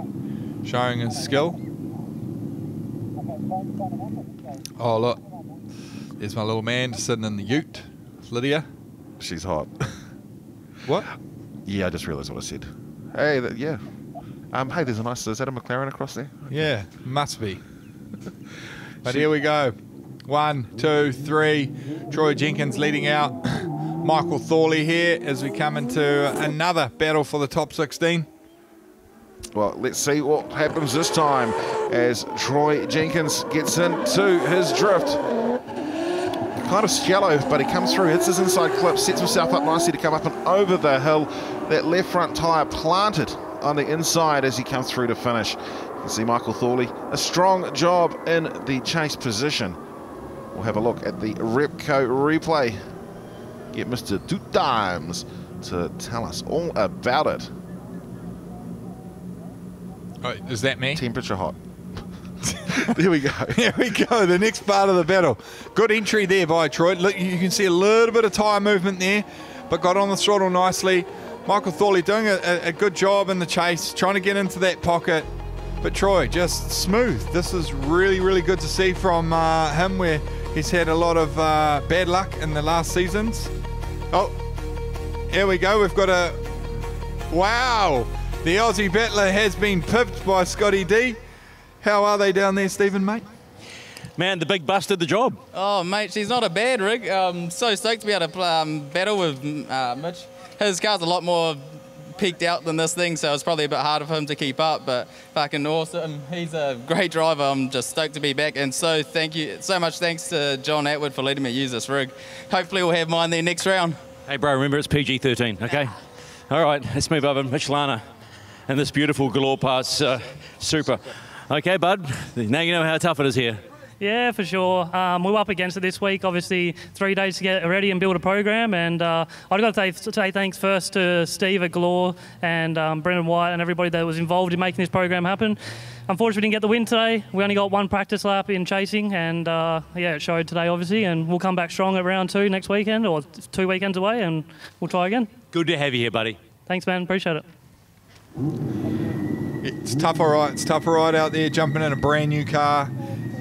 showing his skill. Oh look, there's my little man sitting in the Ute, Lydia. She's hot. What? Yeah, I just realised what I said. Hey, yeah. Um, hey, there's a nice. Is that a McLaren across there? Yeah, must be. But here we go. One, two, three. Troy Jenkins leading out. Michael Thorley here as we come into another battle for the top 16. Well, let's see what happens this time as Troy Jenkins gets into his drift. Kind of shallow, but he comes through, hits his inside clip, sets himself up nicely to come up and over the hill. That left front tyre planted on the inside as he comes through to finish. You can see Michael Thorley, a strong job in the chase position. We'll have a look at the Repco replay. Get Mr. Two Times to tell us all about it. Oh, is that me? Temperature hot. there we go. Here we go, the next part of the battle. Good entry there by Troy. Look, you can see a little bit of tyre movement there, but got on the throttle nicely. Michael Thorley doing a, a, a good job in the chase, trying to get into that pocket. But Troy, just smooth. This is really, really good to see from uh, him where he's had a lot of uh, bad luck in the last seasons. Oh, here we go. We've got a. Wow! The Aussie battler has been pipped by Scotty D. How are they down there, Stephen, mate? Man, the big bus did the job. Oh, mate, she's not a bad rig. Um, so stoked to be able to um, battle with uh, Mitch. His car's a lot more peaked out than this thing, so it's probably a bit harder for him to keep up. But fucking awesome. He's a great driver. I'm just stoked to be back. And so thank you, so much thanks to John Atwood for letting me use this rig. Hopefully we'll have mine there next round. Hey, bro, remember it's PG 13, okay? All right, let's move over. Michelana and this beautiful Galore Pass uh, Super. Okay, bud, now you know how tough it is here. Yeah, for sure. Um, we were up against it this week. Obviously, three days to get ready and build a program. And uh, I've got to say, say thanks first to Steve at Galore and um, Brendan White and everybody that was involved in making this program happen. Unfortunately, we didn't get the win today. We only got one practice lap in chasing, and uh, yeah, it showed today, obviously. And we'll come back strong at round two next weekend, or two weekends away, and we'll try again. Good to have you here, buddy. Thanks, man. Appreciate it. It's tough, all right. It's tough, all right, out there jumping in a brand new car.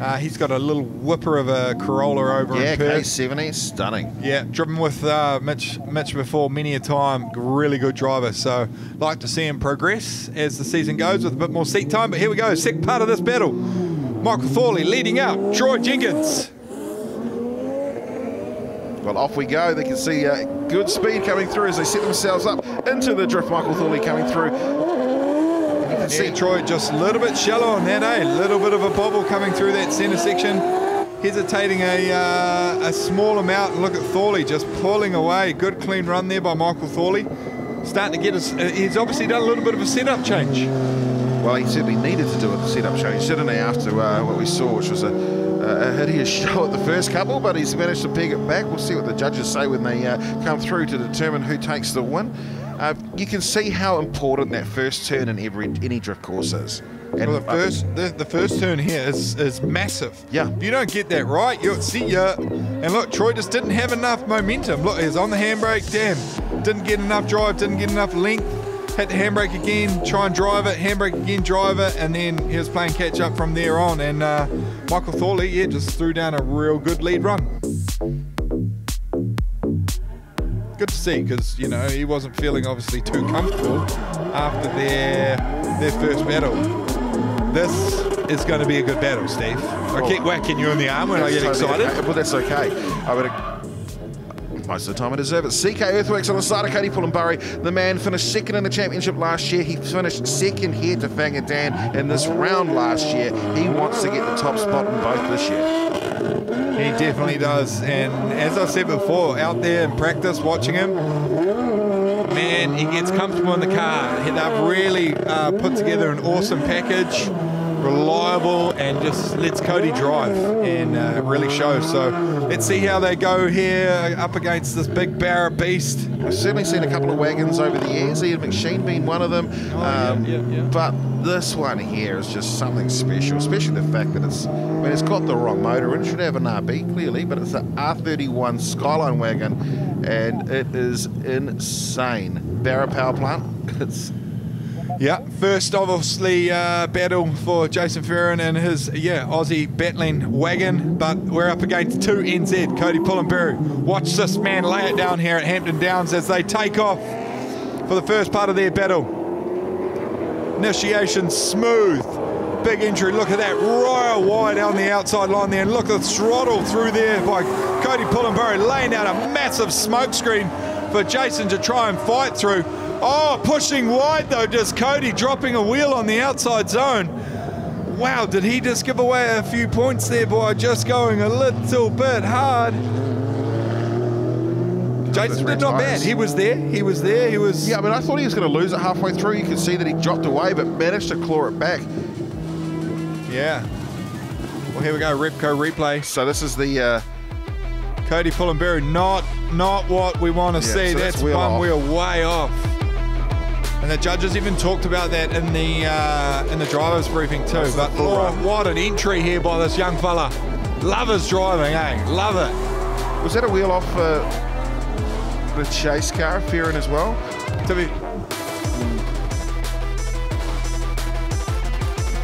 Uh, he's got a little whipper of a Corolla over Yeah, in Perth. KE70, stunning. Yeah, driven with uh, Mitch, Mitch before many a time. Really good driver. So, like to see him progress as the season goes with a bit more seat time. But here we go, second part of this battle. Michael Thorley leading out. Troy Jenkins. Well, off we go. They can see uh, good speed coming through as they set themselves up into the drift. Michael Thorley coming through. Can see. Troy just a little bit shallow on that, eh? A little bit of a bobble coming through that centre section. Hesitating a, uh, a small amount. Look at Thorley just pulling away. Good clean run there by Michael Thorley. Starting to get us. Uh, he's obviously done a little bit of a setup change. Well, he certainly needed to do a setup change, certainly after uh, what we saw, which was a, a hideous show at the first couple, but he's managed to peg it back. We'll see what the judges say when they uh, come through to determine who takes the win. Uh, you can see how important that first turn in every any drift course is. And well, the first the, the first turn here is, is massive. Yeah. If you don't get that right, you'll see ya. And look, Troy just didn't have enough momentum. Look, he's on the handbrake. Damn, didn't get enough drive, didn't get enough length. Hit the handbrake again, try and drive it, handbrake again, drive it, and then he was playing catch up from there on. And uh, Michael Thorley, yeah, just threw down a real good lead run. Good to see because you know he wasn't feeling obviously too comfortable after their their first battle. This is going to be a good battle, Steve. I keep whacking you in the arm when I get totally excited. okay, Well, that's okay. I would. Most of the time I deserve it. CK Earthworks on the side of Cody Pullenberry. The man finished second in the championship last year. He finished second here to Fanga Dan in this round last year. He wants to get the top spot in both this year. He definitely does. And as I said before, out there in practice, watching him, man, he gets comfortable in the car. They've really uh, put together an awesome package, reliable, and just lets Cody drive and uh, really show. So let's see how they go here up against this big Barra beast. We've certainly seen a couple of wagons over the years, Ian McSheen being one of them. Um, But this one here is just something special, especially the fact that it's, I mean, it's got the wrong motor in. It should have an RB, clearly, but it's an R31 Skyline wagon, and it is insane. Barra power plant, it's Yeah, first obviously uh, battle for Jason Ferrin and his yeah Aussie battling wagon, but we're up against two NZ. Cody Pullenberry. Watch this man lay it down here at Hampton Downs as they take off for the first part of their battle. Initiation smooth. Big entry. Look at that royal wide on the outside line there, and look at the throttle through there by Cody Pullenberry laying out a massive smokescreen for Jason to try and fight through. Oh, pushing wide though, just Cody dropping a wheel on the outside zone. Wow, did he just give away a few points there by just going a little bit hard? Jason did not bad. He was there. He was there. He was. Yeah, I mean, I thought he was going to lose it halfway through. You can see that he dropped away, but managed to claw it back. Yeah. Well, here we go. Repco replay. So this is the uh, Cody Pullenberry. Not not what we want to Yeah, see. so that's that's wheel one off. wheel way off. And the judges even talked about that in the uh, in the drivers briefing too. That's But full oh, what an entry here by this young fella. Love his driving, eh? Love it. Was that a wheel off uh, the chase car, Fearon as well? To be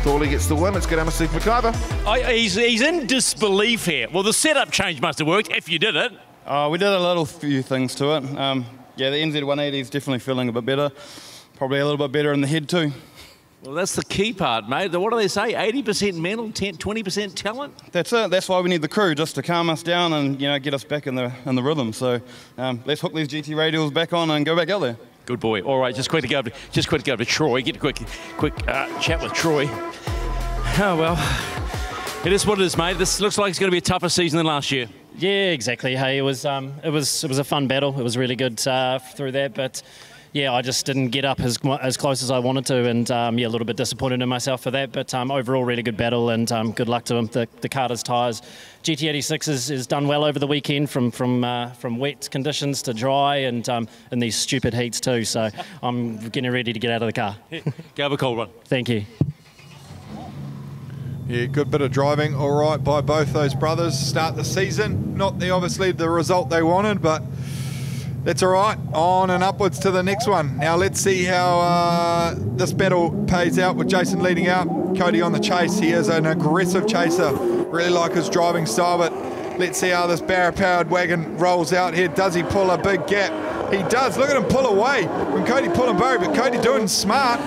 Thorley gets the win. Let's go down to Steve McIver. I, he's, he's in disbelief here. Well, the setup change must have worked if you did it. Uh, we did a little few things to it. Um, yeah, the NZ180 is definitely feeling a bit better. Probably a little bit better in the head too. Well, that's the key part, mate. What do they say? 80% mental, 10, 20% talent? That's it. That's why we need the crew, just to calm us down and you know get us back in the in the rhythm. So um, let's hook these GT radials back on and go back out there. Good boy. All right, just quick to go over, just quick to go over to Troy. Get a quick, quick uh, chat with Troy. Oh well, it is what it is, mate. This looks like it's going to be a tougher season than last year. Yeah, exactly. Hey, it was um, it was it was a fun battle. It was really good uh, through that, but yeah, I just didn't get up as as close as I wanted to, and um, yeah, a little bit disappointed in myself for that. But um, overall, really good battle, and um, good luck to him. The, the Carter's tyres, GT86 is, is done well over the weekend from from uh, from wet conditions to dry, and um, in these stupid heats too. So I'm getting ready to get out of the car. Go have a cold run. Thank you. Yeah, good bit of driving, all right, by both those brothers. Start the season, not the obviously the result they wanted, but that's all right. On and upwards to the next one. Now let's see how uh, this battle pays out with Jason leading out, Cody on the chase. He is an aggressive chaser. Really like his driving style, but let's see how this Barra-powered wagon rolls out here. Does he pull a big gap? He does. Look at him pull away from Cody Pullenberry, but Cody doing smart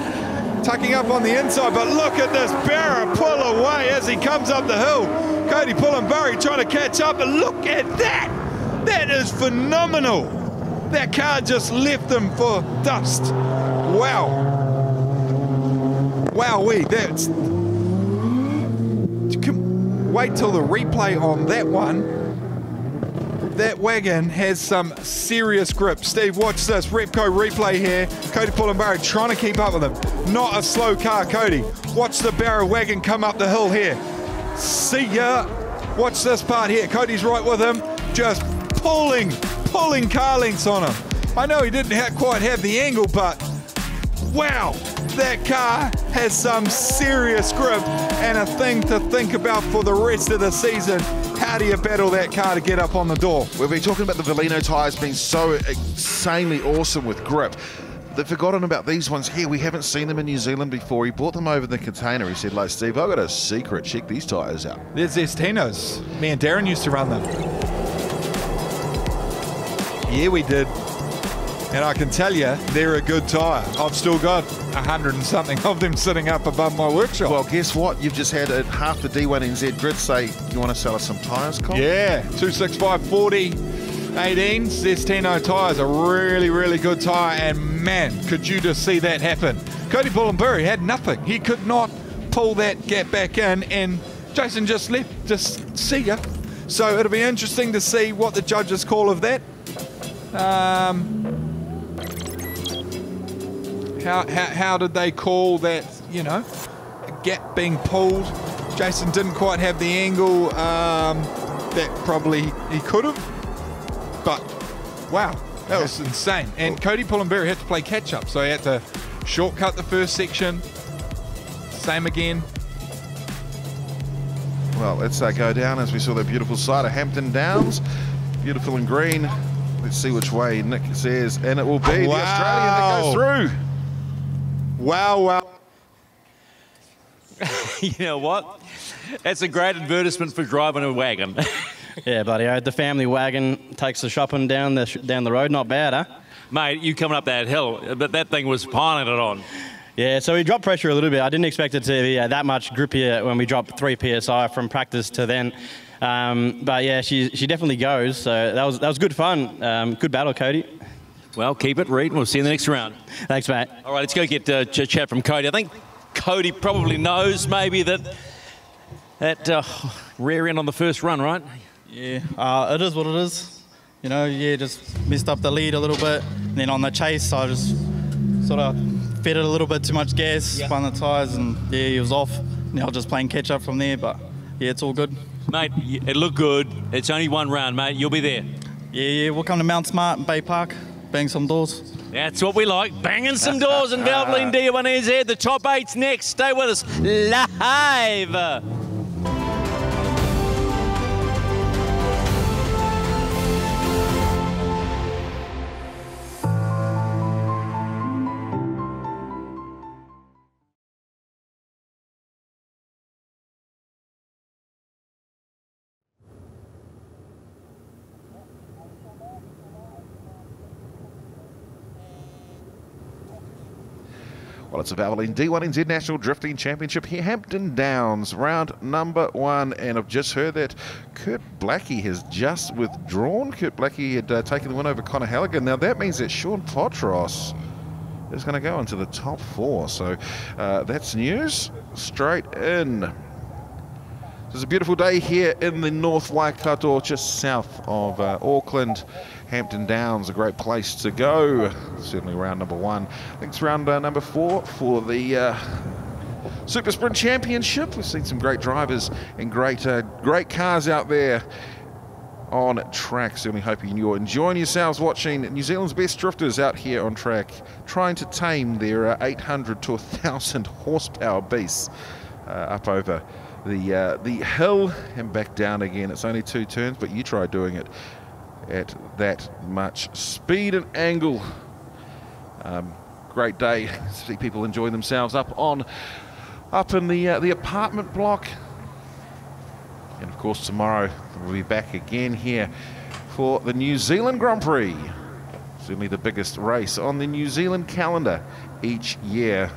tucking up on the inside, but look at this Barra pull away as he comes up the hill. Cody Pullenberry trying to catch up, and look at that! That is phenomenal. That car just left them for dust. Wow. Wow, we that's. Wait till the replay on that one. That wagon has some serious grip. Steve, watch this. Repco replay here. Cody Pullenberry trying to keep up with him. Not a slow car, Cody. Watch the Barra wagon come up the hill here. See ya. Watch this part here. Cody's right with him. Just pulling, pulling car lengths on him. I know he didn't ha- quite have the angle, but wow, that car has some serious grip and a thing to think about for the rest of the season. How do you battle that car to get up on the door? We've been talking about the Valino tyres being so insanely awesome with grip. They've forgotten about these ones here. We haven't seen them in New Zealand before. He brought them over in the container. He said, like, Steve, I've got a secret. Check these tyres out. There's Estinos. Me and Darren used to run them. Yeah, we did. And I can tell you, they're a good tyre. I've still got a hundred and something of them sitting up above my workshop. Well, guess what? You've just had a, half the D1NZ grid say, you want to sell us some tyres, Colin? Yeah, 26540 18 Zestino tyres, a really, really good tyre. And man, could you just see that happen? Cody Pullenberry had nothing. He could not pull that gap back in, and Jason just left. Just see ya. So it'll be interesting to see what the judges call of that. Um, how, how, how did they call that, you know, gap being pulled? Jason didn't quite have the angle um, that probably he could have. But wow, that was insane. And Cody Pullenberry had to play catch up, so he had to shortcut the first section. Same again. Well, let's uh, go down as we saw the beautiful side of Hampton Downs. Beautiful and green. Let's see which way Nick says, and it will be the Australian that goes through. Wow, wow. you know what? That's a great advertisement for driving a wagon. yeah, buddy. I had the family wagon takes the shopping down the down the road. Not bad, huh? Mate, you coming up that hill, but that thing was piling it on. Yeah, so we dropped pressure a little bit. I didn't expect it to be uh, that much grippier when we dropped three psi from practice to then. Um, but yeah, she she definitely goes. So that was that was good fun. Um, good battle, Cody. Well, keep it, Reed. We'll see you in the next round. Thanks, mate. All right, let's go get uh, ch- chat from Cody. I think Cody probably knows maybe that that uh, rear end on the first run, right? Yeah, uh, it is what it is. You know, yeah, just messed up the lead a little bit. And then on the chase, I just sort of fed it a little bit too much gas, spun the tyres, and yeah, he was off. Now just playing catch up from there, but yeah, it's all good. Mate, it looked good. It's only one round, mate. You'll be there. Yeah, yeah, we'll come to Mount Smart and Bay Park, bang some doors. That's what we like. Banging some doors in Valvoline D1NZ. The top eight's next. Stay with us live. Well, it's a Valvoline D1NZ National Drifting Championship here, Hampton Downs, round number one. And I've just heard that Kurt Blackie has just withdrawn. Kurt Blackie had uh, taken the win over Connor Halligan. Now, that means that Sean Potros is going to go into the top four. So uh, that's news straight in. It's a beautiful day here in the North Waikato, just south of uh, Auckland. Hampton Downs, a great place to go. Certainly round number one. I think it's round uh, number four for the uh, Super Sprint Championship. We've seen some great drivers and great, uh, great cars out there on track. Certainly hoping you're enjoying yourselves watching New Zealand's best drifters out here on track, trying to tame their uh, 800 to 1,000 horsepower beasts uh, up over the uh, the hill and back down again. It's only two turns, but you try doing it at that much speed and angle. Um, great day. See people enjoying themselves up on up in the uh, the apartment block. And of course tomorrow we'll be back again here for the New Zealand Grand Prix. Certainly the biggest race on the New Zealand calendar each year.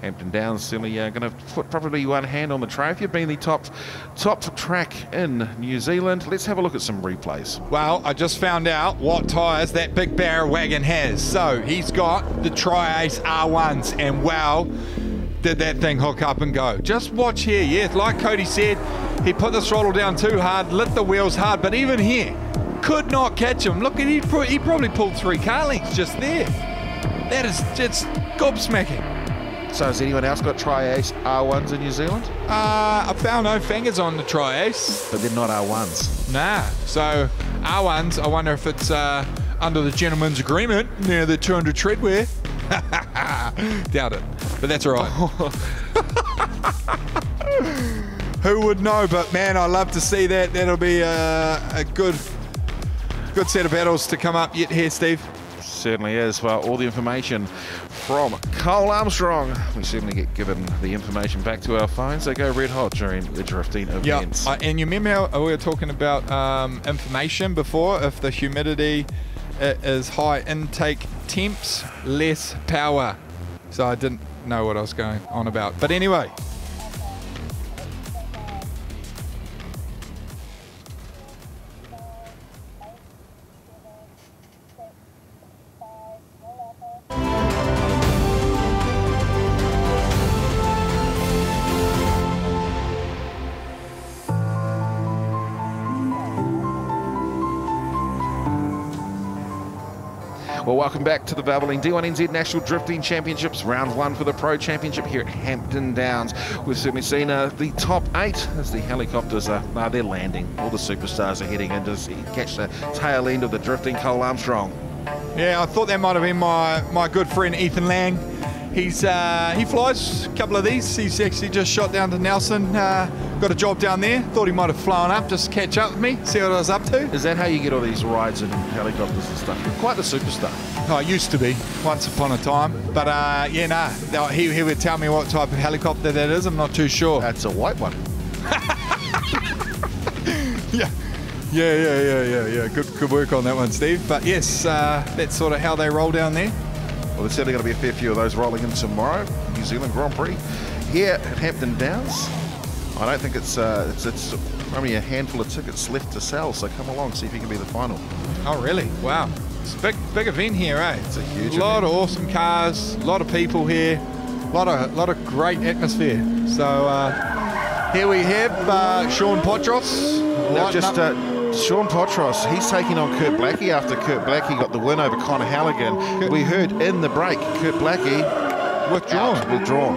Hampton Downs certainly uh, going to put probably one hand on the you've been the top top track in New Zealand, let's have a look at some replays. Well, I just found out what tyres that big Barra wagon has. So he's got the Tri-Ace R1s, and wow, did that thing hook up and go. Just watch here. Yeah, like Cody said, he put the throttle down too hard, lit the wheels hard, but even here, could not catch him. Look at he, he probably pulled three car lengths just there. That is just gobsmacking. So has anyone else got Tri-Ace R1s in New Zealand? Uh, I found no fingers on the Tri-Ace. But they're not R1s. Nah. So R1s, I wonder if it's uh, under the gentleman's agreement near the 200 treadwear. Doubt it. But that's all right. Who would know? But man, I love to see that. That'll be a, a good, good set of battles to come up yet here, Steve. Certainly is. Well, all the information from Cole Armstrong. We certainly get given the information back to our phones. They go red hot during the drifting Yeah, events. uh, and you remember how we were talking about um, information before? If the humidity uh, is high intake temps, less power. So I didn't know what I was going on about. But anyway, welcome back to the Valvoline D1NZ National Drifting Championships, round one for the Pro Championship here at Hampton Downs. We've certainly seen uh, the top eight as the helicopters are, uh, they're landing. All the superstars are heading in to catch the tail end of the drifting Cole Armstrong. yeah, I thought that might have been my, my good friend Ethan Lang. He's uh, he flies a couple of these. He's actually just shot down to Nelson. Uh, got a job down there. Thought he might have flown up just to catch up with me, see what I was up to. Is that how you get all these rides in helicopters and stuff? You're quite the superstar. Oh, I used to be once upon a time, but uh, yeah, nah. He, he would tell me what type of helicopter that is. I'm not too sure. That's a white one. yeah, yeah, yeah, yeah, yeah, yeah. Good, good work on that one, Steve. But yes, uh, that's sort of how they roll down there. Well, there's certainly going to be a fair few of those rolling in tomorrow. New Zealand Grand Prix here at Hampton Downs. I don't think it's uh, it's it's only a handful of tickets left to sell, so come along, see if you can be the final. Oh, really? Wow. It's a big, big event here, eh? It's a huge lot event. of awesome cars, a lot of people here, a lot of, lot of great atmosphere. So uh, here we have uh, Sean Potros. Now, just uh, Sean Potros, he's taking on Kurt Blackie after Kurt Blackie got the win over Connor Halligan. We heard in the break, Kurt Blackie withdrawn. out, withdrawn.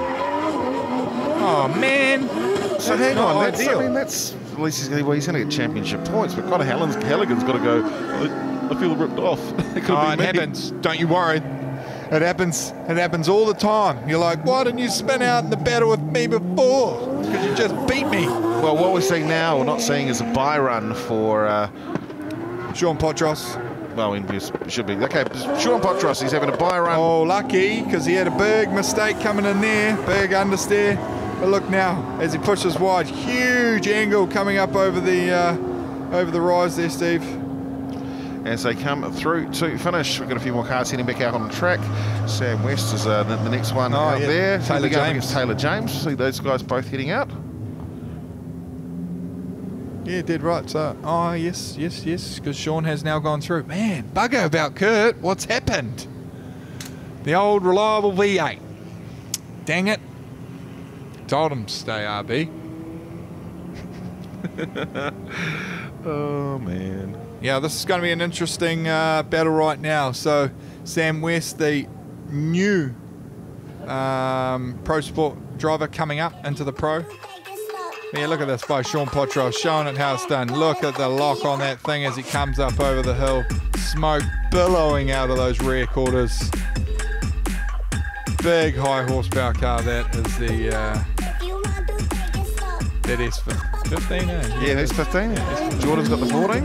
Oh man! So hang on, that's, I mean that's at least he's going well, he's going to get championship points, but Connor Halligan's, Halligan's got to go. I, I feel ripped off. it could Oh, it happens. Don't you worry. It happens. It happens all the time. You're like, why didn't you spin out in the battle with me before? Because you just beat me. Well, what we're seeing now, we're not seeing is a buy run for uh, Sean Potros. Well, we should be okay. Sean Potros, he's having a buy run. Oh, lucky, because he had a big mistake coming in there, big understeer. But look now, as he pushes wide, huge angle coming up over the uh, over the rise there, Steve. As they come through to finish, we've got a few more cars heading back out on the track. Sam West is uh, the, the next one Oh, out yeah, there. Taylor James. Taylor James. See those guys both heading out. Yeah, dead right. So, oh yes, yes, yes, because Sean has now gone through. Man, bugger about Kurt. What's happened? The old reliable V8. Dang it. Told him to stay RB. oh man. Yeah, this is going to be an interesting uh, battle right now. So, Sam West, the new um, pro sport driver coming up into the pro. Yeah, look at this by Sean Potros, showing it how it's done. Look at the lock on that thing as he comes up over the hill. Smoke billowing out of those rear quarters. Big high horsepower car. That is the uh, that is for 15. Eh? Yeah, that's 15. Jordan's got the 14.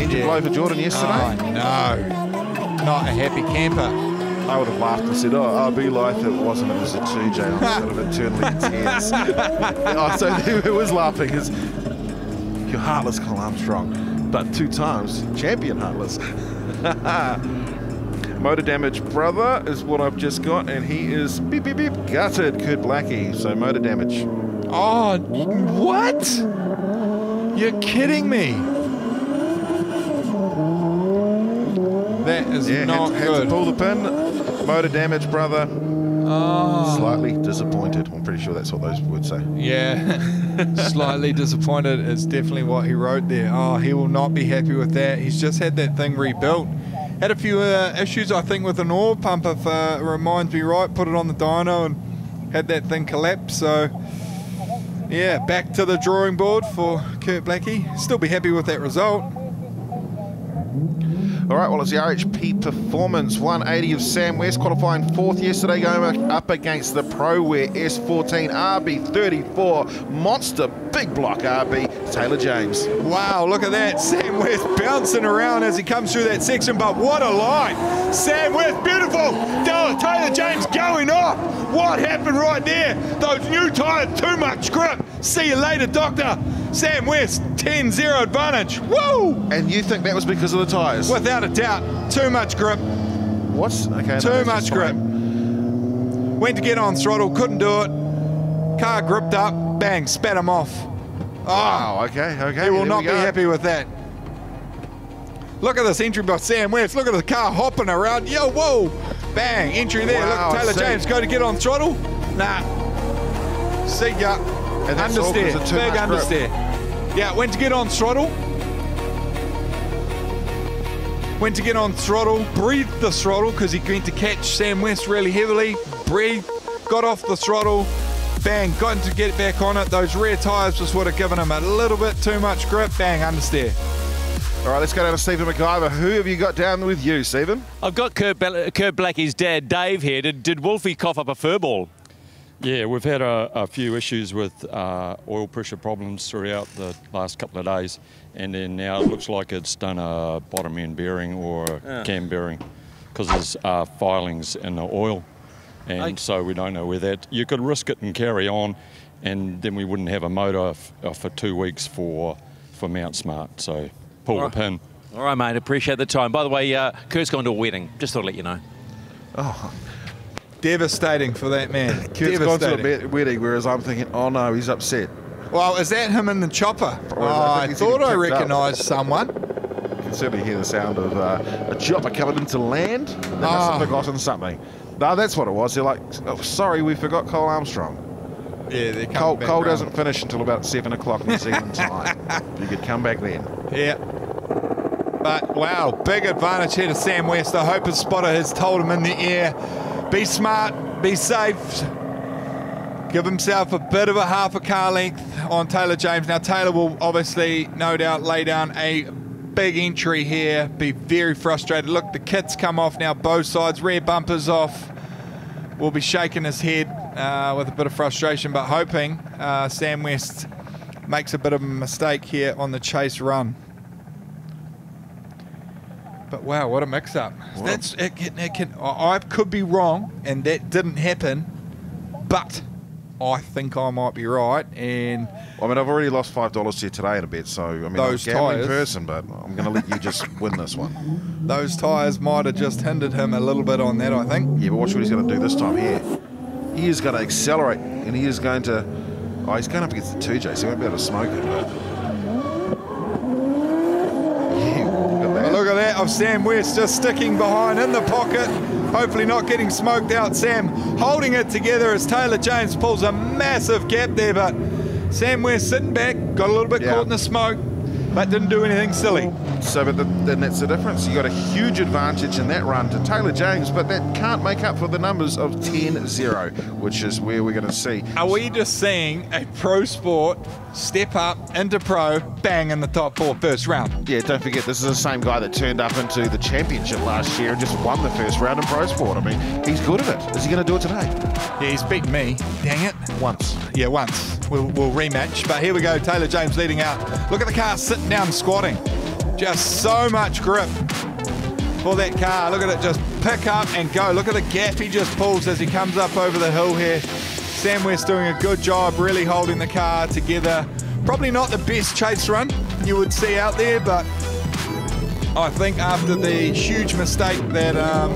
Engine Yeah. blow for Jordan yesterday. Oh, no. Not a happy camper. I would have laughed and said, oh, RB Life, it wasn't, it was a 2J. I was sort of eternally tears. oh, so who was laughing is you're heartless, Cole Armstrong, but two times champion heartless. Motor damage brother is what I've just got, and he is beep beep beep gutted. Kurt Blackie, so motor damage. Oh, what? You're kidding me. That is Yeah, not had, had good. to pull the pin. Motor damage brother. Oh. Slightly disappointed. I'm pretty sure that's what those would say. Yeah, slightly disappointed is definitely what he wrote there. Oh, he will not be happy with that. He's just had that thing rebuilt. Had a few uh, issues, I think, with an oil pump, if uh, it reminds me right. Put it on the dyno and had that thing collapse. So, yeah, back to the drawing board for Kurt Blackie. Still be happy with that result. All right, well, it's the RHP Performance. 180 of Sam West, qualifying fourth yesterday, going up against the ProWare S14 RB34 Monster Big Block RB Taylor James. Wow, look at that. Sam West bouncing around as he comes through that section, but what a line. Sam West, beautiful. Taylor James going off. What happened right there? Those new tyres, too much grip. See you later, Doctor. Sam West, 10-0 advantage. Woo! And you think that was because of the tyres? Without a doubt. Too much grip. What's okay? Too that's much grip. Went to get on throttle, couldn't do it. Car gripped up, bang, spat him off. Oh, Wow, okay, okay. he will not be happy with that. Look at this entry by Sam West. Look at the car hopping around. Yo, whoa. Bang, entry there. Wow, Look, Taylor. James, go to get on throttle. Nah. See ya. And that's understeer. 'cause of too Big much grip. understeer. Yeah, went to get on throttle. Went to get on throttle, breathed the throttle because he went to catch Sam West really heavily. Breathed, got off the throttle, bang, got to get back on it. Those rear tyres just would have given him a little bit too much grip. Bang, understeer. All right, let's go down to Stephen McIver. Who have you got down with you, Stephen? I've got Kurt, Bel- Kurt Blackie's dad, Dave, here. Did, did Wolfie cough up a fur ball? Yeah, we've had a, a few issues with uh, oil pressure problems throughout the last couple of days, and then now it looks like it's done a bottom end bearing or a Yeah. cam bearing because there's uh, filings in the oil, and I- so we don't know where that. You could risk it and carry on, and then we wouldn't have a motor f- uh, for two weeks for for Mount Smart. So pull All the right. pin. All right, mate. Appreciate the time. By the way, uh, Kurt's gone to a wedding. Just thought I'd let you know. Oh, devastating for that man. Kurt's gone to a be- wedding, whereas I'm thinking, oh no, he's upset. Well, is that him in the chopper? Oh, I I, thought I getting picked up. recognised someone. You can certainly hear the sound of uh, a chopper coming into land. They must Ah. have forgotten something. No, that's what it was. They're like, oh, sorry, we forgot Cole Armstrong. Yeah, they're Cole, back Cole doesn't finish until about 7 o'clock New Zealand time. you could come back then. Yeah. But wow, big advantage here to Sam West. I hope his spotter has told him in the air, be smart, be safe, give himself a bit of a half a car length on Taylor James. Now Taylor will obviously, no doubt, lay down a big entry here, be very frustrated. Look, the kit's come off now, both sides, rear bumpers off. Will be shaking his head uh, with a bit of frustration, but hoping uh, Sam West makes a bit of a mistake here on the chase run. But wow, what a mix-up! That's it it can, I could be wrong, and that didn't happen, but I think I might be right. And I mean, I've already lost five dollars to you today in a bet, so I mean, Those I'm a gambling tyres. person, but I'm going to let you just win this one. those tyres might have just hindered him a little bit on that. I think. Yeah, but watch what he's going to do this time here. He is going to accelerate, and he is going to. Oh, he's going up against the 2J, so he won't be able to smoke it. But yeah, look at that. Look at that of Sam West just sticking behind in the pocket. Hopefully not getting smoked out. Sam holding it together as Taylor James pulls a massive gap there, but Sam West sitting back, got a little bit Yeah. caught in the smoke, but didn't do anything silly. So, but the, then that's the difference. You got a huge advantage in that run to Taylor James, but that can't make up for the numbers of 10-0, which is where we're going to see. Are we just seeing a pro sport step up into pro, bang in the top four first round? Yeah, don't forget, this is the same guy that turned up into the championship last year and just won the first round in pro sport. I mean, he's good at it. Is he going to do it today? Yeah, he's beaten me. Dang it. Once. Yeah, once. We'll, we'll rematch. But here we go. Taylor James leading out. Look at the car sitting down squatting. Just so much grip for that car. Look at it just pick up and go. Look at the gap he just pulls as he comes up over the hill here. Sam West doing a good job really holding the car together. Probably not the best chase run you would see out there, but I think after the huge mistake that um,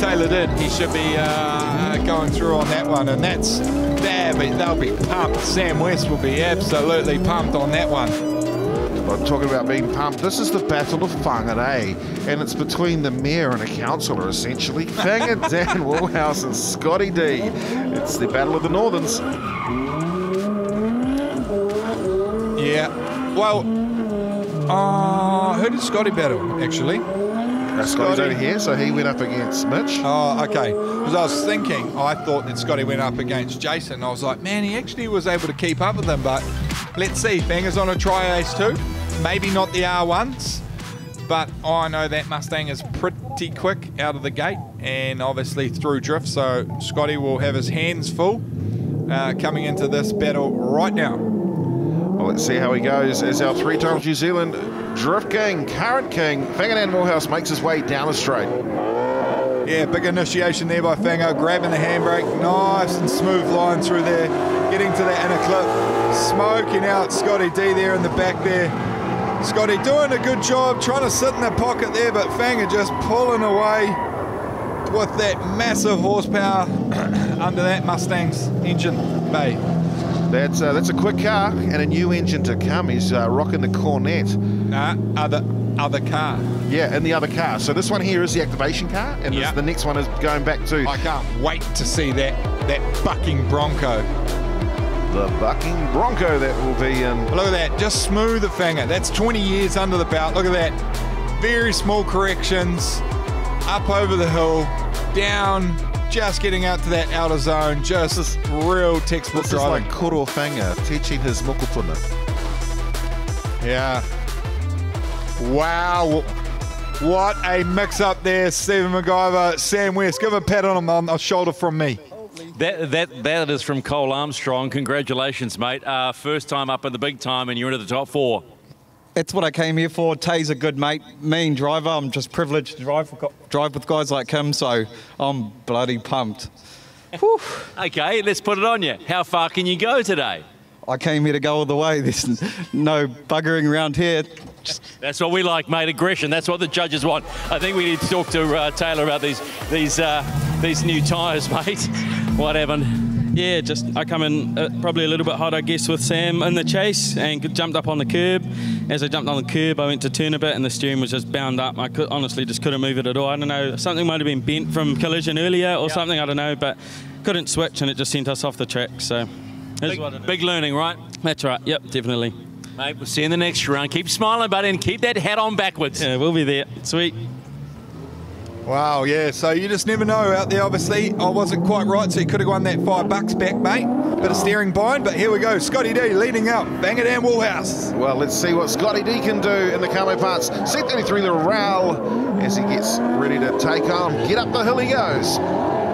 Taylor did, he should be uh, going through on that one, and that's they'll be pumped. Sam West will be absolutely pumped on that one. Well, talking about being pumped, this is the Battle of Whangarei, and it's between the mayor and a councillor, essentially. Fanga Dan Woolhouse and Scotty D. It's the Battle of the Northerns. Yeah. Well, uh, who did Scotty battle, actually? Uh, Scotty's over here, so he went up against Mitch. Oh, okay. Because I was thinking, I thought that Scotty went up against Jason. I was like, man, he actually was able to keep up with him. But let's see. Fanga's on a tri ace too. Maybe not the R1s, but I know that Mustang is pretty quick out of the gate and obviously through drift. So Scotty will have his hands full uh, coming into this battle right now. Well, let's see how he goes as our three times New Zealand Drift King, current King, Fanga Dan Morehouse makes his way down the straight. Yeah, big initiation there by Fanga, grabbing the handbrake, nice and smooth line through there, getting to the inner clip, smoking out Scotty D there in the back there. Scotty doing a good job, trying to sit in the pocket there, but Fanga just pulling away with that massive horsepower under that Mustang's engine bay. That's uh, that's a quick car and a new engine to come. He's uh, rocking the Cornet. Nah, other other car. Yeah, in the other car. So this one here is the activation car, and this, the next one is going back to I can't wait to see that that bucking Bronco. the bucking Bronco that will be in. Look at that, just smooth the finger. That's 20 years under the belt. Look at that. Very small corrections, up over the hill, down, just getting out to that outer zone. Just a real textbook This is driving. like Koro Fanga teaching his mokopuna. Yeah. Wow. What a mix up there, Stephen McIver, Sam West. Give a pat on him on the shoulder from me. That, that, that is from Cole Armstrong. Congratulations, mate. Uh, first time up in the big time, and you're into the top four. That's what I came here for. Tay's a good mate, mean driver. I'm just privileged to drive, drive with guys like him, so I'm bloody pumped. Okay, let's put it on you. How far can you go today? I came here to go all the way. There's no buggering around here. That's what we like, mate. Aggression. That's what the judges want. I think we need to talk to uh, Taylor about these these uh, these new tyres, mate. What happened? Yeah, just I come in uh, probably a little bit hot, I guess, with Sam in the chase and jumped up on the curb. As I jumped on the curb, I went to turn a bit and the steering was just bound up. I could, honestly just couldn't move it at all. I don't know, something might have been bent from collision earlier or something, I don't know, but couldn't switch and it just sent us off the track. So, Big, big learning, right? That's right. Yep, definitely. Mate, we'll see you in the next round. Keep smiling, buddy, and keep that hat on backwards. Yeah, we'll be there. Sweet. Wow, yeah. So you just never know out there. Obviously, I wasn't quite right, so you could have won that five bucks back, mate. Bit of steering bind, but here we go. Scotty D leading out. Bang it down Woolhouse. Well, let's see what Scotty D can do in the camo parts. C33 the Rail as he gets ready to take on. Get up the hill he goes.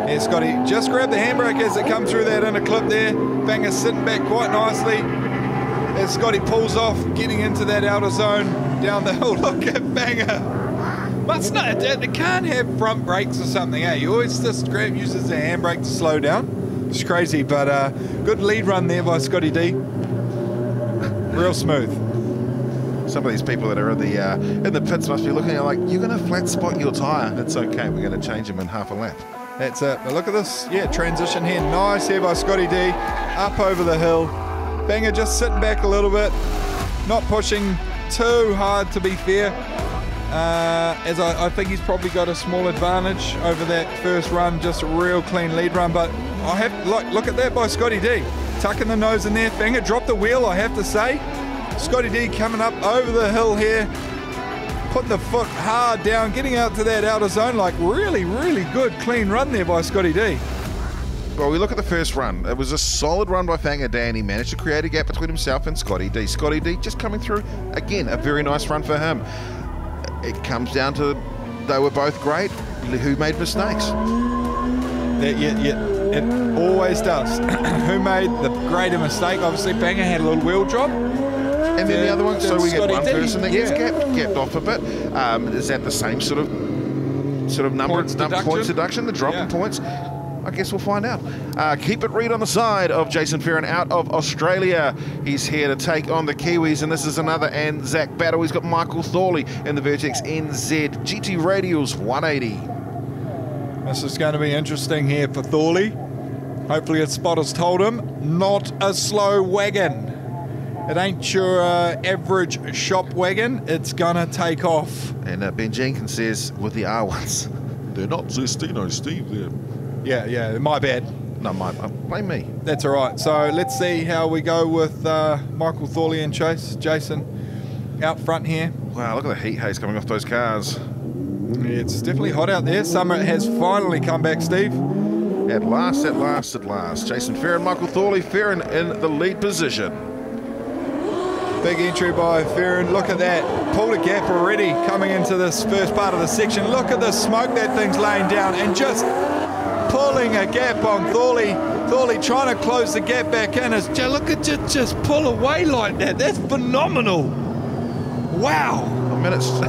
Yeah, Scotty, just grab the handbrake as it comes through that inner clip there. Banger's sitting back quite nicely. As Scotty pulls off, getting into that outer zone down the hill. Look at Banger. Must not, they they can't have front brakes or something, eh? You always just grab, uses the handbrake to slow down. It's crazy, but uh, good lead run there by Scotty D. Real smooth. Some of these people that are in the uh, in the pits must be looking at like, you're going to flat spot your tyre. It's okay, we're going to change them in half a lap. That's it. But look at this. Yeah, transition here. Nice here by Scotty D. Up over the hill. Banger just sitting back a little bit. Not pushing too hard to be fair. Uh, as I, I think he's probably got a small advantage over that first run. Just a real clean lead run. But I have look, look at that by Scotty D. Tucking the nose in there. Banger dropped the wheel, I have to say. Scotty D coming up over the hill here putting the foot hard down, getting out to that outer zone. Like really, really good, clean run there by Scotty D. Well, we look at the first run. It was a solid run by Fanga Dan. He managed to create a gap between himself and Scotty D. Scotty D just coming through again. A very nice run for him. It comes down to they were both great. Who made mistakes? Yeah. It always does. Who made the greater mistake? Obviously, Banger had a little wheel drop. And then the other one, so we get Scotty one D. person that gets Yeah. gapped, gapped off a bit. Um, is that the same sort of sort of number Points num- deduction? points deduction? The drop in Yeah. points. I guess we'll find out. Uh, keep it read on the side of Jason Ferrin out of Australia. He's here to take on the Kiwis, and this is another Anzac battle. He's got Michael Thorley in the Vertex NZ GT Radials 180. This is going to be interesting here for Thorley. Hopefully, his spotter's told him not a slow wagon. It ain't your uh, average shop wagon. It's gonna take off. And uh, Ben Jenkins says with the R1s, they're not Zestino, Steve. They're Yeah, yeah, my bad. No, my, uh, blame me. That's all right. So let's see how we go with uh, Michael Thorley and Chase. Jason out front here. Wow, look at the heat haze coming off those cars. It's definitely hot out there. Summer has finally come back, Steve. At last, at last, at last. Jason Farron, Michael Thorley, Farron in the lead position. Big entry by Farron. Look at that. Pulled a gap already coming into this first part of the section. Look at the smoke that thing's laying down and just pulling a gap on Thorley. Thorley trying to close the gap back in. It's just, look at just, just pull away like that. That's phenomenal. Wow. I mean, it's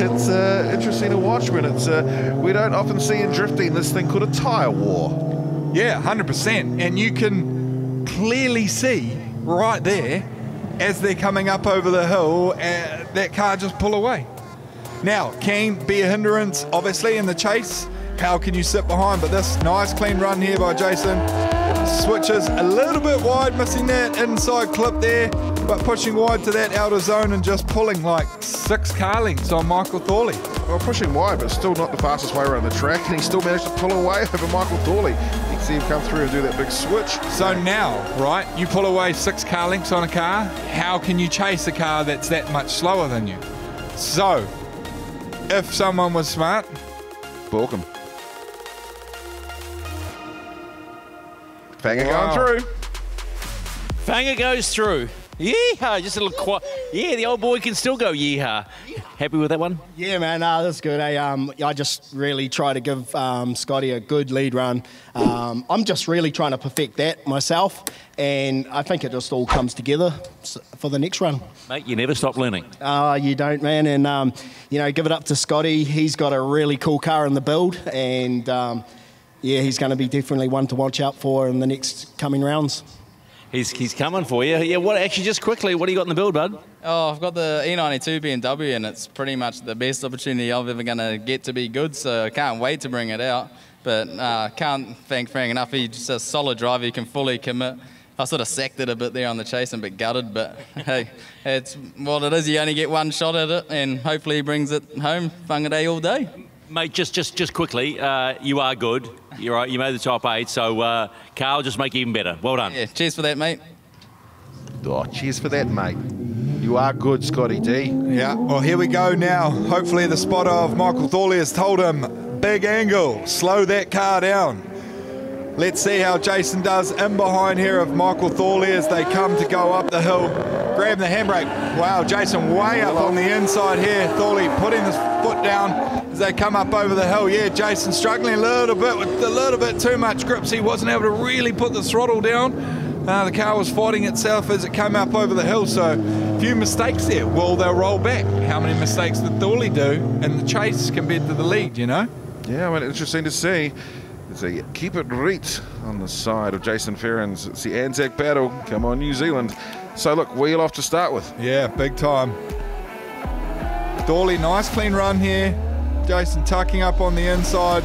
it's uh, interesting to watch when it's uh, we don't often see in drifting this thing called a tyre war. Yeah, hundred percent. And you can clearly see right there as they're coming up over the hill, uh, that car just pull away. Now, can be a hindrance, obviously, in the chase. How can you sit behind? But this nice clean run here by Jason. Switches a little bit wide, missing that inside clip there, but pushing wide to that outer zone and just pulling like six car lengths on Michael Thorley. Well, pushing wide, but still not the fastest way around the track, and he still managed to pull away over Michael Thorley. You see him come through and do that big switch. So now, right, you pull away six car lengths on a car. How can you chase a car that's that much slower than you? So, if someone was smart, balk him. Fanga Wow. going through. Fanga goes through. Yeehaw, just a little quiet. Yeah, the old boy can still go yeehaw. Happy with that one? Yeah, man, uh, that's good. I, um, I just really try to give um, Scotty a good lead run. Um, I'm just really trying to perfect that myself, and I think it just all comes together for the next run. Mate, you never stop learning. Uh, you don't, man. And, um, you know, give it up to Scotty. He's got a really cool car in the build. And, um, yeah, he's going to be definitely one to watch out for in the next coming rounds. He's, he's coming for you. Yeah, what? Actually, just quickly, what do you got in the build, bud? Oh, I've got the E92 BMW, and it's pretty much the best opportunity I'm ever going to get to be good. So I can't wait to bring it out. But uh, can't thank Frank enough. He's just a solid driver. He can fully commit. I sort of sacked it a bit there on the chase and a bit gutted, but hey, it's what it is. You only get one shot at it, and hopefully he brings it home. Whangarei all day. Mate, just just just quickly, uh, you are good. You're right. You made the top eight, so uh, Carl, just make it even better. Well done. Yeah, cheers for that, mate. Oh, cheers for that, mate. You are good, Scotty D. Yeah, well, here we go now. Hopefully, the spotter of Michael Thorley has told him, big angle, slow that car down. Let's see how Jason does in behind here of Michael Thorley as they come to go up the hill. Grab the handbrake. Wow, Jason way up on the inside here. Thorley putting his foot down as they come up over the hill. Yeah, Jason struggling a little bit with a little bit too much grips. He wasn't able to really put the throttle down. Uh, the car was fighting itself as it came up over the hill, so a few mistakes there. Well, they'll roll back. How many mistakes did Thorley do in the chase compared to the lead, you know? Yeah, well, interesting to see. It's a keep it right on the side of Jason Ferrens. It's the Anzac battle. Come on, New Zealand. So look, wheel off to start with. Yeah, big time. Thorley, nice clean run here. Jason tucking up on the inside.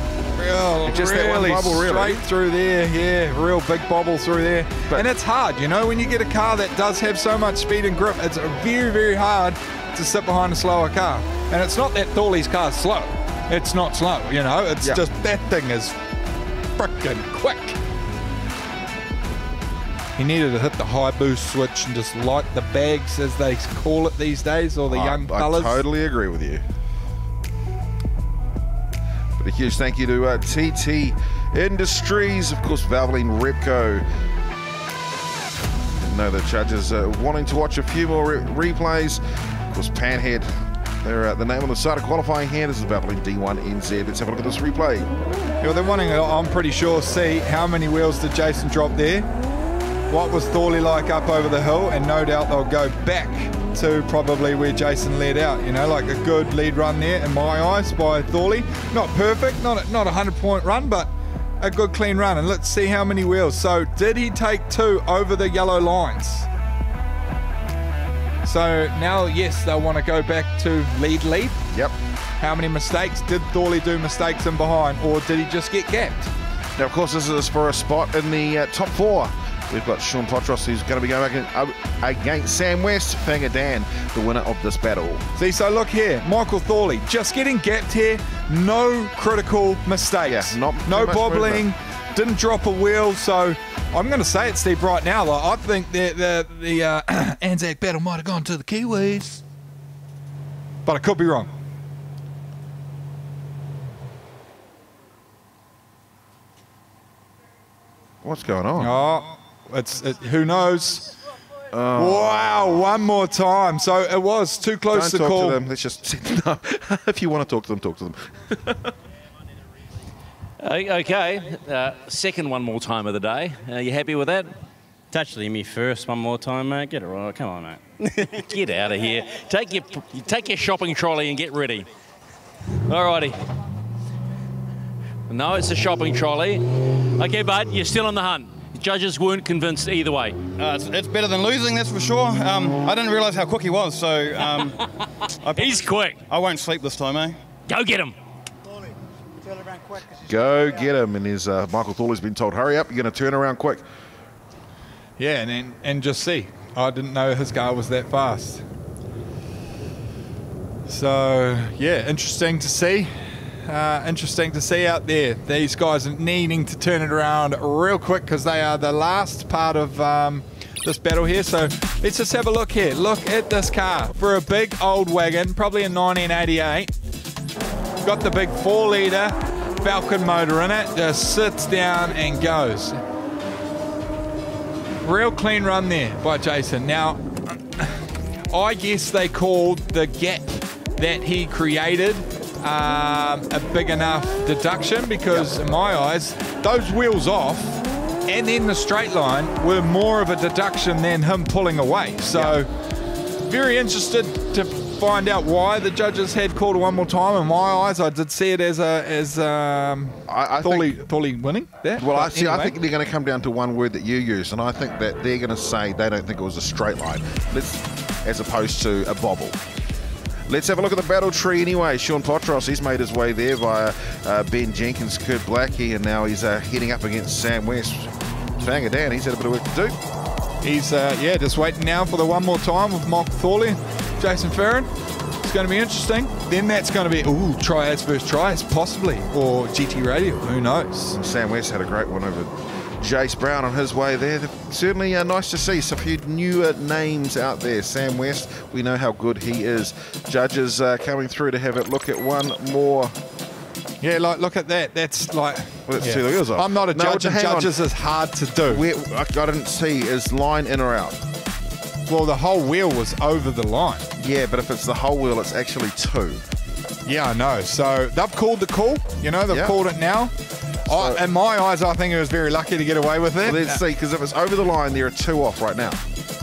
Oh, real, Just that one really bubble, really. straight through there. Yeah, real big bobble through there. and it's hard, you know, when you get a car that does have so much speed and grip, it's very, very hard to sit behind a slower car. And it's not that Thorley's car's slow. It's not slow, you know. It's Yeah. just that thing is freaking quick. He needed to hit the high boost switch and just light the bags, as they call it these days, or the I- young I totally agree with you. But a huge thank you to uh, TT Industries, of course, Valvoline Repco. I know the judges uh, wanting to watch a few more re- replays. Of course, Panhead. Uh, the name on the side of qualifying here is the Valvoline D1 NZ. Let's have a look at this replay. Yeah, they're wanting, I'm pretty sure, see how many wheels did Jason drop there? What was Thorley like up over the hill? And no doubt they'll go back to probably where Jason led out. You know, like a good lead run there in my eyes by Thorley. Not perfect, not a, not a hundred point run, but a good clean run. And let's see how many wheels. So did he take two over the yellow lines? So now, yes, they'll want to go back to lead lead. Yep. How many mistakes? Did Thorley do mistakes in behind, or did he just get gapped? Now, of course, this is for a spot in the uh, top four We've got Sean Potros, who's going to be going back against Sam West, Fanga Dan, the winner of this battle. See, so look here, Michael Thorley, just getting gapped here, no critical mistakes. Yeah, not no bobbling, movement. didn't drop a wheel. So I'm going to say it, Steve, right now. Like, I think the the, the uh, Anzac battle might have gone to the Kiwis, but I could be wrong. What's going on? Oh, it's it, who knows. Wow, one more time. So it was too close Don't to talk call. to them. Let's just no. if you want to talk to them, talk to them. O- Okay, uh, second one more time of the day. Are you happy with that? It's actually me first one more time, mate. Get it right. Come on, mate. Get out of here. Take your take your shopping trolley and get ready. Alrighty. No, it's a shopping trolley. Okay, bud, you're still on the hunt. Judges weren't convinced either way. Uh, it's, it's better than losing, that's for sure. Um, I didn't realise how quick he was, so um, I he's quick. I won't sleep this time, eh? Go get him. Go get him. And his uh, Michael Thorley's been told, hurry up, you're going to turn around quick. Yeah, and, and and just see. I didn't know his car was that fast. So yeah, interesting to see. Uh, interesting to see out there. These guys are needing to turn it around real quick because they are the last part of um, this battle here. So let's just have a look here. Look at this car for a big old wagon, probably in 1988. Got the big four litre Falcon motor in it. Just sits down and goes. Real clean run there by Jason. Now, I guess they called the gap that he created um, a big enough deduction because, in my eyes, those wheels off and then the straight line were more of a deduction than him pulling away. So, very interested to find out why the judges had called one more time. In my eyes, I did see it as a as um, I, I Thorley, think, Thorley winning there. Well, I But see. I think they're going to come down to one word that you use, and I think that they're going to say they don't think it was a straight line, let's, as opposed to a bobble. Let's have a look at the battle tree anyway. Sean Potros, he's made his way there via uh, Ben Jenkins, Kurt Blackie, and now he's uh, heading up against Sam West. Fanga Dan, he's had a bit of work to do. He's uh, yeah, just waiting now for the one more time with Michael Thorley, Jason Ferrin. It's going to be interesting. Then that's going to be ooh triads versus triads possibly, or GT Radio. Who knows? Sam West had a great one over Jace Brown on his way there. Certainly uh, nice to see some few newer names out there. Sam West, we know how good he is. Judges uh, coming through to have a look at one more. Yeah, like look at that. That's like. Well, let's yeah. see the. I'm not a No, judge, and hang on. judges is hard to do. Where, I I didn't see is line in or out. Well, the whole wheel was over the line. Yeah, but if it's the whole wheel, it's actually two. Yeah, I know. So they've called the call. You know, they've Yeah. called it now. I, in my eyes, I think he was very lucky to get away with it. Let's see, because if it's over the line, there are two off right now.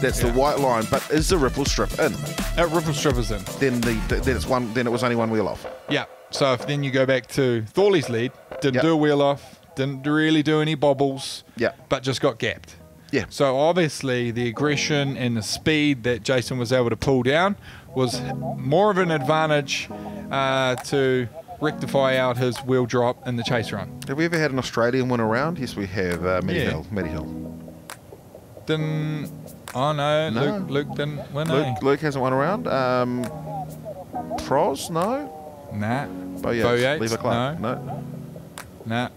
That's the white line, but is the ripple strip in? That ripple strip is in. Then the then it's one. Then it was only one wheel off. Yeah. So if then you go back to Thorley's lead, didn't do a wheel off, didn't really do any bobbles. Yeah. But just got gapped. Yeah. So obviously the aggression and the speed that Jason was able to pull down was more of an advantage uh, to rectify out his wheel drop in the chase run. Have we ever had an Australian win around? Yes, we have. Uh, Matty Yeah. Hill. Matty Hill. Didn't. Oh no, No. Luke, Luke didn't win. Luke, eh? Luke hasn't won around. Um, Pros, no. Nah. Bo Yates. Bo Yates, Lever Clark. no. no. Nah.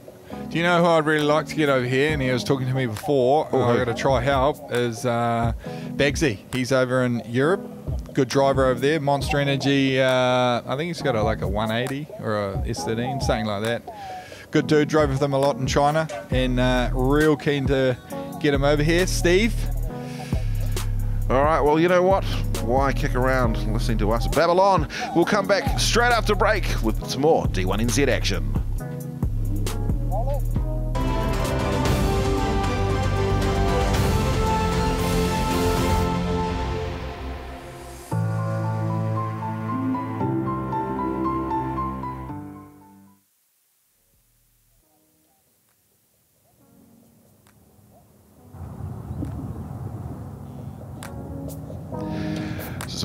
Do you know who I'd really like to get over here? And he was talking to me before. Oh, I got to try help. Is uh, Bagsy? He's over in Europe. Good driver over there. Monster Energy. Uh, I think he's got a, like a 180 or a S13, something like that. Good dude. Drove with them a lot in China, and uh, real keen to get him over here. Steve. All right, well, you know what? Why kick around listening to us? Babylon. We'll come back straight after break with some more D1NZ action.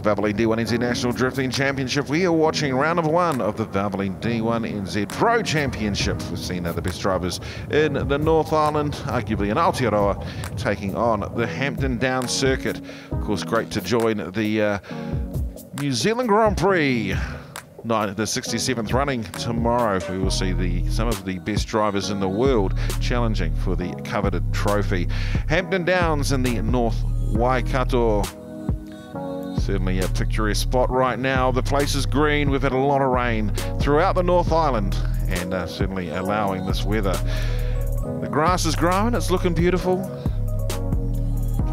The Valvoline D1 NZ National Drifting Championship. We are watching round number one of the Valvoline D1 NZ Pro Championship. We've seen the best drivers in the North Island, arguably in Aotearoa, taking on the Hampton Downs circuit. Of course, great to join the uh, New Zealand Grand Prix. No, the 67th running tomorrow. We will see the some of the best drivers in the world challenging for the coveted trophy. Hampton Downs in the North Waikato Certainly a picturesque spot right now. The place is green. We've had a lot of rain throughout the North Island and uh, certainly allowing this weather. The grass is growing. It's looking beautiful.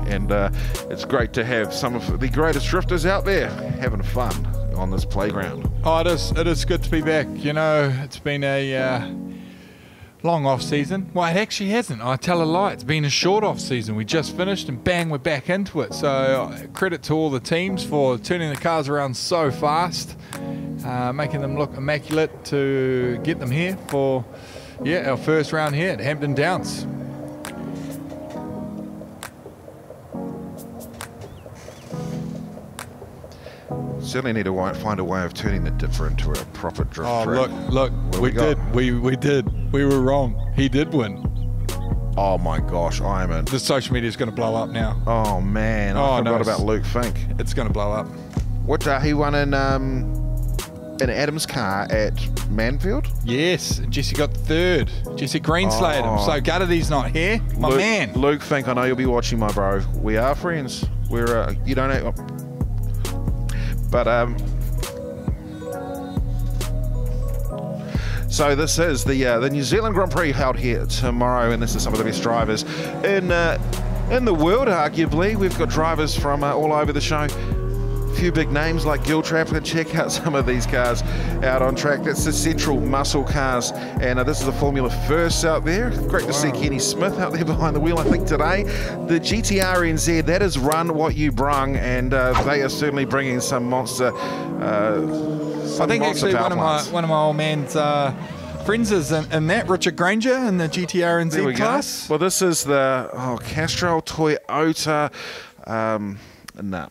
And uh, it's great to have some of the greatest drifters out there having fun on this playground. Oh, it is. It is good to be back. You know, it's been a uh, long off season. Well, it actually hasn't. I tell a lie. It's been a short off season. We just finished and bang, we're back into it. So uh, credit to all the teams for turning the cars around so fast, uh, making them look immaculate to get them here for yeah our first round here at Hampton Downs. Certainly need to find a way of turning the dipper into a proper drift Oh, track. look, look, we, we did. We, we did. We were wrong. He did win. Oh my gosh, I am in. The social media is going to blow up now. Oh man, I Oh, forgot no, about Luke Fink. It's going to blow up. What uh, he won in um, in Adam's car at Manfield? Yes, Jesse got third. Jesse Green slayed him. Oh. So gutted he's not here. My Luke, man. Luke Fink, I know you'll be watching, my bro. We are friends. We're uh, you don't know, but um. So this is the uh, the New Zealand Grand Prix held here tomorrow, and this is some of the best drivers in uh, in the world. Arguably, we've got drivers from uh, all over the show. A few big names like Gil Trapper. Check out some of these cars out on track. That's the Central Muscle cars, and uh, this is the Formula First out there. Great to see Kenny Smith out there behind the wheel. I think today the GTR NZ that is run what you brung, and uh, they are certainly bringing some monster. Uh, I think actually one of my one of my old man's uh, friends is in, in that Richard Granger in the GTR and There we Z go. class. Well, this is the oh, Castrol Toyota. Um, no.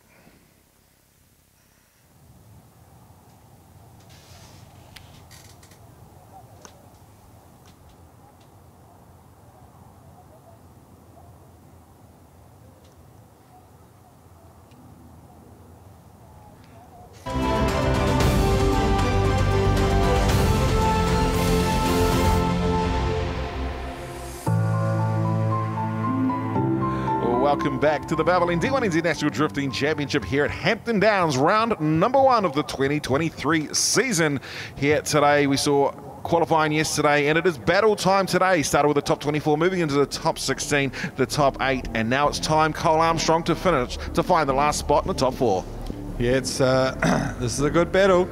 Welcome back to the Valvoline D1 International Drifting Championship here at Hampton Downs, round number one of the 2023 season. Here today, we saw qualifying yesterday, and it is battle time today. Started with the top 24, moving into the top 16, the top eight, and now it's time Cole Armstrong to finish to find the last spot in the top four. Yeah, it's uh, this is a good battle.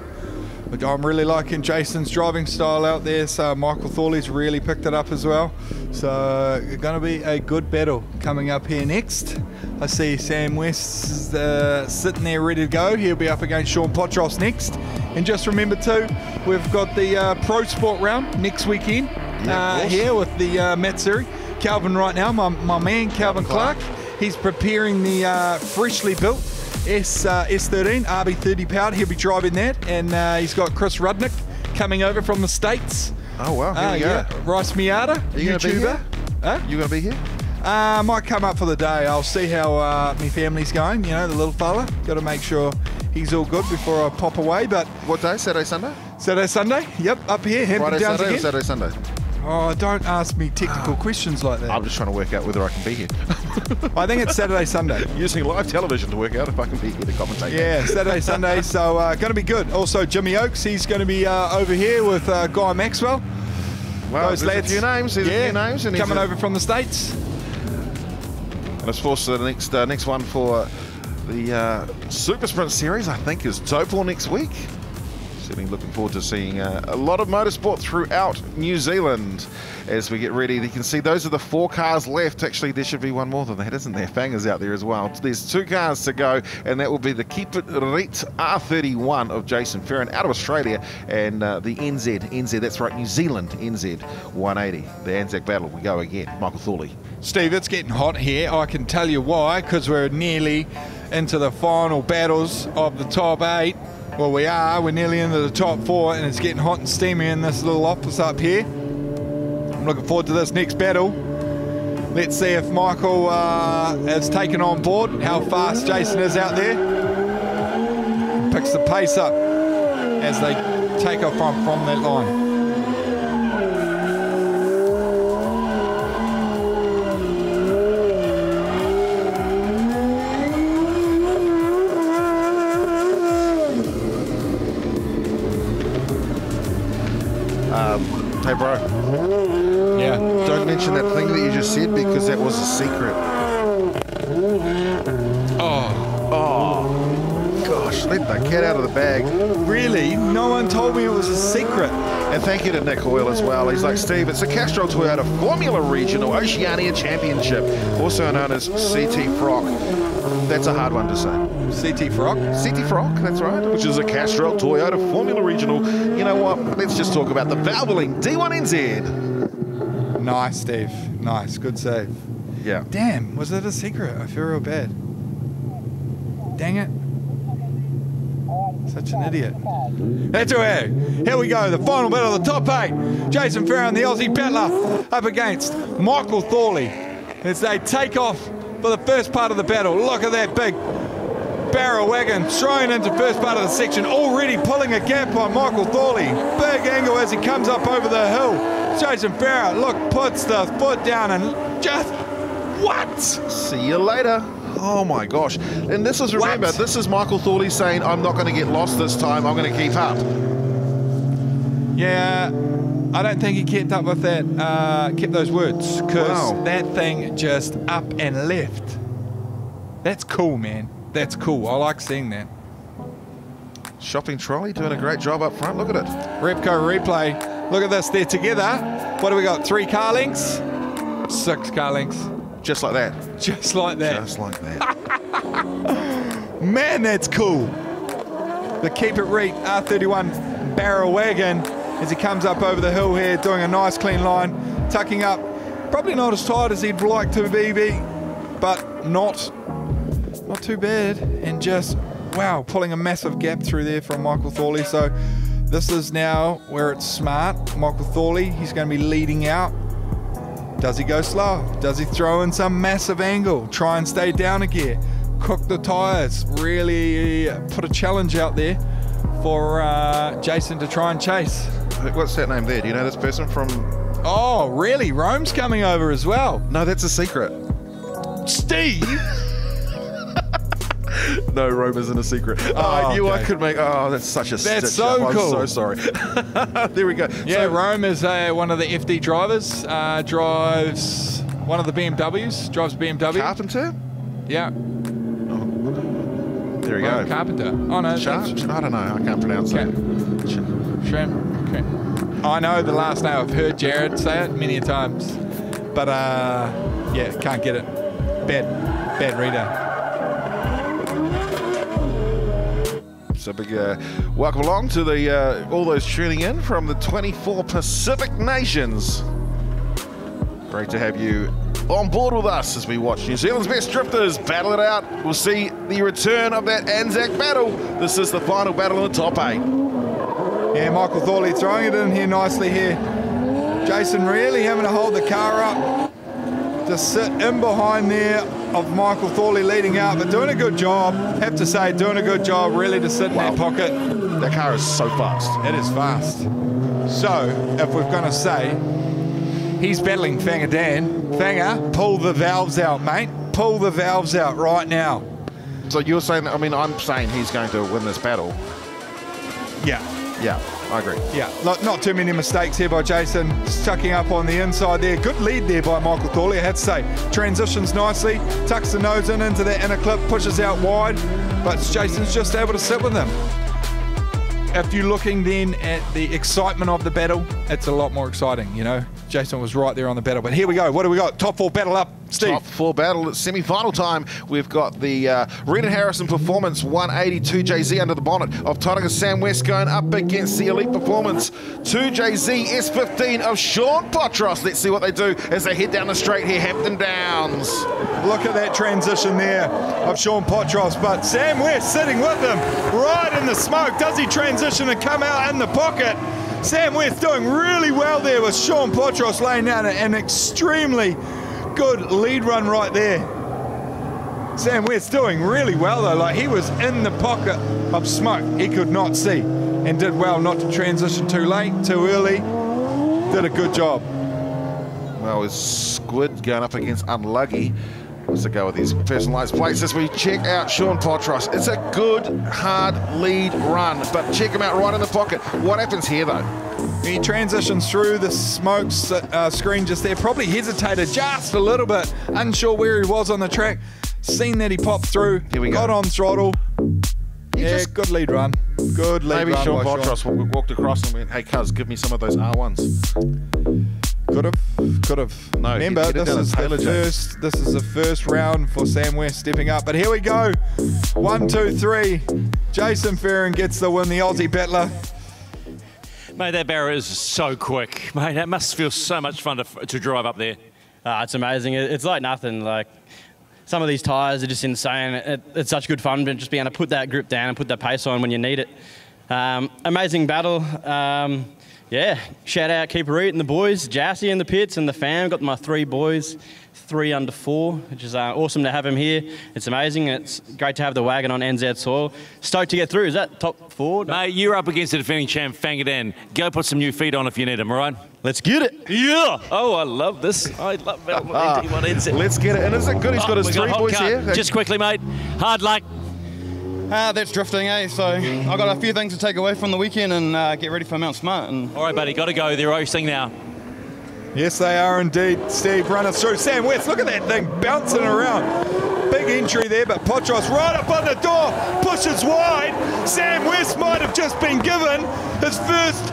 But I'm really liking Jason's driving style out there. So Michael Thorley's really picked it up as well. So it's going to be a good battle coming up here next. I see Sam West is, uh, sitting there ready to go. He'll be up against Sean Potros next. And just remember too, we've got the uh, Pro Sport round next weekend Yeah, uh, here with the uh, Matsuri. Calvin right now, my, my man Calvin Clark. He's preparing the uh, freshly built S uh, S13 RB30 powered. He'll be driving that, and uh, he's got Chris Rudnick coming over from the states. Oh wow, here Uh, we go. yeah, Rice Miata, Are you gonna be YouTuber. here? Huh? You gonna be here? Uh, might come up for the day. I'll see how uh, my family's going. You know, the little fella. Got to make sure he's all good before I pop away. But what day? Saturday, Sunday. Saturday, Sunday. Yep, up here, Hampton Friday, Downs Saturday, or again. Saturday, Sunday. Oh, don't ask me technical questions like that. I'm just trying to work out whether I can be here. I think it's Saturday, Sunday. Using live television to work out if I can be here to commentate. Yeah, Saturday, Sunday. So uh, going to be good. Also, Jimmy Oakes, he's going to be uh, over here with uh, Guy Maxwell. Well, Those there's a lads, few names, there's a yeah, few names, and he's coming over from the states. And of course, the next uh, next one for the uh, Super Sprint Series, I think, is Taupo next week. Certainly looking forward to seeing uh, a lot of motorsport throughout New Zealand as we get ready. You can see those are the four cars left. Actually, there should be one more than that, isn't there? Fangas out there as well. There's two cars to go, and that will be the Keep It Reet R31 of Jason Ferrin out of Australia and uh, the NZ, NZ, that's right, New Zealand NZ 180. The Anzac Battle, we go again. Michael Thorley. Steve, it's getting hot here. I can tell you why, because we're nearly into the final battles of the top eight. Well, we are. We're nearly into the top four, and it's getting hot and steamy in this little office up here. I'm looking forward to this next battle. Let's see if Michael uh, has taken on board how fast Jason is out there. Picks the pace up as they take off from, from that line. As well. He's like, Steve, it's a Castrol Toyota Formula Regional Oceania Championship, also known as CTFROC. That's a hard one to say. CTFROC? CT Frock, that's right, which is a Castrol Toyota Formula Regional. You know what? Let's just talk about the Valvoline D1NZ. Nice, Steve. Nice. Good save. Yeah. Damn, was it a secret? I feel real bad. Dang it. Idiot. That's all right. Here we go. The final battle of the top eight. Jason Farron, the Aussie battler, up against Michael Thorley as they take off for the first part of the battle. Look at that big Barra wagon thrown into first part of the section, already pulling a gap on Michael Thorley. Big angle as he comes up over the hill. Jason Farron, look, puts the foot down and just what? See you later. Oh my gosh. And this is, remember, What? this is Michael Thorley saying, I'm not going to get lost this time, I'm going to keep up. Yeah, I don't think he kept up with that, uh, kept those words, because Wow. that thing just up and left. That's cool, man. That's cool. I like seeing that. Shopping trolley doing a great job up front. Look at it. Repco replay. Look at this. They're together. What do we got? Three car links? Six car links. Just like that. Just like that. Just like that. Man, that's cool. The Keep It Reet R31 Barra wagon as he comes up over the hill here, doing a nice clean line, tucking up. Probably not as tight as he'd like to be, be, but not not too bad. And just wow, pulling a massive gap through there from Michael Thorley. So this is now where it's smart. Michael Thorley, he's going to be leading out. Does he go slow? Does he throw in some massive angle? Try and stay down a gear? Cook the tyres? Really put a challenge out there for uh, Jason to try and chase. What's that name there? Do you know this person from. Oh, really? Rome's coming over as well. No, that's a secret. Steve! no, Rome isn't a secret. Oh, Oh, I knew I could make. Oh, that's such a That's so up. cool. I'm so sorry. there we go. Yeah, Rome is uh, one of the FD drivers. Uh, drives one of the BMWs. Drives BMW. Carpenter? Yeah. There we Rome go. Carpenter. Oh no. Char- I don't know. I can't pronounce Okay. that. Shrimp. Okay. I know the last name. I've heard Jared say it many times, but uh, yeah, can't get it. Bad, bad reader. So big uh, welcome along to the uh, all those tuning in from the 24 Pacific nations. Great to have you on board with us as we watch New Zealand's best drifters battle it out. We'll see the return of that Anzac battle. This is the final battle in the top eight. Yeah, Michael Thorley throwing it in here nicely here. Jason really having to hold the car up. Just sit in behind there of Michael Thorley leading out, but doing a good job. Have to say, doing a good job really to sit in that pocket. That car is so fast. It is fast. So, if we're going to say, he's battling Fanga Dan. Fanga, pull the valves out, mate. Pull the valves out right now. So you're saying? I mean, I'm saying he's going to win this battle. Yeah. Yeah, I agree. Yeah, not, not too many mistakes here by Jason. Tucking up on the inside there. Good lead there by Michael Thorley, I had to say. Transitions nicely, tucks the nose in into that inner clip, pushes out wide, but Jason's just able to sit with him. If you're looking then at the excitement of the battle, it's a lot more exciting, you know. Jason was right there on the battle. But here we go. What do we got? Top four battle up. Steve. Top four battle at semi-final time. We've got the uh, Regan Harrison Performance 182 JZ under the bonnet of Tauranga Sam West going up against the Elite Performance 2JZ S15 of Sean Potros. Let's see what they do as they head down the straight here, Hampton Downs. Look at that transition there of Sean Potros, but Sam West sitting with him right in the smoke. Does he transition and come out in the pocket? Sam West doing really well there with Sean Potros laying down an extremely good lead run right there. Sam West doing really well though, like he was in the pocket of smoke he could not see and did well not to transition too late, too early. Did a good job. Well, is Squid going up against Unlucky? Wants to go with his personalised plates as we check out Sean Potros. It's a good, hard lead run, but check him out right in the pocket. What happens here, though? He transitions through the smoke uh, screen just there. Probably hesitated just a little bit, unsure where he was on the track. Seen that he popped through. Here we go. Got on throttle. He yeah, just- good lead run. Good lead Maybe run. Maybe Sean by Potros w- walked across and went, hey, cuz, give me some of those R1s. Could have, could have. No, Remember, this that is at the Taylor James. first. This is the first round for Sam West stepping up. But here we go. One, two, three. Jason Ferrin gets the win. The Aussie battler. Mate, that Barra is so quick. Mate, that must feel so much fun to, to drive up there. Ah, it's amazing. It's like nothing. Like some of these tires are just insane. It, it's such good fun, but just being able to put that grip down and put that pace on when you need it. Um, amazing battle. Um, yeah, shout out Keeper Reed and the boys, Jassy and the pits and the fam. Got my three boys, three under four, which is uh, awesome to have them here. It's amazing. It's great to have the wagon on NZ soil. Stoked to get through. Is that top four? Mate, you're up against the defending champ, Fanga Dan. Go put some new feet on if you need them, all right? Let's get it. Yeah. Oh, I love this. I love it. Let's get it. And is it good? He's got his three boys cut. here. Just quickly, mate. Hard luck. Uh, that's drifting, eh? So I've got a few things to take away from the weekend and uh, get ready for Mount Smart. And All right, buddy, got to go. They're racing now. Yes, they are indeed. Steve, run us through. Sam West, look at that thing bouncing around. Big entry there, but Potros right up on the door, pushes wide. Sam West might have just been given his first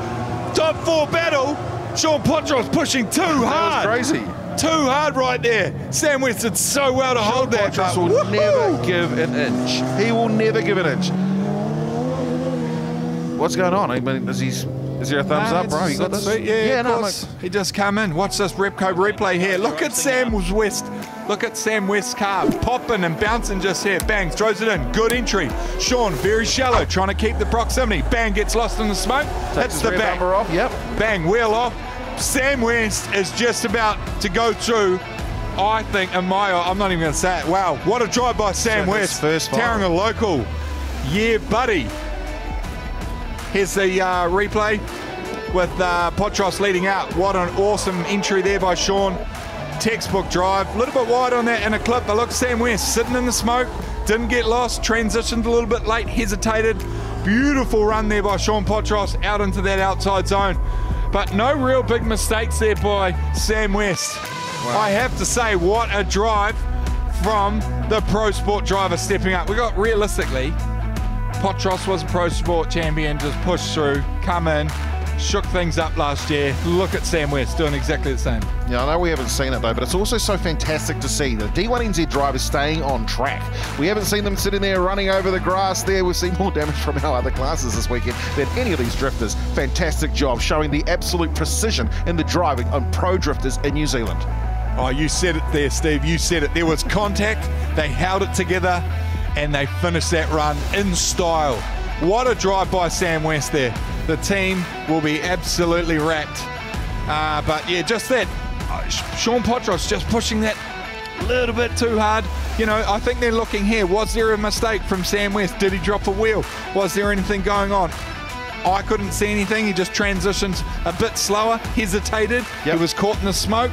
top four battle. Sean Potros pushing too hard. crazy. Too hard right there. Sam West did so well to hold that. But will woohoo! never give an inch. He will never give an inch. What's going on? I mean, is he, is there a thumbs Nah, up, bro? You got this? sweet. Yeah, yeah of no. He just come in. Watch this Repco replay here. Look at Sam West. Look at Sam West's car popping and bouncing just here. Bang, throws it in. Good entry. Sean, very shallow, trying to keep the proximity. Bang, gets lost in the smoke. Hits his the back. off, yep. Bang, wheel off. Sam West is just about to go through. I think, in my, I'm not even going to say it. Wow, what a drive by Sam So West. first final. Tauranga local. Yeah, buddy. Here's the uh, replay with uh, Potros leading out. What an awesome entry there by Sean. Textbook drive. A little bit wide on that in a clip, but look, Sam West sitting in the smoke. Didn't get lost. Transitioned a little bit late. Hesitated. Beautiful run there by Sean Potros out into that outside zone. But no real big mistakes there by Sam West. I have to say, what a drive from the Pro Sport driver stepping up. We got realistically, Potros was a Pro Sport champion, just pushed through, come in, shook things up last year. Look at Sam West doing exactly the same. Yeah, I know we haven't seen it though, but it's also so fantastic to see the D1NZ drivers staying on track. We haven't seen them sitting there running over the grass there. We've seen more damage from our other classes this weekend than any of these drifters. Fantastic job showing the absolute precision in the driving on pro drifters in New Zealand. Oh, you said it there, Steve. You said it. There was contact, they held it together, and they finished that run in style. What a drive by Sam West there. The team will be absolutely wrapped. Uh, but yeah, just that. uh, Sean Potros just pushing that a little bit too hard. You know, I think they're looking here. Was there a mistake from Sam West? Did he drop a wheel? Was there anything going on? I couldn't see anything. He just transitioned a bit slower, hesitated. He was caught in the smoke.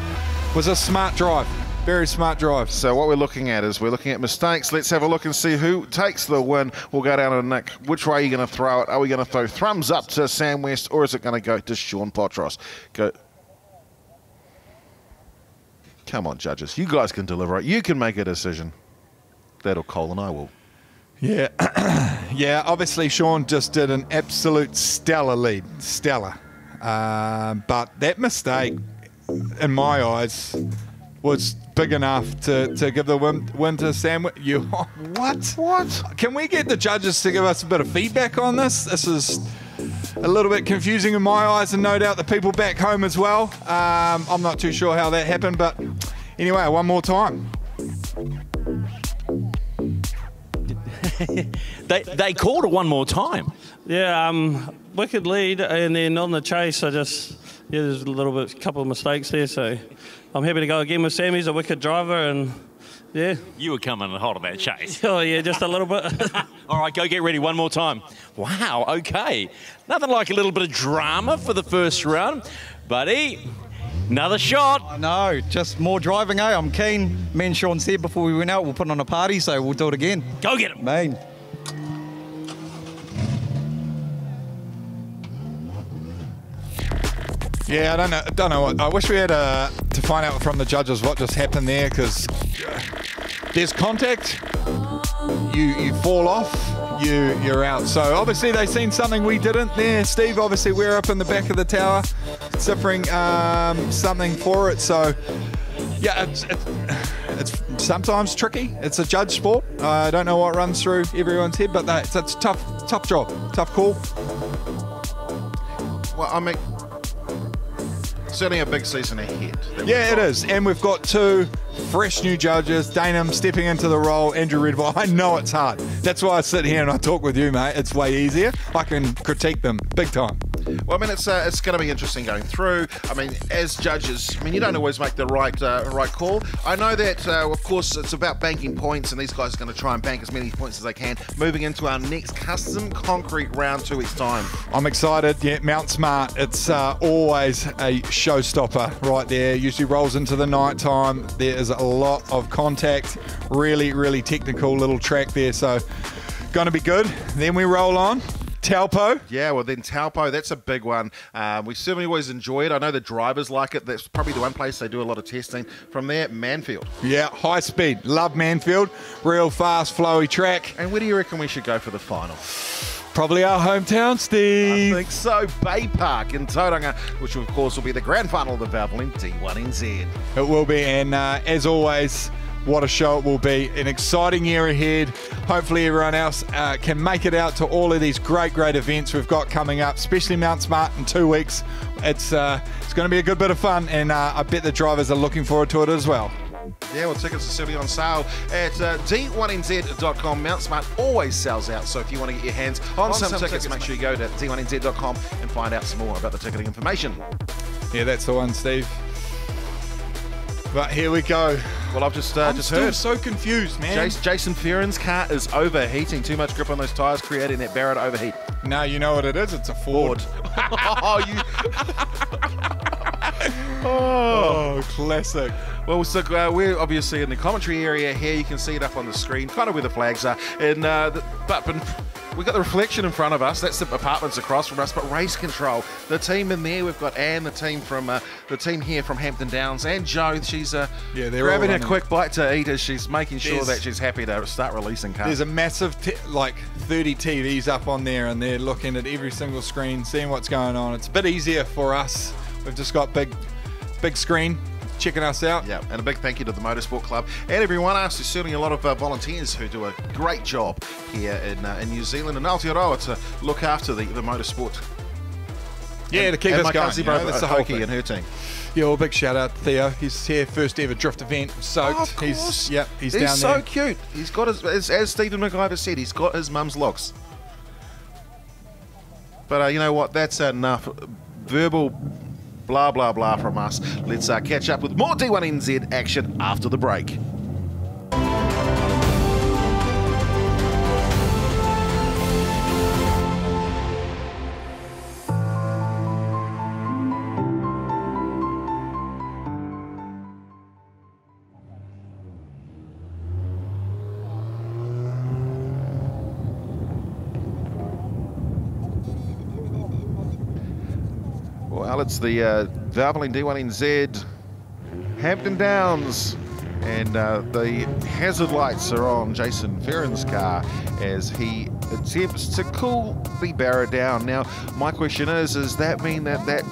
Was a smart drive. Very smart drive. So what we're looking at is we're looking at mistakes. Let's have a look and see who takes the win. We'll go down to Nick. Which way are you going to throw it? Are we going to throw thumbs up to Sam West or is it going to go to Sean Potros? Go. Come on, judges. You guys can deliver it. You can make a decision. That'll Cole and I will. Yeah, yeah. Obviously, Sean just did an absolute stellar lead, stellar. Um, but that mistake, in my eyes, was big enough to, to give the win, win to Sam. You what? What? Can we get the judges to give us a bit of feedback on this? This is a little bit confusing in my eyes, and no doubt the people back home as well. Um, I'm not too sure how that happened, but anyway, one more time. they they called it one more time. Yeah, um, wicked lead, and then on the chase, I just yeah, there's a little bit, couple of mistakes there. So I'm happy to go again with Sam. He's a wicked driver, and yeah. You were coming hot of that chase. Oh yeah, just a little bit. All right, go get ready one more time. Wow, okay. Nothing like a little bit of drama for the first round. Buddy, another shot. No, just more driving, eh? I'm keen. Me and Sean said before we went out, we'll put on a party, so we'll do it again. Go get him. Man. Yeah, I don't know. Don't know what. I wish we had uh, to find out from the judges what just happened there because there's contact. You you fall off. You you're out. So obviously they seen something we didn't there. Steve, obviously we're up in the back of the tower, ciphering um, something for it. So yeah, it's, it's it's sometimes tricky. It's a judge sport. I don't know what runs through everyone's head, but that's it's a tough tough job, tough call. Well, I mean, certainly a big season ahead. Yeah, it is. And we've got two fresh new judges. Danum stepping into the role, Andrew Redwell. I know it's hard. That's why I sit here and I talk with you, mate. It's way easier. I can critique them big time. Well, I mean, it's uh, it's going to be interesting going through. I mean, as judges, I mean, you don't always make the right uh, right call. I know that, uh, of course, it's about banking points, and these guys are going to try and bank as many points as they can. Moving into our next custom concrete round two weeks time. I'm excited. Yeah, Mount Smart. It's uh, always a showstopper right there. Usually rolls into the night time. There is a lot of contact. Really, really technical little track there. So, going to be good. Then we roll on. Taupo. Yeah, well, then Taupo, that's a big one. Um, we certainly always enjoy it. I know the drivers like it. That's probably the one place they do a lot of testing. From there, Manfield. Yeah, high speed. Love Manfield. Real fast, flowy track. And where do you reckon we should go for the final? Probably our hometown, Steve. I think so. Bay Park in Tauranga, which of course will be the grand final of the Valvoline D1NZ. It will be, and uh, as always, what a show it will be. An exciting year ahead. Hopefully, everyone else uh, can make it out to all of these great, great events we've got coming up, especially Mount Smart in two weeks. It's uh, it's going to be a good bit of fun, and uh, I bet the drivers are looking forward to it as well. Yeah, well, tickets are certainly on sale at uh, d1nz.com. Mount Smart always sells out, so if you want to get your hands on, some, tickets, make sure you go to d1nz.com and find out some more about the ticketing information. Yeah, that's the one, Steve. But here we go. Well, I've just uh, I'm just heard. so confused, man. Jason, Jason Fearon's car is overheating. Too much grip on those tyres, creating that Barrett overheat. No, you know what it is. It's a Ford. oh, you. oh, classic. Well, so uh, we're obviously in the commentary area here. You can see it up on the screen, kind of where the flags are. And uh, the, but, but we've got the reflection in front of us. That's the apartments across from us. But race control, the team in there. We've got Anne, the team from uh, the team here from Hampton Downs, and Joe. She's uh, Yeah, they're grabbing a quick bite to eat as she's making sure that she's happy to start releasing cars. There's a massive, t- like 30 TVs up on there, and they're looking at every single screen, seeing what's going on. It's a bit easier for us. We've just got big, big screen checking us out. Yeah, and a big thank you to the Motorsport Club and everyone else. There's certainly a lot of uh, volunteers who do a great job here in, uh, in New Zealand and Aotearoa to look after the, the motorsport. Yeah, and, to keep and us going. you know, that's the whole Hoki and her team. Yeah, well, big shout out to Theo. He's here, first ever drift event, soaked. Oh, he's yep, he's, He's down so there. cute. He's got his, as, as Stephen McIver said, he's got his mum's locks. But uh, you know what? That's enough verbal blah blah blah from us. Let's uh, catch up with more D1NZ action after the break. It's the uh, Valvoline D1NZ Hampton Downs And uh, the hazard lights are on Jason Ferrin's car as he attempts to cool the Barra down. Now, my question is, does that mean that that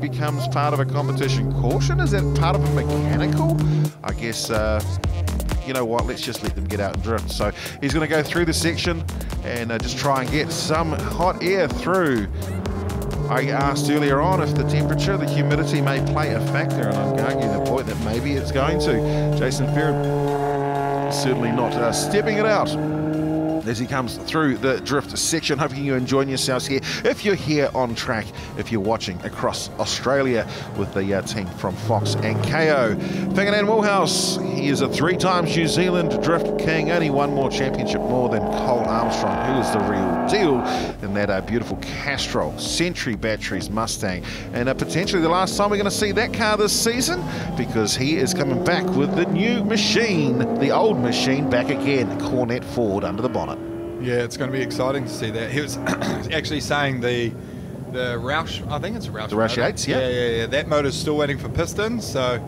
becomes part of a competition caution? Is that part of a mechanical? I guess, uh, you know what, let's just let them get out and drift. So he's going to go through the section and uh, just try and get some hot air through. I asked earlier on if the temperature, the humidity may play a factor, and I'm arguing the point that maybe it's going to. Jason Ferrin certainly not uh, stepping it out as he comes through the drift section. Hoping you're enjoying yourselves here. If you're here on track, if you're watching across Australia with the uh, team from Fox and Kayo. Whanganan Woolhouse, he is a three times New Zealand drift king, only one more championship more than Cole Armstrong, who is the real deal in that uh, beautiful Castrol Century Batteries Mustang. And uh, potentially the last time we're going to see that car this season because he is coming back with the new machine, the old machine back again, Cornet Ford under the bonnet. Yeah, it's going to be exciting to see that. He was actually saying the the Roush, I think it's a Roush. The Roush. Yates, yeah. yeah, yeah, yeah. That motor's still waiting for pistons, so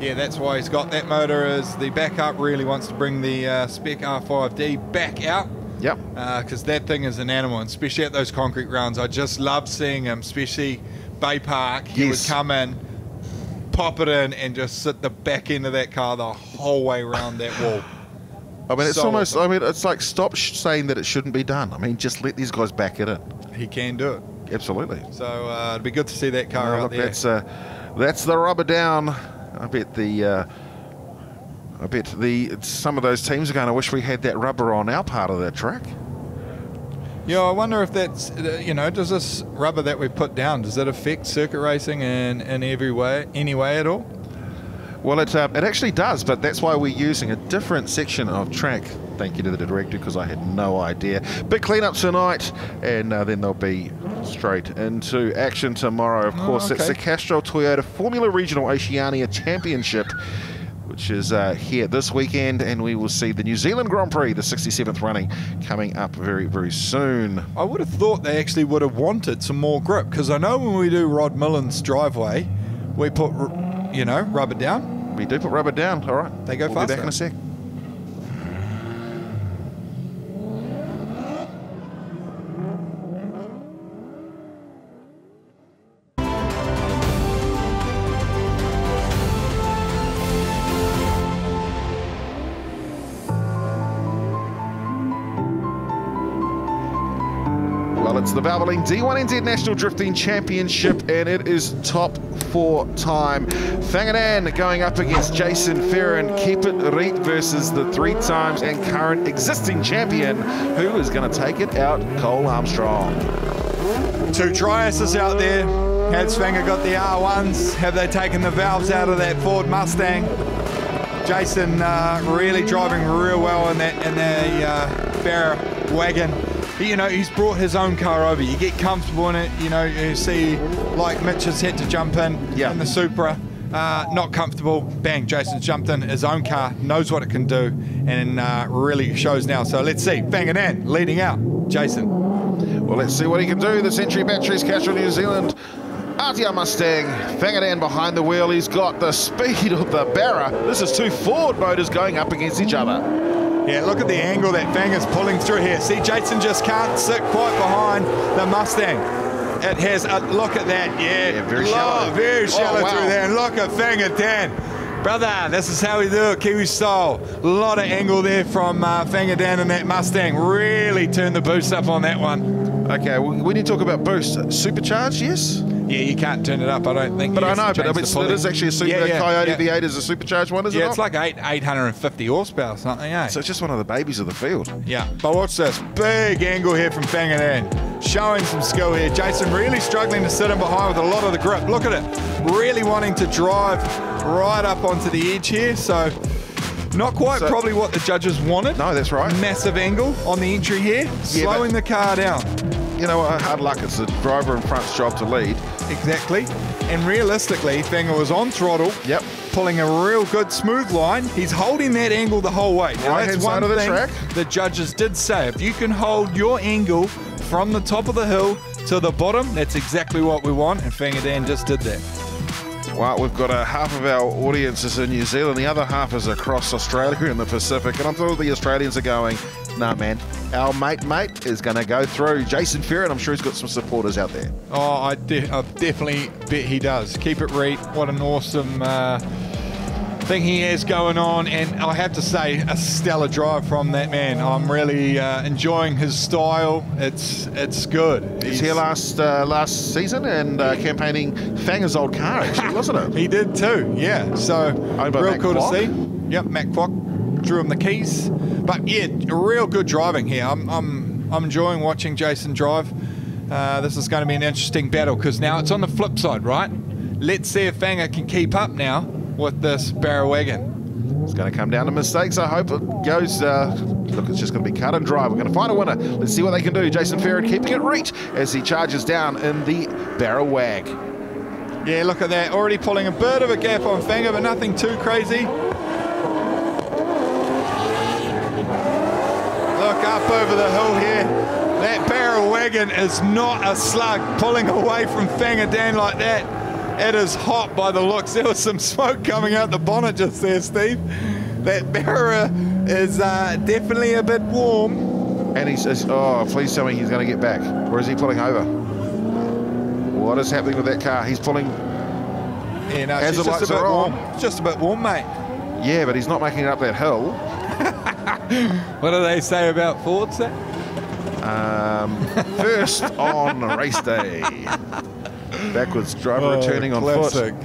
yeah, that's why he's got that motor as the backup. Really wants to bring the uh, Spec R5D back out. Yep. Because that thing is an animal, and especially at those concrete rounds. I just love seeing him, especially Bay Park. He Yes. would come in, pop it in, and just sit the back end of that car the whole way around that wall. I mean, it's almost, I mean, it's like stop sh- saying that it shouldn't be done. I mean, just let these guys back at it in. He can do it. Absolutely. So uh, it'd be good to see that car Oh, out look, there. that's uh, that's the rubber down. I bet the uh, I bet the some of those teams are going to wish we had that rubber on our part of the track. Yeah, I wonder if that's you know, does this rubber that we put down does it affect circuit racing in in every way, any way at all? Well, it uh, it actually does, but that's why we're using a different section of track. Thank you to the director because I had no idea. Big cleanup tonight, and uh, then they'll be straight into action tomorrow. Of Oh, course, it's the Castrol Toyota Formula Regional Oceania Championship. Which is uh, here this weekend, and we will see the New Zealand Grand Prix, the 67th running, coming up very, very soon. I would have thought they actually would have wanted some more grip because I know when we do Rod Millen's driveway, we put you know rubber down. We do put rubber down. All right, they go We'll be faster. back in a sec. The Valvoline D1NZ National Drifting Championship, and it is top four time. Fanga Dan going up against Jason Ferrin. Keep It Reet versus the three times and current existing champion, who is going to take it out, Cole Armstrong. Two triassists out there. Has Fanga got the R1s? Have they taken the valves out of that Ford Mustang? Jason uh, really driving real well in that in the uh, wagon. You know, he's brought his own car over. You get comfortable in it. You know, you see, like Mitch has had to jump in in the Supra. Uh, not comfortable. Bang! Jason's jumped in his own car, knows what it can do, and uh, really shows now. So let's see. Bang and in, leading out. Jason. Well, let's see what he can do. The Century Batteries, Castrol New Zealand. RTR Mustang, Fanga Dan behind the wheel. He's got the speed of the Barra. This is two Ford motors going up against each other. Yeah, look at the angle that Fanga's pulling through here. See, Jason just can't sit quite behind the Mustang. It has a look at that, yeah. very Lo- shallow. Very Oh, shallow wow. through there. And look at Fanga Dan. Brother, this is how we do it, Kiwi style. A lot of angle there from uh, Fanga Dan and that Mustang. Really turned the boost up on that one. Okay, well, need to talk about boost, supercharged, yes? Yeah, you can't turn it up, I don't think. But I know, but I change mean, the so it is actually a super Yeah, yeah, Coyote yeah. V8 is a supercharged one, is it Yeah, not? it's like eight, 850 horsepower or something, eh? So it's just one of the babies of the field. Yeah, but watch this big angle here from Fanga Dan. Showing some skill here. Jason really struggling to sit in behind with a lot of the grip. Look at it. Really wanting to drive right up onto the edge here. So, not quite So- probably what the judges wanted. No, that's right. Massive angle on the entry here. Yeah, slowing the car down. You know, what, hard luck. It's the driver in front's job to lead. Exactly. And realistically, Fanga was on throttle. Yep. Pulling a real good smooth line. He's holding that angle the whole way. Now, Right-hand that's one of the thing track. the judges did say. If you can hold your angle from the top of the hill to the bottom, that's exactly what we want. And Fanga Dan just did that. Well, we've got a half of our audience is in New Zealand, the other half is across Australia in the Pacific, and I'm sure the Australians are going, nah, man, our mate, mate is going to go through. Jason Ferret, I'm sure he's got some supporters out there. Oh, I, de- I definitely bet he does. Keep it reet. What an awesome uh, thing he has going on, and I have to say, a stellar drive from that man. I'm really uh, enjoying his style. It's it's good. He's here last uh, last season and uh, campaigning Fanga's old car, actually, wasn't it? he did too. Yeah. So real Matt cool to see. Yep, Matt Kwok drew him the keys. But yeah, real good driving here. I'm I'm I'm enjoying watching Jason drive. Uh, this is going to be an interesting battle because now it's on the flip side, right? Let's see if Fanga can keep up now with this Barra wagon. It's going to come down to mistakes. I hope it goes. Uh, look, it's just going to be cut and dry. We're going to find a winner. Let's see what they can do. Jason Ferret keeping it reet as he charges down in the Barra wag. Yeah, look at that. Already pulling a bit of a gap on Fanga, but nothing too crazy. Look up over the hill here. That Barra wagon is not a slug pulling away from Fanga down like that. It is hot by the looks. There was some smoke coming out the bonnet just there, Steve. That Barra is uh, definitely a bit warm. And he says, oh, please tell me he's going to get back. Or is he pulling over? What is happening with that car? He's pulling. Yeah, no, As it's the just a lights bit are on. warm. It's just a bit warm, mate. Yeah, but he's not making it up that hill. What do they say about Fords? Um, first on race day. Backwards driver Oh, returning on classic. foot.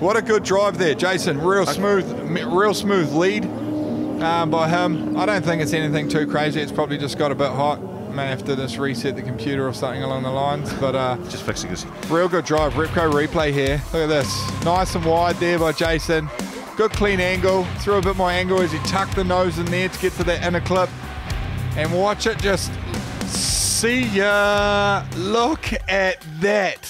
What a good drive there, Jason. Real smooth, real smooth lead um, by him. I don't think it's anything too crazy. It's probably just got a bit hot. May have to just reset the computer or something along the lines. But uh, just fixing this. Real good drive. Repco replay here. Look at this. Nice and wide there by Jason. Good clean angle. Threw a bit more angle as he tucked the nose in there to get to that inner clip. And watch it just see ya. Look at that.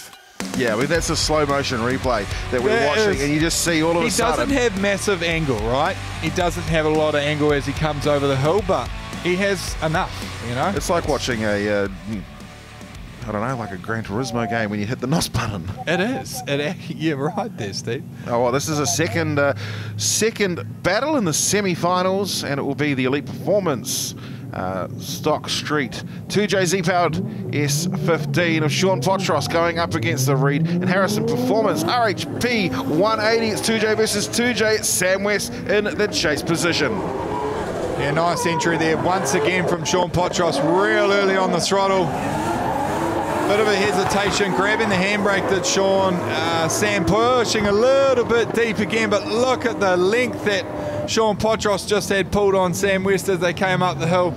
Yeah, well, that's a slow motion replay that we're That watching, is- and you just see all of he a sudden. He doesn't have massive angle, right? He doesn't have a lot of angle as he comes over the hill, but he has enough, you know? It's like watching a, uh, I don't know, like a Gran Turismo game when you hit the NOS button. It is. It, you're right there, Steve. Oh, well, this is a second, uh, second battle in the semi-finals, and it will be the elite performance. Uh, Stock Street 2JZ powered S15 of Sean Potros going up against the Regan Harrison Performance RHP 180. It's 2J versus 2J. It's Sam West in the chase position. Yeah, nice entry there once again from Sean Potros, real early on the throttle. Bit of a hesitation, grabbing the handbrake that Sean. Uh, Sam pushing a little bit deep again, but look at the length that Sean Potros just had pulled on Sam West as they came up the hill.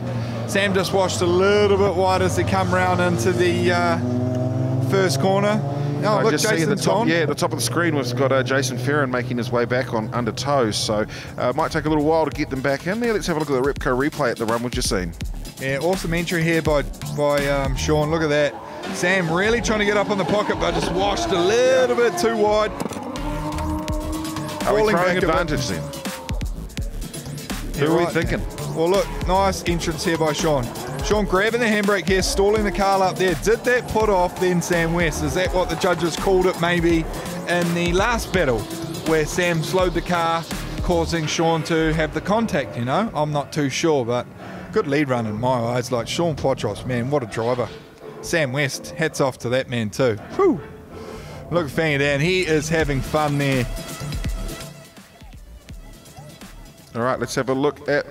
Sam just washed a little bit wide as they come round into the uh, first corner. Oh, look, just see the top, on. yeah, at the top of the screen, we've got uh, Jason Ferrin making his way back on under toes. So uh, might take a little while to get them back in there. Let's have a look at the Repco replay at the run we've just seen. Yeah, awesome entry here by by um, Sean. Look at that. Sam really trying to get up on the pocket, but just washed a little bit too wide. Are we Falling throwing back advantage then? Yeah, Who are we right. thinking? Well, look, nice entrance here by Sean. Sean grabbing the handbrake here, stalling the car up there. Did that put off then Sam West? Is that what the judges called it maybe in the last battle where Sam slowed the car, causing Sean to have the contact, you know? I'm not too sure, but good lead run in my eyes. Like Sean Potros, man, what a driver. Sam West, hats off to that man too. Whew. Look at Fanga Dan, he is having fun there. All right, let's have a look at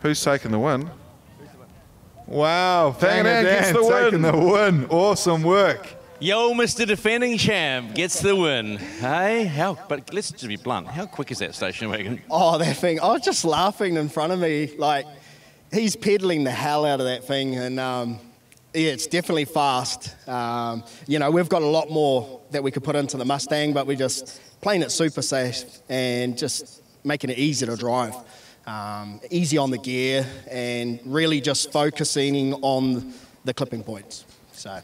who's taking the win. Wow, Fanny Fanny Dan Dan gets the win. the win. Awesome work. Yo, Mr. Defending Champ gets the win. Hey, how? But let's just be blunt. How quick is that station wagon? Oh, that thing. I was just laughing in front of me. Like, he's peddling the hell out of that thing. And um, yeah, it's definitely fast. Um, you know, we've got a lot more that we could put into the Mustang, but we're just playing it super safe and just making it easy to drive. Um, easy on the gear and really just focusing on the clipping points. So.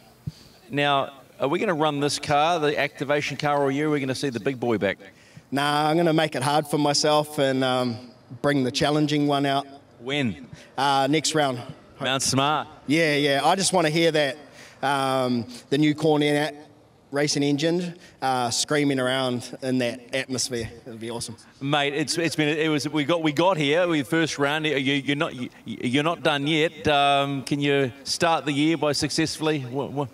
Now, are we going to run this car, the activation car, or are you? We're going to see the big boy back. Nah, I'm going to make it hard for myself and um, bring the challenging one out. When? Uh, next round. Mount Smart. Yeah, yeah. I just want to hear that um, the new Cornet racing engine uh, screaming around in that atmosphere. It would be awesome. Mate, it's it's been it was we got we got here we first round. You, you're not you, you're not done yet. Um, can you start the year by successfully? What, what?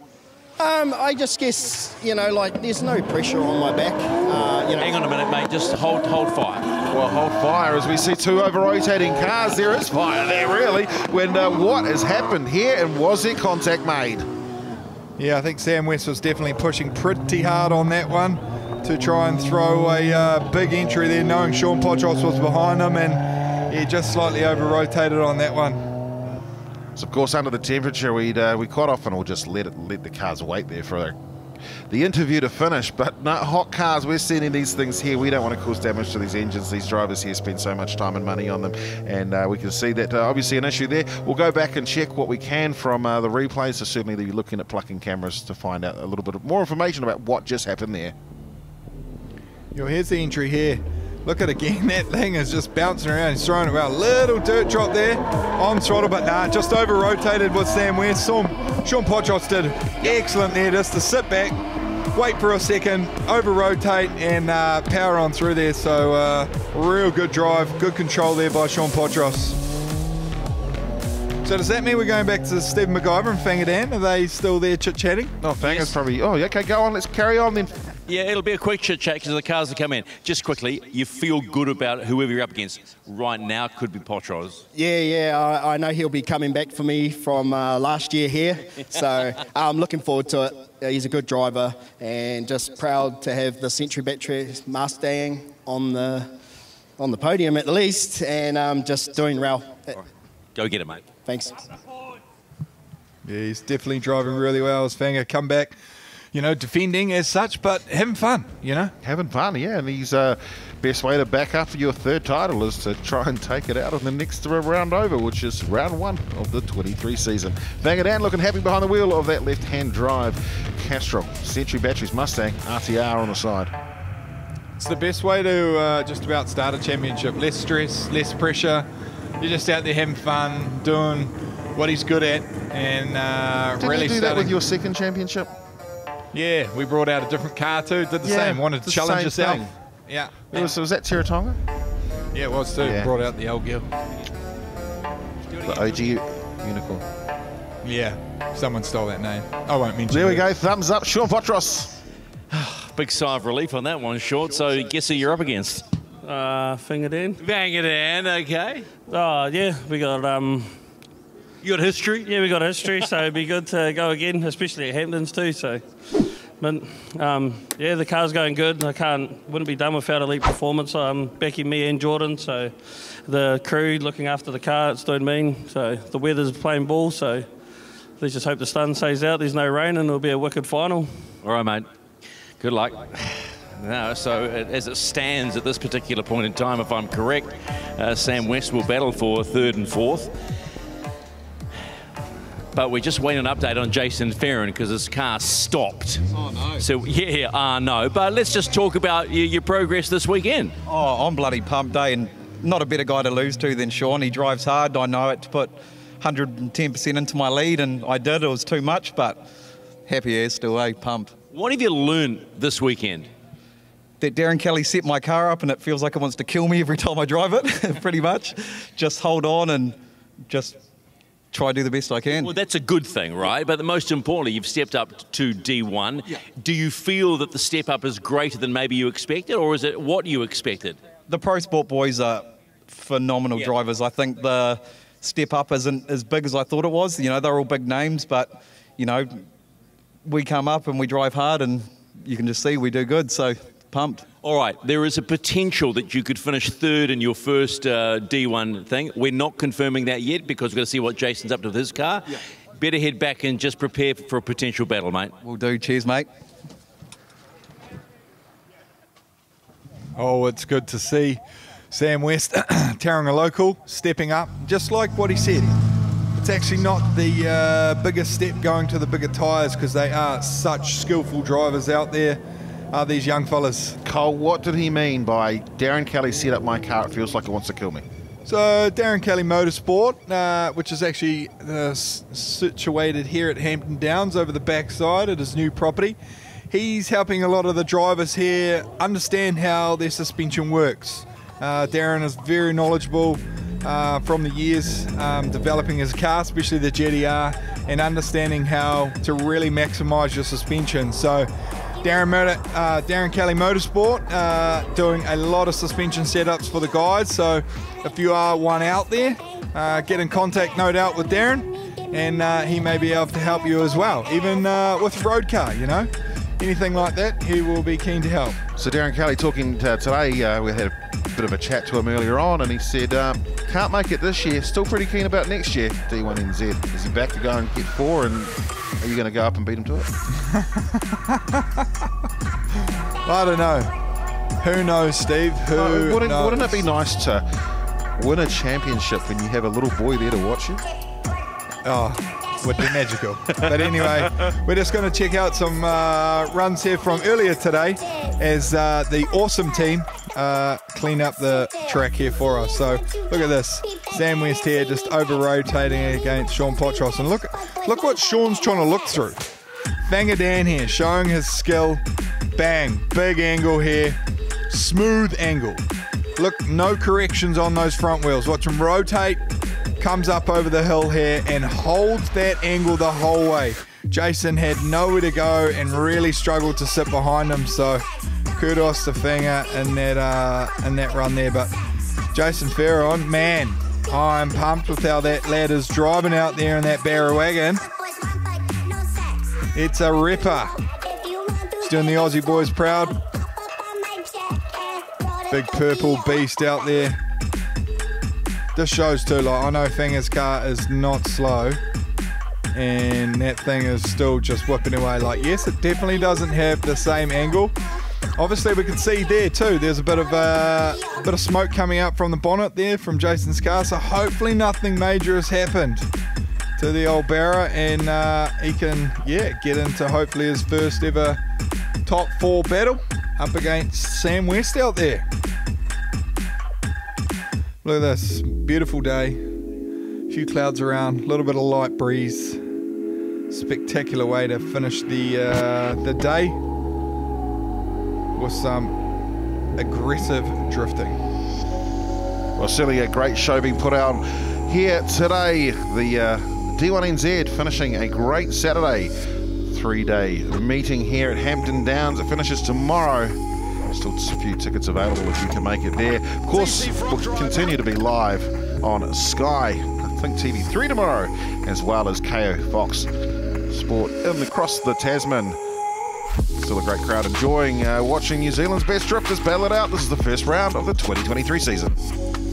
Um, I just guess you know, like there's no pressure on my back. Uh, you know, Hang on a minute, mate. Just hold hold fire. Well, hold fire as we see two over-rotating cars. There is fire there, really. When uh, what has happened here, and was there contact made? Yeah, I think Sam West was definitely pushing pretty hard on that one to try and throw a uh, big entry there, knowing Sean Potros was behind him, and he just slightly over-rotated on that one. So of course, under the temperature, we'd uh, we quite often will just let it let the cars wait there for the interview to finish. But no, hot cars, we're sending these things here. We don't want to cause damage to these engines. These drivers here spend so much time and money on them, and uh, we can see that uh, obviously an issue there. We'll go back and check what we can from uh, the replays. So certainly, they'll be looking at plucking cameras to find out a little bit more information about what just happened there. Yo, here's the entry here. Look at again, that thing is just bouncing around. He's throwing it around. Little dirt drop there on throttle, but nah, just over rotated with Sam West. Sean, Sean Potros did excellent there just to sit back, wait for a second, over rotate, and uh, power on through there. So, uh, real good drive, good control there by Sean Potros. So does that mean we're going back to Stephen McIver and Fanga Dan? Are they still there chit-chatting? Oh, Fanga's probably... Oh, okay, go on. Let's carry on then. Yeah, it'll be a quick chit chat because the cars that come in. Just quickly, you feel good about whoever you're up against right now. Could be Potros. Yeah, yeah, I, I know he'll be coming back for me from uh, last year here, so I'm looking forward to it. He's a good driver, and just proud to have the Century Battery Mustang on the on the podium at least, and um, just doing well. Go get it, mate. Thanks. Yeah, he's definitely driving really well as Fanga come back, you know, defending as such, but having fun, you know. Having fun, yeah, and he's uh, best way to back up for your third title is to try and take it out in the next round over, which is round one of the 23 season. Fanga Dan looking happy behind the wheel of that left-hand drive. Castrol, Century Batteries Mustang, RTR on the side. It's the best way to uh, just about start a championship. Less stress, less pressure. You're just out there having fun, doing what he's good at, and uh, Did really you do that with your second championship? Yeah, we brought out a different car too. Did the Yeah, same. Wanted to challenge yourself. thing. Yeah. It was, was that Tiratonga? Yeah, it was too. Yeah. Brought out the old girl. The OG unicorn. Yeah, someone stole that name. I won't mention. There we go. Thumbs up, Sean Potros. Big sigh of relief on that one, short. So guess who you're up against? Uh, Fanga Dan. Bang it in, okay. Oh yeah, we got um. You got history? Yeah, we got history, so it'd be good to go again, especially at Hamptons too. So, but um, yeah, the car's going good. I can't wouldn't be done without elite performance. Um, Becky, me, and Jordan. So, the crew looking after the car, it's doing mean. So the weather's playing ball. So let's just hope the sun stays out. There's no rain, and it'll be a wicked final. All right, mate. Good luck. No, so uh, as it stands at this particular point in time, if I'm correct, uh, Sam West will battle for third and fourth. But we're just waiting an update on Jason Ferrin because his car stopped. Oh, no. So, yeah, yeah, uh, no. But let's just talk about your, your progress this weekend. Oh, I'm bloody pumped, eh? And not a better guy to lose to than Sean. He drives hard. I know it to put 110% into my lead, and I did. It was too much, but happy as still, eh? Pumped. What have you learned this weekend? That Darren Kelly set my car up, and it feels like it wants to kill me every time I drive it, pretty much. Just hold on and just try to do the best I can. Well, that's a good thing, right? But the most importantly, you've stepped up to D1. Do you feel that the step up is greater than maybe you expected, or is it what you expected? the Pro Sport boys are phenomenal Yeah. drivers. I think the step up isn't as big as I thought it was. You know, they're all big names, but you know, we come up and we drive hard, and you can just see we do good. So pumped. All right, there is a potential that you could finish third in your first uh, D1 thing. We're not confirming that yet because we're going to see what Jason's up to with his car. Better head back and just prepare for a potential battle, mate. We'll do. Cheers, mate. Oh, it's good to see Sam West, Tauranga local, stepping up, just like what he said. It's actually not the uh, biggest step going to the bigger tyres because they are such skillful drivers out there, are these young fellas. Cole, what did he mean by Darren Kelly set up my car? It feels like it wants to kill me. So Darren Kelly Motorsport, uh, which is actually uh, situated here at Hampton Downs over the backside at his new property. he's helping a lot of the drivers here understand how their suspension works. Uh, Darren is very knowledgeable uh, from the years um, developing his car, especially the GTR, and understanding how to really maximise your suspension. So, Darren, uh, Darren Kelly Motorsport uh, doing a lot of suspension setups for the guys. So, if you are one out there, uh, get in contact, no doubt, with Darren, and uh, he may be able to help you as well, even uh, with road car, you know. Anything like that, he will be keen to help. So Darren Kelly talking to, today, uh, we had a bit of a chat to him earlier on, and he said, um, can't make it this year, still pretty keen about next year, D1NZ. Is he back to go and get four, and are you going to go up and beat him to it? I don't know. Who knows, Steve? Who Oh, wouldn't, knows? wouldn't it be nice to win a championship when you have a little boy there to watch you? Oh, would be magical. but anyway, we're just going to check out some uh, runs here from earlier today as uh, the awesome team uh, clean up the track here for us. So look at this. Sam West here just over rotating against Sean Potros. And look, look what Sean's trying to look through. Fanga Dan here showing his skill. Bang, big angle here. Smooth angle. Look, no corrections on those front wheels. Watch him rotate comes up over the hill here and holds that angle the whole way. Jason had nowhere to go and really struggled to sit behind him. So kudos to Fanga in that uh, in that run there. But Jason Farron, man, I'm pumped with how that lad is driving out there in that Barra wagon. It's a ripper. He's doing the Aussie boys proud. Big purple beast out there. This shows too, like I know Fanga's car is not slow and that thing is still just whipping away. Like yes, it definitely doesn't have the same angle. Obviously we can see there too, there's a bit of uh, a bit of smoke coming out from the bonnet there from Jason's car. So hopefully nothing major has happened to the old Barra and uh, he can yeah get into hopefully his first ever top four battle up against Sam West out there. Look at this, beautiful day. A few clouds around, a little bit of light breeze. Spectacular way to finish the uh, the day with some aggressive drifting. Well, certainly a great show being put out here today. The uh, D1NZ finishing a great Saturday three-day meeting here at Hampton Downs. It finishes tomorrow. Still a few tickets available if you can make it there. Of course, we'll continue to be live on Sky, I think TV3 tomorrow, as well as Kayo Fox Sport in across the Tasman. Still a great crowd enjoying uh, watching New Zealand's best drifters battle it out. This is the first round of the 2023 season.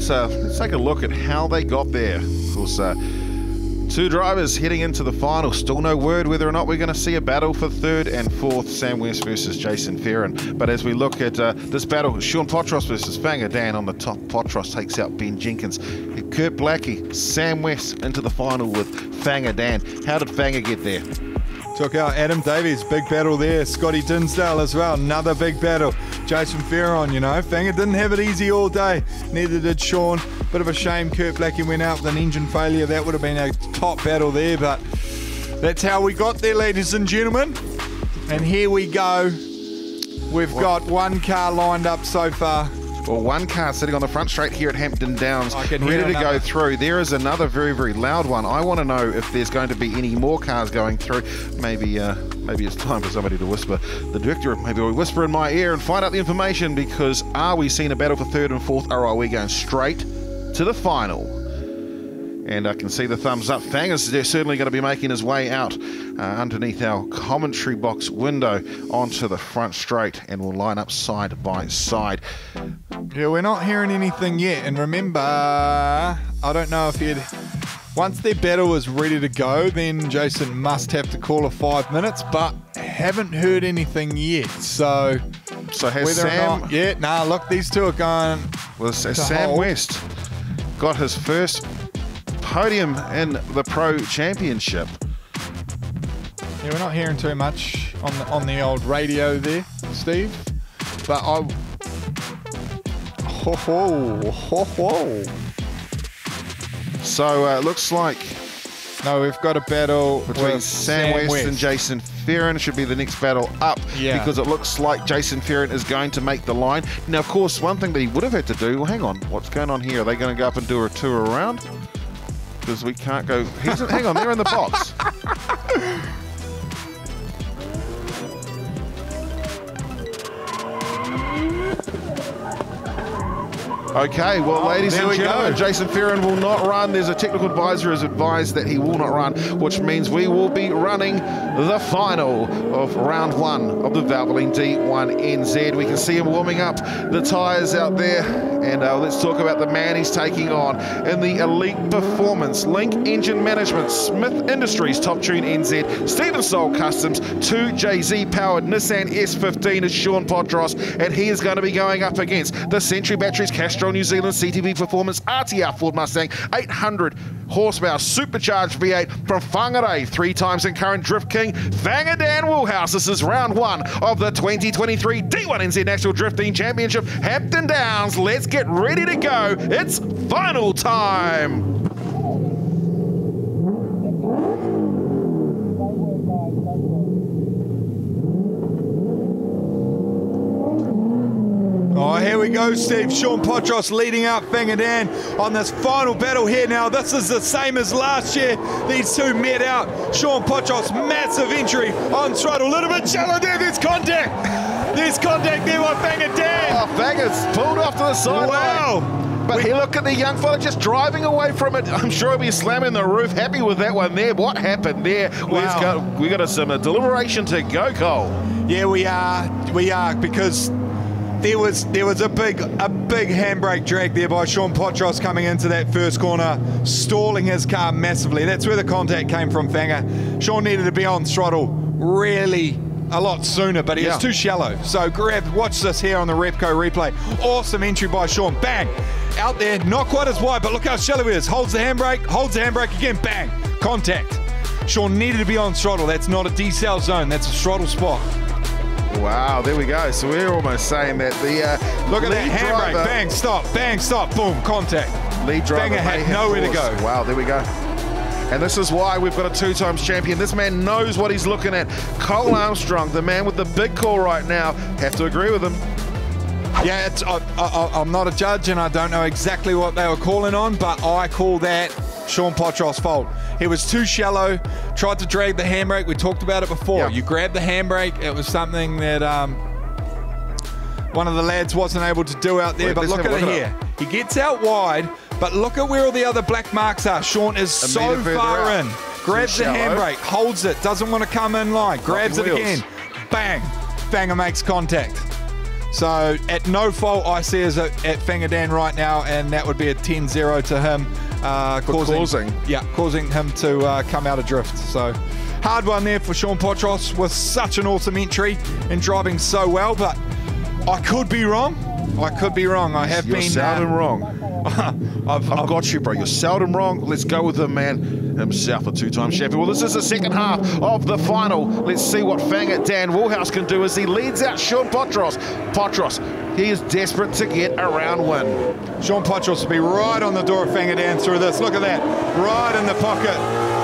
Let's uh, let's take a look at how they got there. Of course, uh, two drivers heading into the final. Still no word whether or not we're going to see a battle for third and fourth. Sam West versus Jason Farron. But as we look at uh, this battle, Sean Potros versus Fanga Dan on the top. Potros takes out Ben Jenkins. Kurt Blackie, Sam West into the final with Fanga Dan. How did Fanga get there? Took out Adam Davies, big battle there. Scotty Dinsdale as well, another big battle. Jason Farron, you know, Fanga didn't have it easy all day. Neither did Sean. Bit of a shame Kurt Blackie went out with an engine failure. That would have been a top battle there, but that's how we got there, ladies and gentlemen. And here we go. We've got one car lined up so far. Well, one car sitting on the front straight here at Hampton Downs, ready to go through. There is another very, very loud one. I want to know if there's going to be any more cars going through. Maybe, uh, maybe it's time for somebody to whisper. The director, maybe we whisper in my ear and find out the information. Because are we seeing a battle for third and fourth, or are we going straight to the final? And I can see the thumbs up. Fang is certainly going to be making his way out uh, underneath our commentary box window onto the front straight and will line up side by side. Yeah, we're not hearing anything yet. And remember, I don't know if you'd. Once their battle was ready to go, then Jason must have to call a five minutes. But haven't heard anything yet. So, so has whether Sam- or not, yeah, nah. Look, these two are going. Well, Sam hold. West got his first podium in the Pro Championship. Yeah, we're not hearing too much on the on the old radio there, Steve. But I. Ho ho ho ho. So uh, it looks like no, we've got a battle between Sam, Sam West, and Jason Ferrin. Should be the next battle up Yeah. because it looks like Jason Ferrin is going to make the line. Now, of course, one thing that he would have had to do. Well, hang on, what's going on here? Are they going to go up and do a tour around? Because we can't go. He's, hang on, they're in the box. Okay, well, ladies and we gentlemen, go. Jason Ferrin will not run. There's a technical advisor has advised that he will not run, which means we will be running the final of round one of the Valvoline D1 NZ. We can see him warming up the tyres out there. And uh, let's talk about the man he's taking on in the elite performance. Link Engine Management, Smith Industries, Top Tune NZ, Stephen Soul Customs, 2JZ powered Nissan S15 is Sean Potros, and he is going to be going up against the Century Batteries Castrol New Zealand CTV Performance RTR Ford Mustang 800 horsepower supercharged V8 from Whangarei, three times in current Drift King, Fanga Dan Woolhouse. This is round one of the 2023 D1 NZ National Drifting Championship, Hampton Downs. Let's get ready to go. It's final time. Oh, here we go, Steve. Sean Potros leading Fanga Dan on this final battle here. Now, this is the same as last year. These two met out. Sean Potros, massive injury on throttle. A little bit shallow there. There's contact. There's contact there by Dan. Oh, Fanga's pulled off to the side. Eh? Wow. But he look at the young fella just driving away from it. I'm sure he'll be slamming the roof. Happy with that one there. What happened there? We've got we got a, some deliberation to go, Cole. Yeah, we are. We are because there was there was a big a big handbrake drag there by Sean Potros coming into that first corner, stalling his car massively. That's where the contact came from, Fanga. Sean needed to be on throttle really a lot sooner, but he Yeah. was too shallow. So grab, watch this here on the Repco replay. Awesome entry by Sean. Bang! Out there, not quite as wide, but look how shallow he is. Holds the handbrake, holds the handbrake again, bang! Contact. Sean needed to be on throttle. That's not a decel zone, that's a throttle spot. Wow, there we go. So we're almost saying that the uh, Look at that handbrake. driver- Bang, stop, bang, stop, boom, contact. Lead driver Banger had nowhere to go. Wow, there we go. And this is why we've got a two times champion. This man knows what he's looking at. Cole Armstrong, the man with the big call right now. Have to agree with him. Yeah, it's, I, I, I'm not a judge and I don't know exactly what they were calling on, but I call that Sean Potros' fault. He was too shallow, tried to drag the handbrake. We talked about it before. You grab the handbrake, it was something that um, one of the lads wasn't able to do out there. Wait, but look at it here. He gets out wide, but look at where all the other black marks are. Sean is A so far out. in. Grabs the handbrake, holds it, doesn't want to come in line, grabs it wheels. again, bang, banger makes contact. So at no fault I see is at Fanga Dan right now, and that would be a 10-0 to him, uh, causing, causing. yeah, causing him to uh, come out adrift. So hard one there for Sean Potros with such an awesome entry and driving so well, but I could be wrong. I could be wrong. I have You're been seldom uh, wrong. I've, I've got you, bro. You're seldom wrong. Let's go with the man himself, a two-time champion. Well, this is the second half of the final. Let's see what Fanga Dan Woolhouse can do as he leads out Sean Potros. Potros, he is desperate to get a round win. Sean Potros will be right on the door of Fanga Dan through this. Look at that, right in the pocket.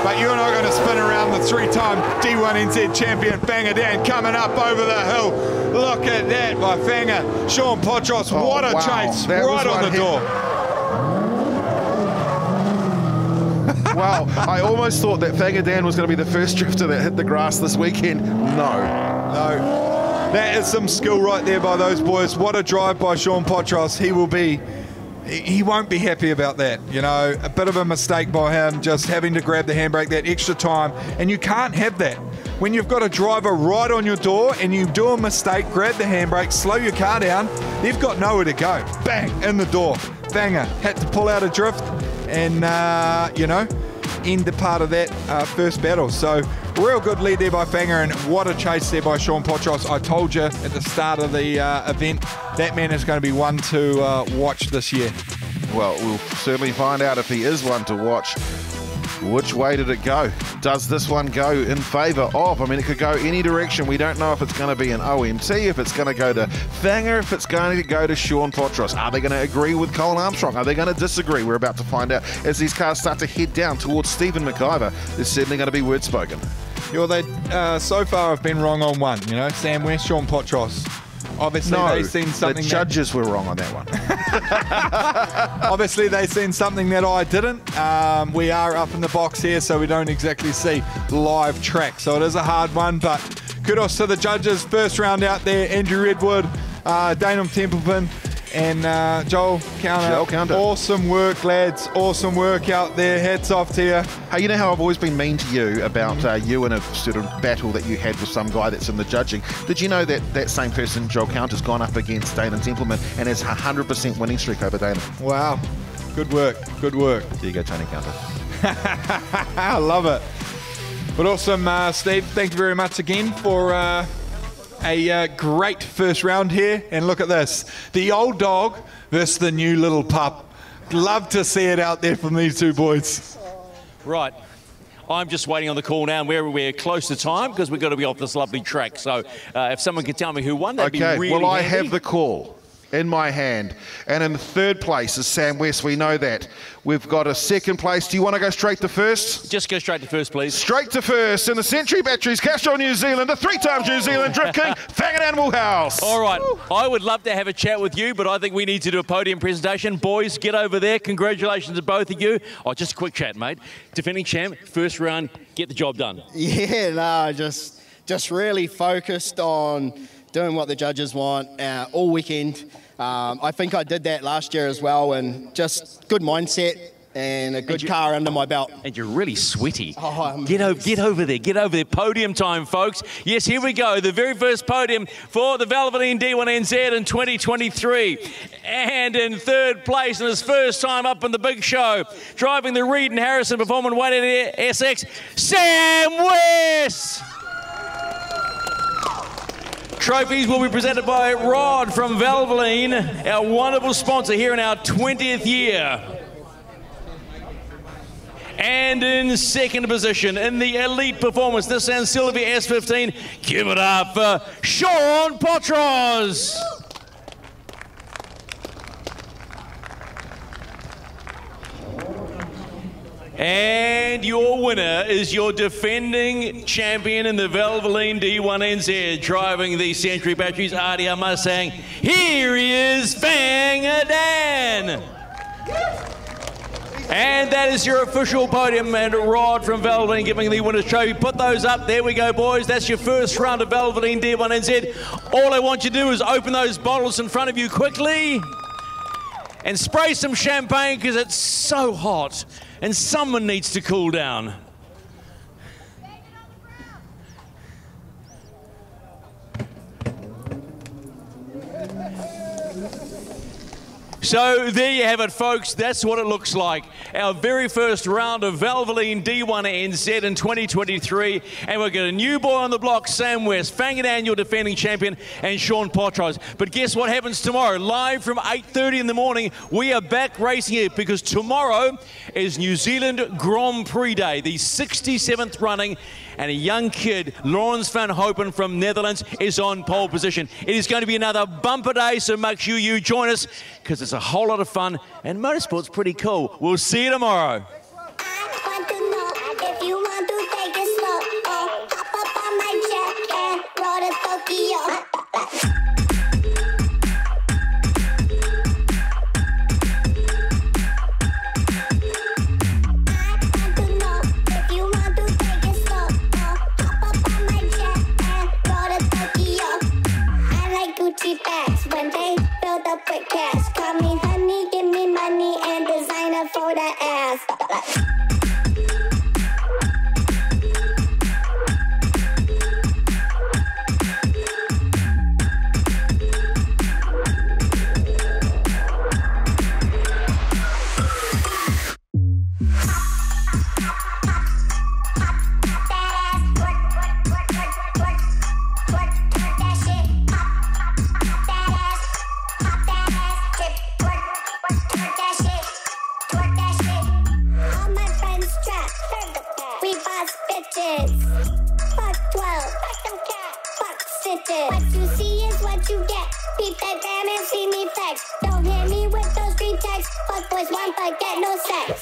But you're not going to spin around the three-time D1 NZ champion Fanga Dan coming up over the hill. Look at that by Fanga. Sean Potros, Oh, what a wow. chase, That right on the hit. door. wow, I almost thought that Fanga Dan was going to be the first drifter that hit the grass this weekend. No. No. That is some skill right there by those boys. What a drive by Sean Potros. He will be, he won't be happy about that. You know, a bit of a mistake by him, just having to grab the handbrake that extra time. And you can't have that. When you've got a driver right on your door and you do a mistake, grab the handbrake, slow your car down, they've got nowhere to go. Bang, in the door. Banger. Had to pull out a drift and, uh, you know, end the part of that uh, first battle. So Real good lead there by Fanga, and what a chase there by Sean Potros. I told you at the start of the uh, event, that man is going to be one to uh, watch this year. Well, we'll certainly find out if he is one to watch. Which way did it go? Does this one go in favour of? I mean, it could go any direction. We don't know if it's going to be an OMT, if it's going to go to Fanga, if it's going to go to Sean Potros. Are they going to agree with Colin Armstrong? Are they going to disagree? We're about to find out as these cars start to head down towards Stephen McIver. There's certainly going to be words spoken. Yeah, well, they uh, so far have been wrong on one. You know, Sam West, Sean Potros. Obviously, no, they've seen something. the that- judges were wrong on that one. Obviously, they've seen something that I didn't. Um, we are up in the box here, so we don't exactly see live track. So it is a hard one, but kudos to the judges. First round out there Andrew Redwood, uh, Danum Templeton, and uh, Joel Counter. Joel Counter. Awesome work, lads. Awesome work out there. Hats off to you. Hey, you know how I've always been mean to you about uh, you and a sort of battle that you had with some guy that's in the judging. Did you know that that same person, Joel Counter's gone up against Dana Templeman and has a 100% winning streak over Dana? Wow. Good work. Good work. There you go, Tony Counter. I love it. But awesome, uh, Steve. Thank you very much again for uh, a uh, great first round here. And look at this the old dog versus the new little pup. Love to see it out there from these two boys. Right. I'm just waiting on the call now, and we're, we're close to time because we've got to be off this lovely track. So uh, if someone could tell me who won, that'd okay, be really Okay, well, I handy. have the call in my hand. And in third place is Sam West. We know that. We've got a second place. Do you want to go straight to first? Just go straight to first, please. Straight to first. In the Century Batteries, Castrol New Zealand, a three times New Zealand Drift King, Fanga Dan Woolhouse. All right. I would love to have a chat with you, but I think we need to do a podium presentation. Boys, get over there. Congratulations to both of you. Oh, just a quick chat, mate. Defending champ, first round, get the job done. Yeah, no, just just really focused on doing what the judges want uh, all weekend. Um, I think I did that last year as well, and just good mindset and a good car under my belt. And you're really sweaty. Oh, Get over, get over there, get over there. Podium time, folks. Yes, here we go. The very first podium for the Valvoline D1NZ in 2023. And in third place, in his first time up in the big show, driving the Regan Harrison Performance 180 SX, Sam West. Trophies will be presented by Rod from Valvoline, our wonderful sponsor here in our 20th year. And in second position in the elite performance, this San Silvia S15, give it up for Sean Potros. And your winner is your defending champion in the Valvoline D1NZ, driving the Century Batteries RTR Mustang. Here he is, Fanga Dan. And that is your official podium and Rod from Valvoline giving the winner's trophy. Put those up. There we go, boys. That's your first round of Valvoline D1NZ. All I want you to do is open those bottles in front of you quickly and spray some champagne because it's so hot and someone needs to cool down. So there you have it, folks. That's what it looks like. Our very first round of Valvoline D1NZ in 2023. And we've got a new boy on the block, Sam West, Fang and Annual defending champion, and Sean Potros. But guess what happens tomorrow? Live from 8.30 in the morning, we are back racing here because tomorrow is New Zealand Grand Prix Day, the 67th running and a young kid, Laurens van Hoepen from Netherlands, is on pole position. It is going to be another bumper day, so make sure you join us because it's a whole lot of fun and motorsport's pretty cool. We'll see you tomorrow. Ass. But get no sex.